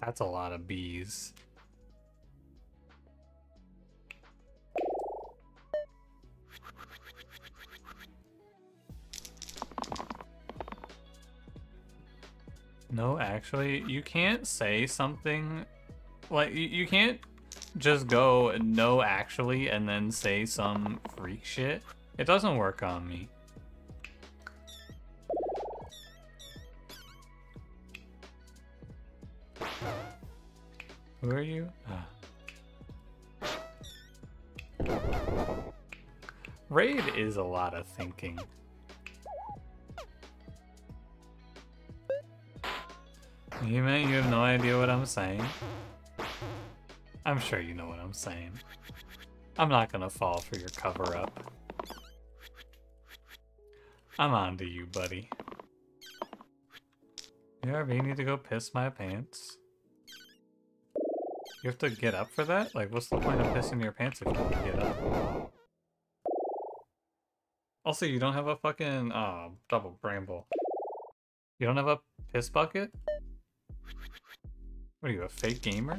That's a lot of bees. No, actually, you can't say something like you, you can't just go no actually and then say some freak shit. It doesn't work on me. Who are you? Ah. Raid is a lot of thinking. You mean you have no idea what I'm saying? I'm sure you know what I'm saying. I'm not gonna fall for your cover up. I'm on to you, buddy. You need to go piss my pants? You have to get up for that? Like, what's the point of pissing your pants if you can get up? Also, you don't have a fucking, oh, double bramble. You don't have a piss bucket? What are you, a fake gamer?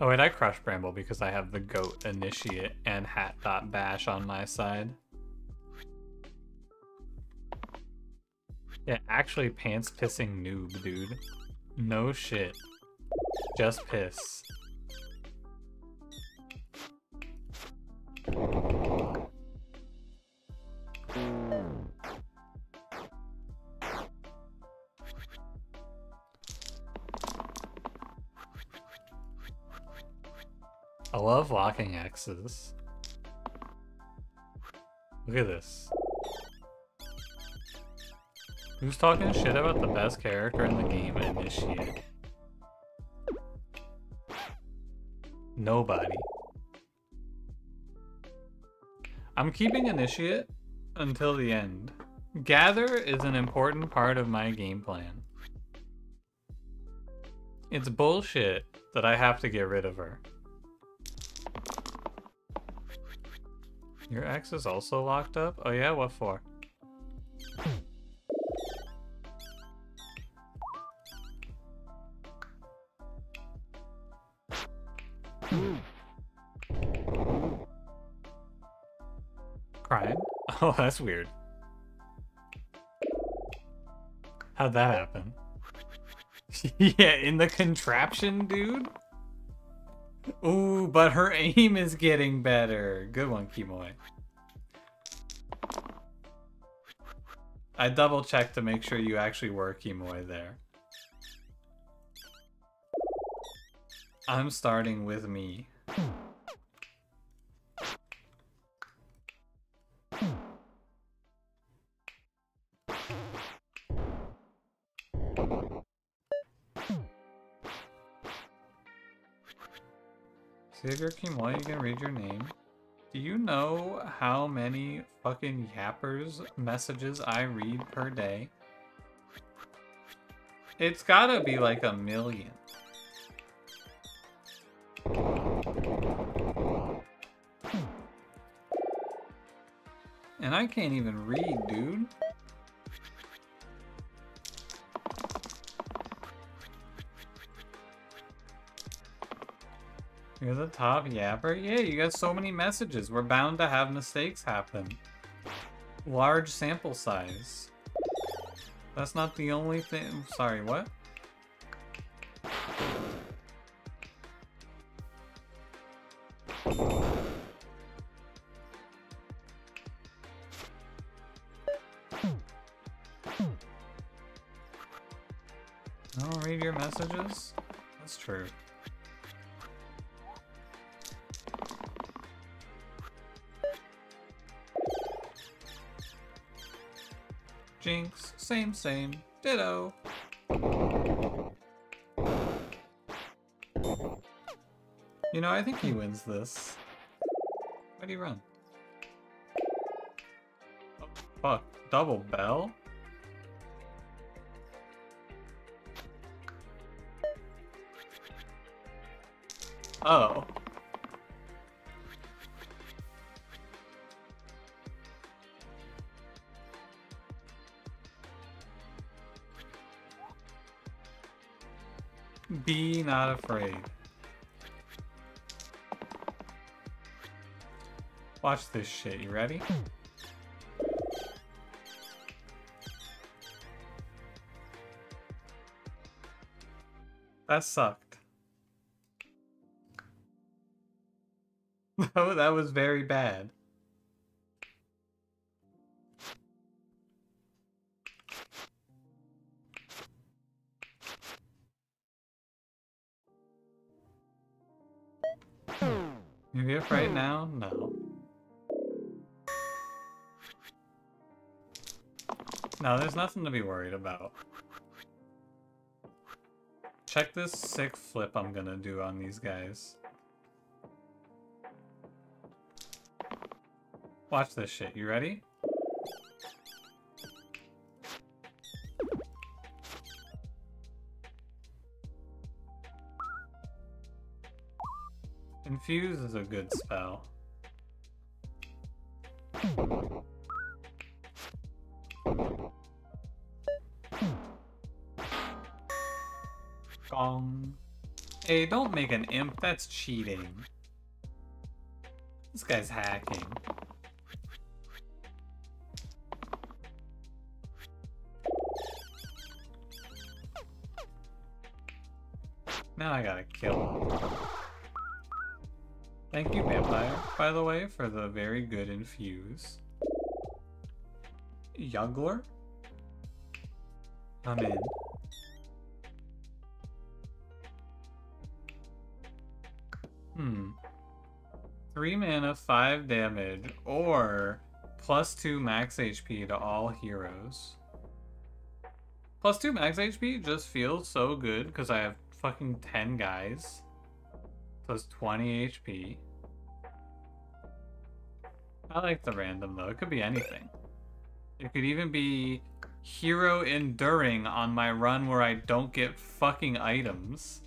Oh wait, I crush Bramble because I have the Goat Initiate and Hat.bash on my side. Yeah, actually pants pissing noob, dude. No shit. Just piss. I love locking X's. Look at this. Who's talking shit about the best character in the game, Initiate? Nobody. I'm keeping Initiate until the end. Gather is an important part of my game plan. It's bullshit that I have to get rid of her. Your ex is also locked up? Oh yeah, what for? Oh, that's weird. How'd that happen? yeah, in the contraption, dude? Ooh, but her aim is getting better. Good one, Kimoy. I double checked to make sure you actually were Kimoy there. I'm starting with me. Xavier Kimoy, you can read your name. Do you know how many fucking yappers messages I read per day? It's gotta be like a million. And I can't even read, dude. You're the top yapper? Yeah, you got so many messages. We're bound to have mistakes happen. Large sample size. That's not the only thing. Sorry, what? Same, same, ditto. You know, I think he wins this. Do you run? Oh, fuck. Double bell? Oh. Be not afraid. Watch this shit, you ready? That sucked. that was very bad. No, there's nothing to be worried about. Check this sick flip I'm gonna do on these guys. Watch this shit. You ready? Infuse is a good spell. Hey, don't make an imp, that's cheating. This guy's hacking. Now I gotta kill him. Thank you, Vampire, by the way, for the very good infuse. Juggler? I'm in. 3 mana, 5 damage, or plus 2 max HP to all heroes. Plus 2 max HP just feels so good because I have fucking 10 guys. Plus 20 HP. I like the random though. It could be anything. It could even be hero enduring on my run where I don't get fucking items.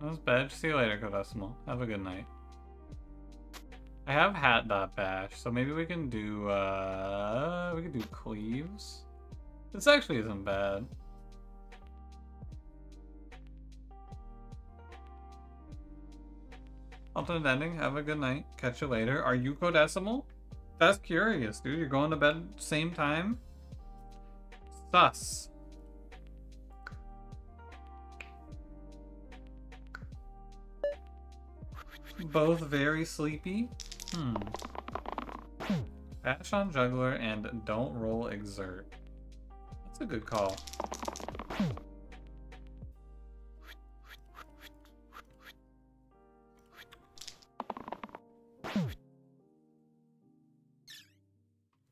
That was bad. See you later, Codecimal. Have a good night. I have hat dot bash, so maybe we can do, uh, we could do cleaves. This actually isn't bad. Alternate ending. Have a good night. Catch you later. Are you Codecimal? That's curious, dude. You're going to bed same time? Sus. Both very sleepy. Hmm. Bash on Juggler and don't roll Exert. That's a good call.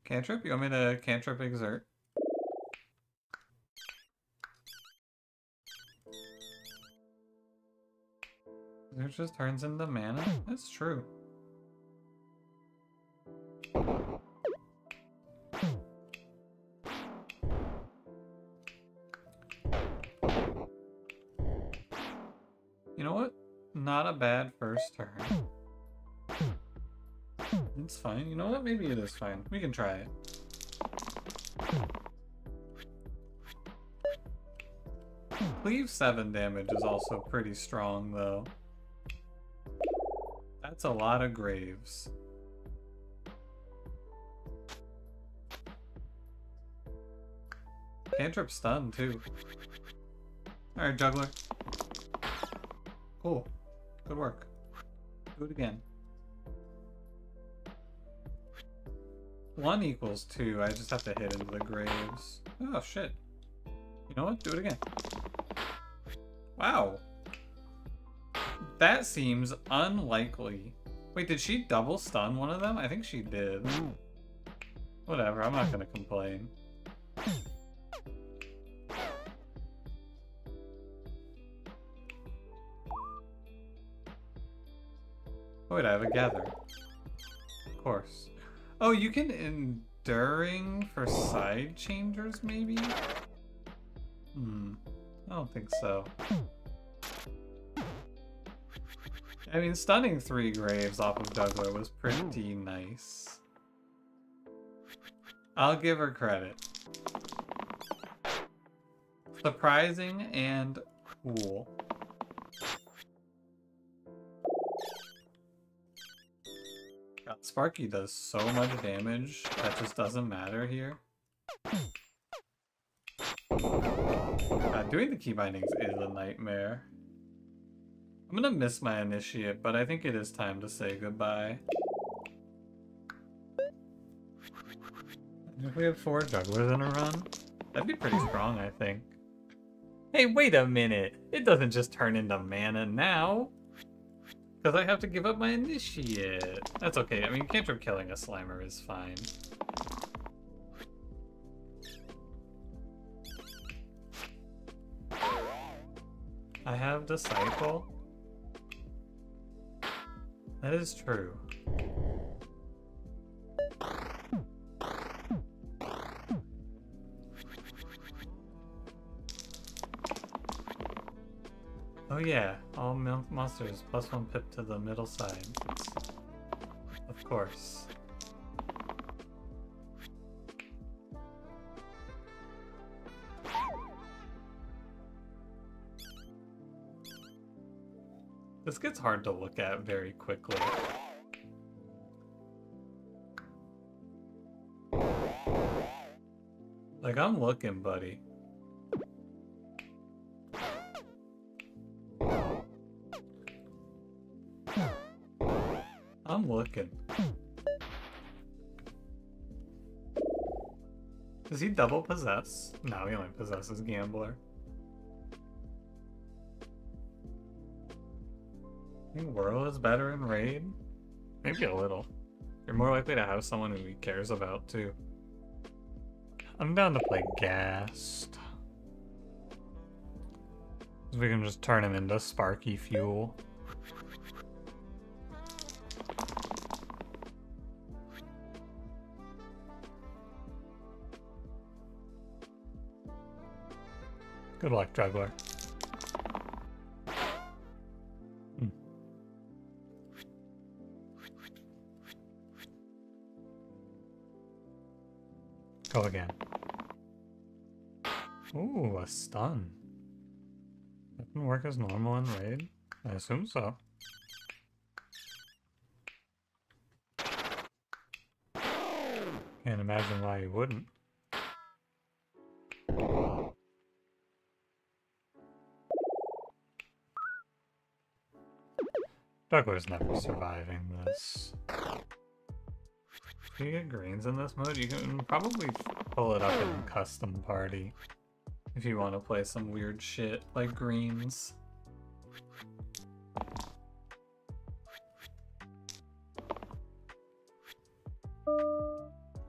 Cantrip? You want me to cantrip exert? Just turns into mana? That's true. You know what? Not a bad first turn. It's fine. You know what? Maybe it is fine. We can try it. Cleave 7 damage is also pretty strong, though. That's a lot of graves. Cantrip stun, too. Alright, Juggler. Cool. Good work. Do it again. One equals two. I just have to hit into the graves. Oh, shit. You know what? Do it again. Wow. That seems unlikely. Wait, did she double stun one of them? I think she did. Whatever, I'm not gonna complain. Wait, I have a gather. Of course. Oh, you can enduring for side changers, maybe? Hmm. I don't think so. I mean, stunning three graves off of Juggler was pretty nice. I'll give her credit. Surprising and cool. God, Sparky does so much damage that just doesn't matter here. God, doing the key bindings is a nightmare. I'm gonna miss my initiate, but I think it is time to say goodbye. If we have four jugglers in a run, that'd be pretty strong, I think. Hey, wait a minute! It doesn't just turn into mana now! Because I have to give up my initiate. That's okay. I mean, cantrip killing a Slimer is fine. I have Disciple. That is true. Oh yeah, all monsters plus one pip to the middle side. Of course. This gets hard to look at very quickly. Like, I'm looking, buddy. I'm looking. Does he double possess? No, he only possesses Gambler. Think Whirl is better in Raid? Maybe a little. You're more likely to have someone who he cares about, too. I'm down to play Ghast. We can just turn him into sparky fuel. Good luck, juggler. Go again. Ooh, a stun. That can work as normal in raid? I assume so. Can't imagine why you wouldn't. Juggler's never surviving this. If you get greens in this mode, you can probably pull it up in custom party. If you want to play some weird shit like greens.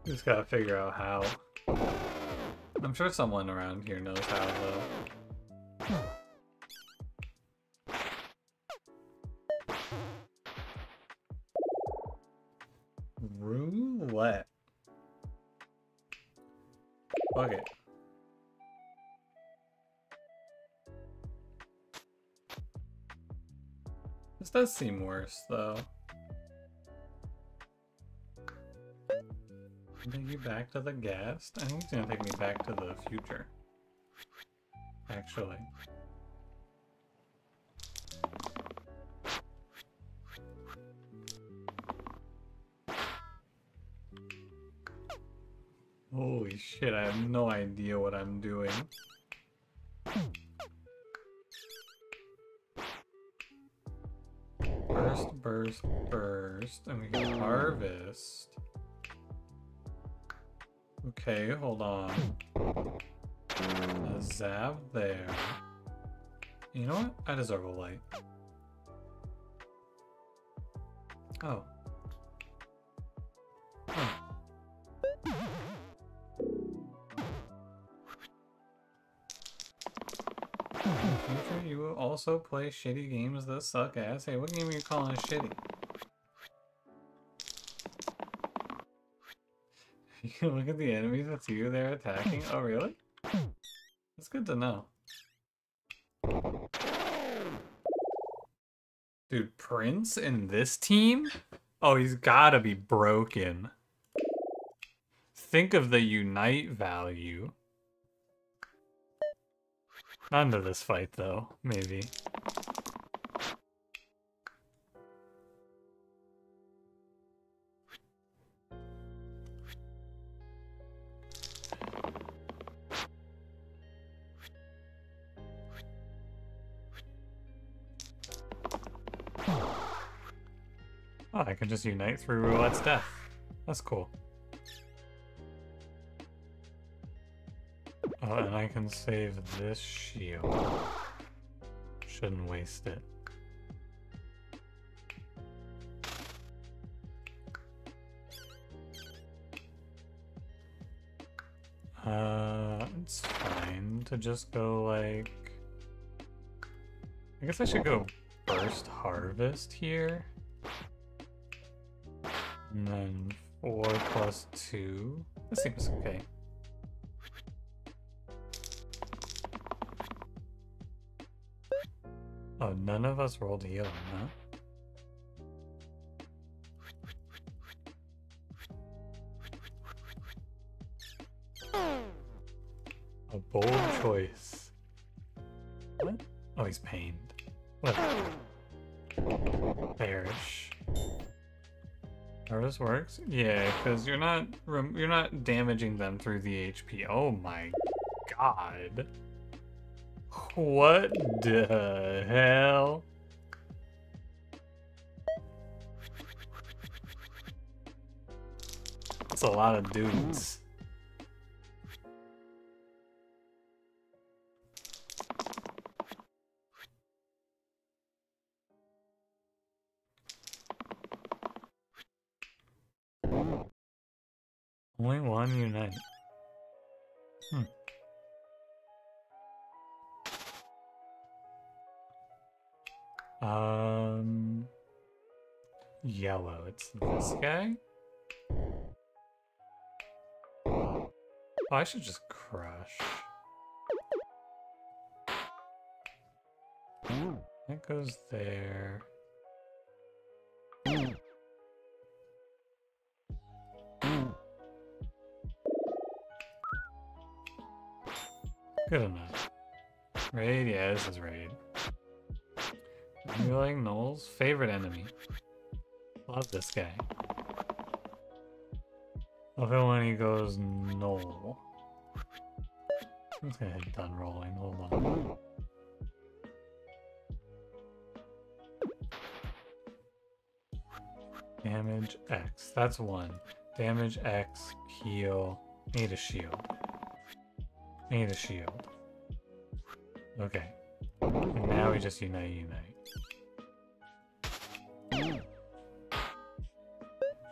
Just gotta figure out how. I'm sure someone around here knows how though. Does seem worse, though. Take you back to the guest? I think it's gonna take me back to the future. Actually. Holy shit, I have no idea what I'm doing. Burst, burst, burst, and we can harvest. Okay, hold on. A zap there. You know what? I deserve a light. Oh. You also play shitty games that suck ass. Hey, what game are you calling shitty? You can look at the enemies that's you they're attacking. Oh, really? That's good to know. Dude, Prince in this team? Oh, he's gotta be broken. Think of the unite value. Not into this fight, though. Maybe. Oh, I can just unite through Roulette's death. That's cool. Oh, and I can save this shield. Shouldn't waste it. Uh, it's fine to just go like... I guess I should go first harvest here. And then 4 plus 2. That seems okay. None of us rolled healing, huh? A bold choice. What? Oh, he's pained. What? Perish. How this works? Yeah, because you're not you're not damaging them through the HP. Oh my god. What the hell? That's a lot of dudes. Only one unite. Hmm. Um, yellow. It's this guy. Oh, I should just crush. That goes there. Good enough. Raid? Yeah, this is raid. You like Knowles? Favorite enemy. Love this guy. Love it when he goes Knoll. I'm just gonna hit done rolling. Hold on. Damage X. That's one. Damage X, heal. Need a shield. Need a shield. Okay. And now we just unite, unite.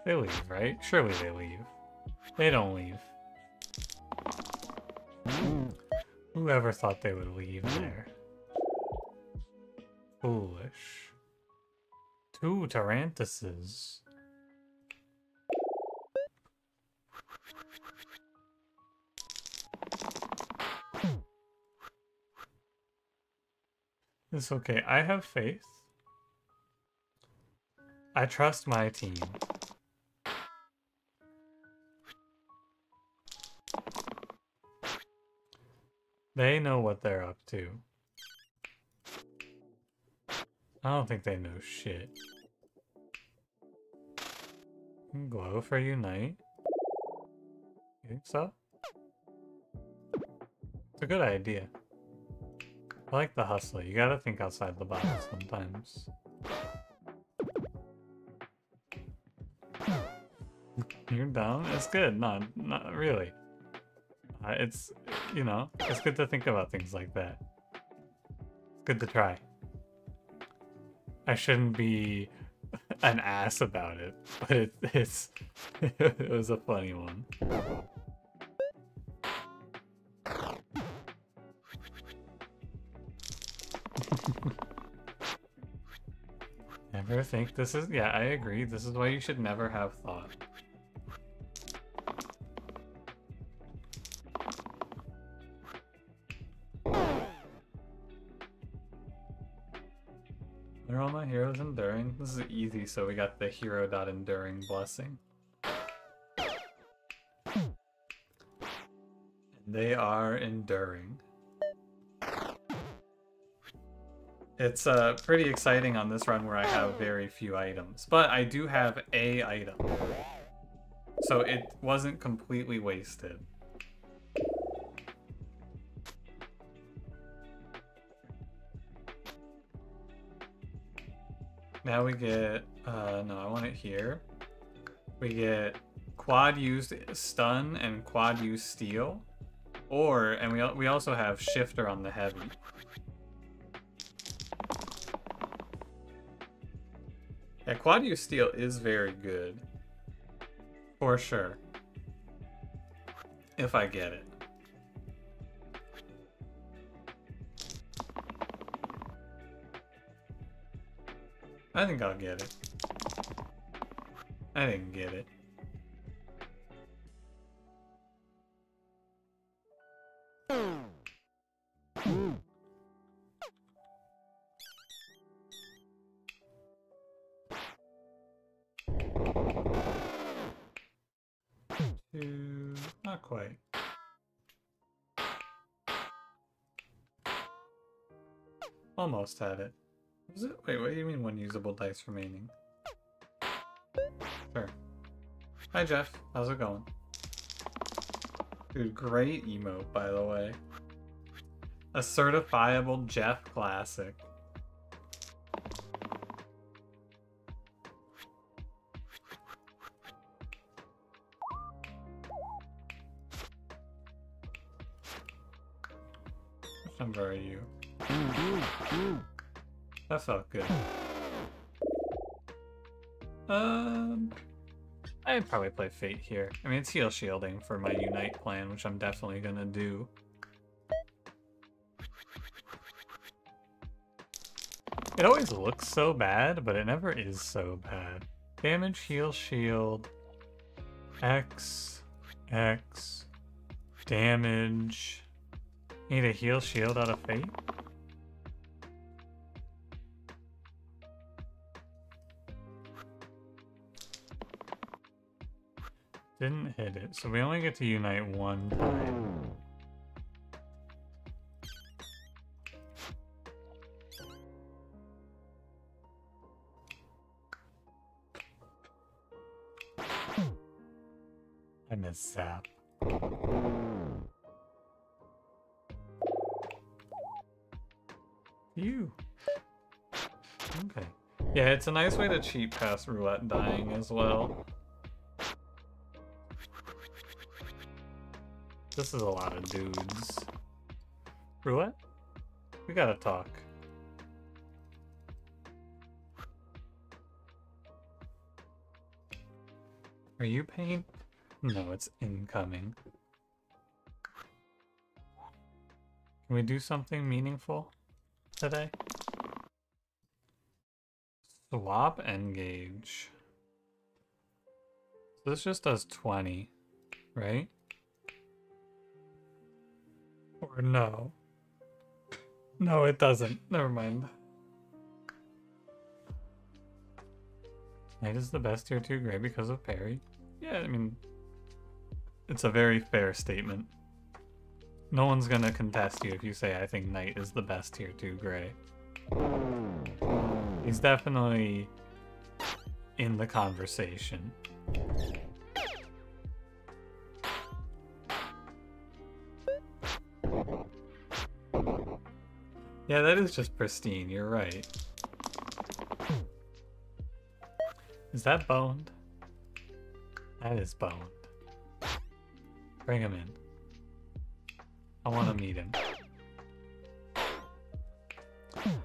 They leave, right? Surely they leave. They don't leave. Whoever thought they would leave there? Foolish. Two Tarantuses. It's okay. I have faith. I trust my team. They know what they're up to. I don't think they know shit. Glow for Unite? You think so? It's a good idea. I like the hustler. You gotta think outside the box sometimes. You're down? It's good. Not, not really. Uh, it's, you know, it's good to think about things like that. It's good to try. I shouldn't be an ass about it, but it, it's, it was a funny one. never think this is yeah i agree this is why you should never have thought so we got the hero dot enduring blessing they are enduring It's uh, pretty exciting on this run where I have very few items, but I do have a item. So it wasn't completely wasted. Now we get, uh, no, I want it here. We get quad used stun and quad used steal. Or, and we, we also have shifter on the heavy. Yeah, quad use steel is very good. For sure. If I get it. I think I'll get it. I didn't get it. Two, Not quite. Almost had it. Was it? Wait, what do you mean one usable dice remaining? Sure. Hi Jeff, how's it going? Dude, great emote, by the way. A certifiable Jeff classic. Felt good. Um, I'd probably play Fate here. I mean, it's heal shielding for my Unite plan, which I'm definitely gonna do. It always looks so bad, but it never is so bad. Damage, heal, shield. X, X, damage. Need a heal shield out of fate? Didn't hit it, so we only get to unite one time. I miss Zap. You. Okay. Yeah, it's a nice way to cheat past roulette dying as well. This is a lot of dudes. Roulette? We gotta talk. Are you paying? No, it's incoming. Can we do something meaningful today? Swap engage. So this just does 20, right? Or no? No, it doesn't. Never mind. Knight is the best tier 2 gray because of parry. Yeah, I mean, it's a very fair statement. No one's gonna contest you if you say I think Knight is the best tier 2 gray. He's definitely in the conversation. Yeah, that is just pristine, you're right. Is that boned? That is boned. Bring him in. I want to meet him.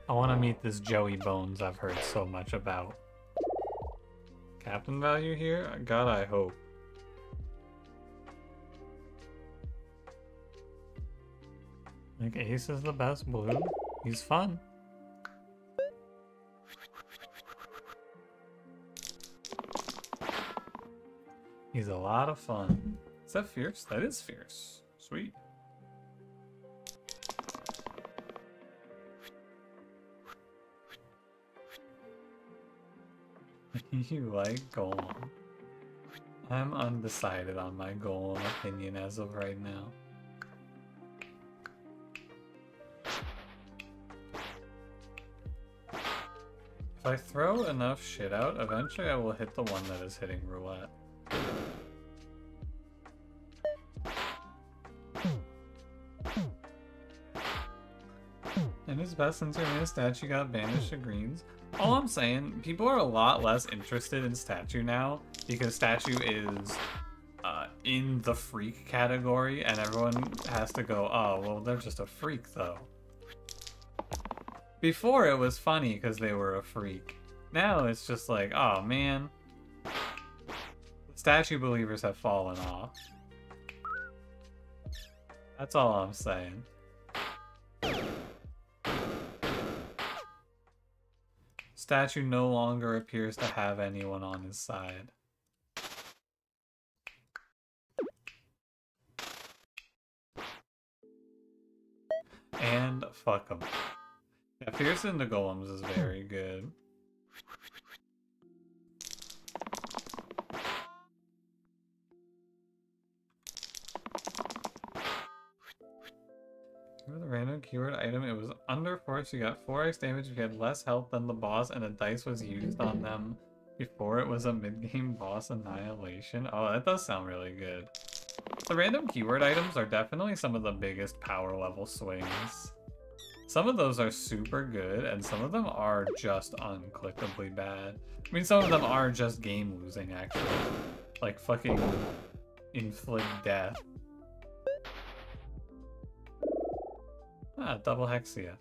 I want to meet this Joey Bones I've heard so much about. Captain value here? God, I hope. Like Ace is the best blue. He's fun. He's a lot of fun. Is that fierce? That is fierce. Sweet. you like Golem? I'm undecided on my Golem opinion as of right now. If I throw enough shit out, eventually I will hit the one that is hitting roulette. In his best since new statue got banished to greens. All I'm saying, people are a lot less interested in statue now because statue is uh, in the freak category and everyone has to go, oh, well, they're just a freak though. Before it was funny because they were a freak. Now it's just like, oh man. Statue believers have fallen off. That's all I'm saying. Statue no longer appears to have anyone on his side. And fuck him. Yeah, Fierce the Golems is very good. the random keyword item, it was under force. You got 4 x damage if you had less health than the boss, and a dice was used on them before it was a mid-game boss annihilation. Oh, that does sound really good. The random keyword items are definitely some of the biggest power level swings. Some of those are super good, and some of them are just unclickably bad. I mean, some of them are just game losing, actually. Like fucking inflict death. Ah, double Hexia.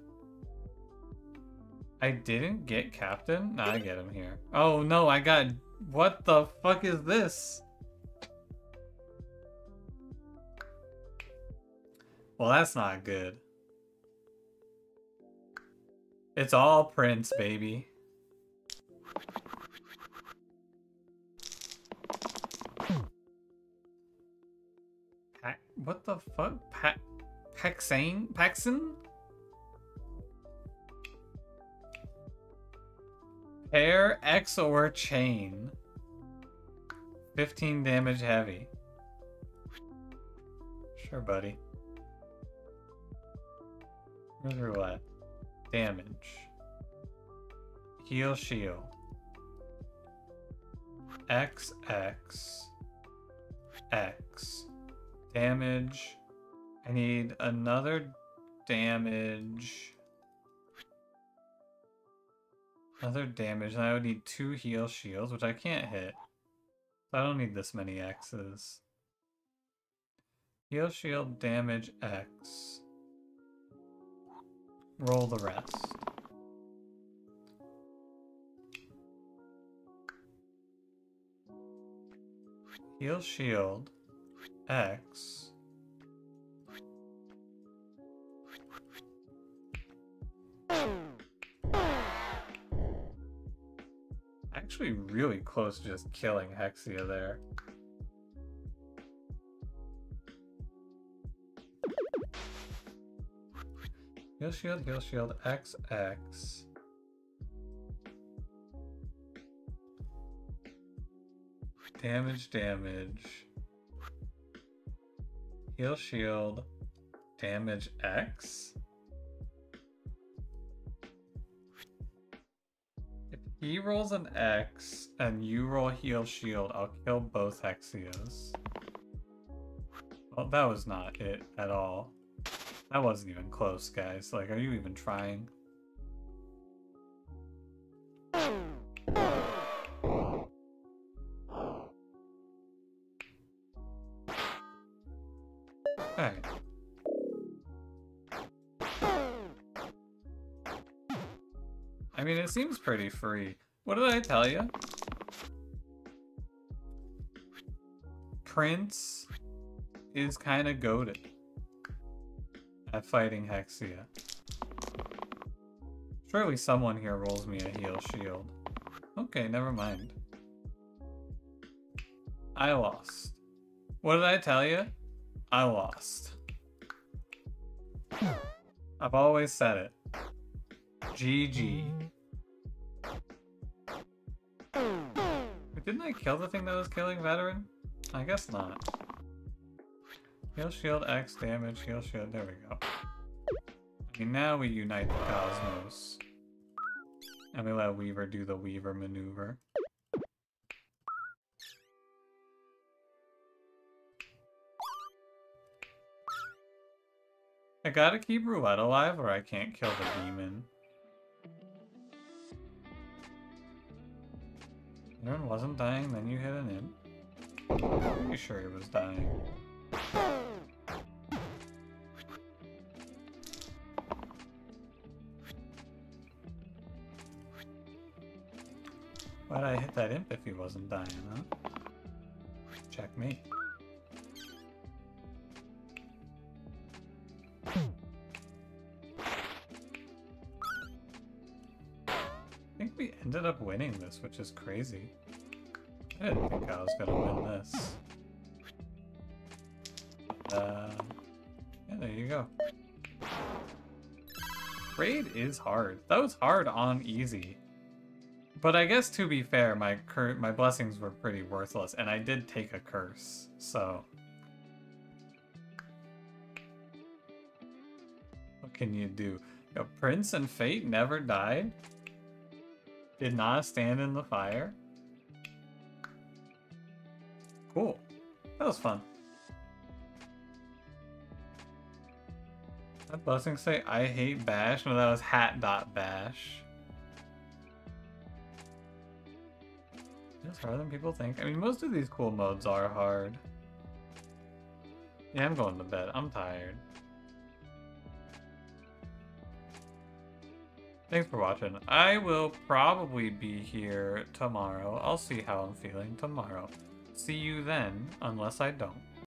I didn't get Captain? Nah, I get him here. Oh no, I got... What the fuck is this? Well, that's not good. It's all Prince, baby. What the fuck? Pa Paxane? Paxson? Pair, X, or chain. 15 damage heavy. Sure, buddy. Where's roulette? Damage. Heal shield. X, X, X. Damage. I need another damage. Another damage, and I would need two heal shields, which I can't hit. I don't need this many X's. Heal shield damage X. Roll the rest. Heal shield X. Actually really close to just killing Hexia there. Heal shield, heal shield, XX. Damage, damage. Heal shield, damage X? If he rolls an X and you roll heal shield, I'll kill both Hexias. Well, that was not it at all. That wasn't even close, guys. Like, are you even trying? Alright. I mean, it seems pretty free. What did I tell you? Prince is kind of goaded at fighting Hexia. Surely someone here rolls me a heal shield. Okay, never mind. I lost. What did I tell you? I lost. I've always said it. GG. Didn't I kill the thing that was killing veteran? I guess not. Heal shield X damage, heal shield, there we go. Okay, now we unite the cosmos. And we let Weaver do the Weaver maneuver. I gotta keep Roulette alive or I can't kill the demon. Aaron wasn't dying, then you hit an imp. Pretty sure he was dying. Why'd I hit that imp if he wasn't dying, huh? Check me. I think we ended up winning this, which is crazy. I didn't think I was gonna win this. Uh, yeah, there you go. Raid is hard. That was hard on easy. But I guess to be fair, my cur my blessings were pretty worthless, and I did take a curse, so... What can you do? Yo, Prince and Fate never died? Did not stand in the fire? Cool. That was fun. That blessing say I hate bash? No, that was hat.bash. It's harder than people think. I mean, most of these cool modes are hard. Yeah, I'm going to bed. I'm tired. Thanks for watching. I will probably be here tomorrow. I'll see how I'm feeling tomorrow. See you then, unless I don't.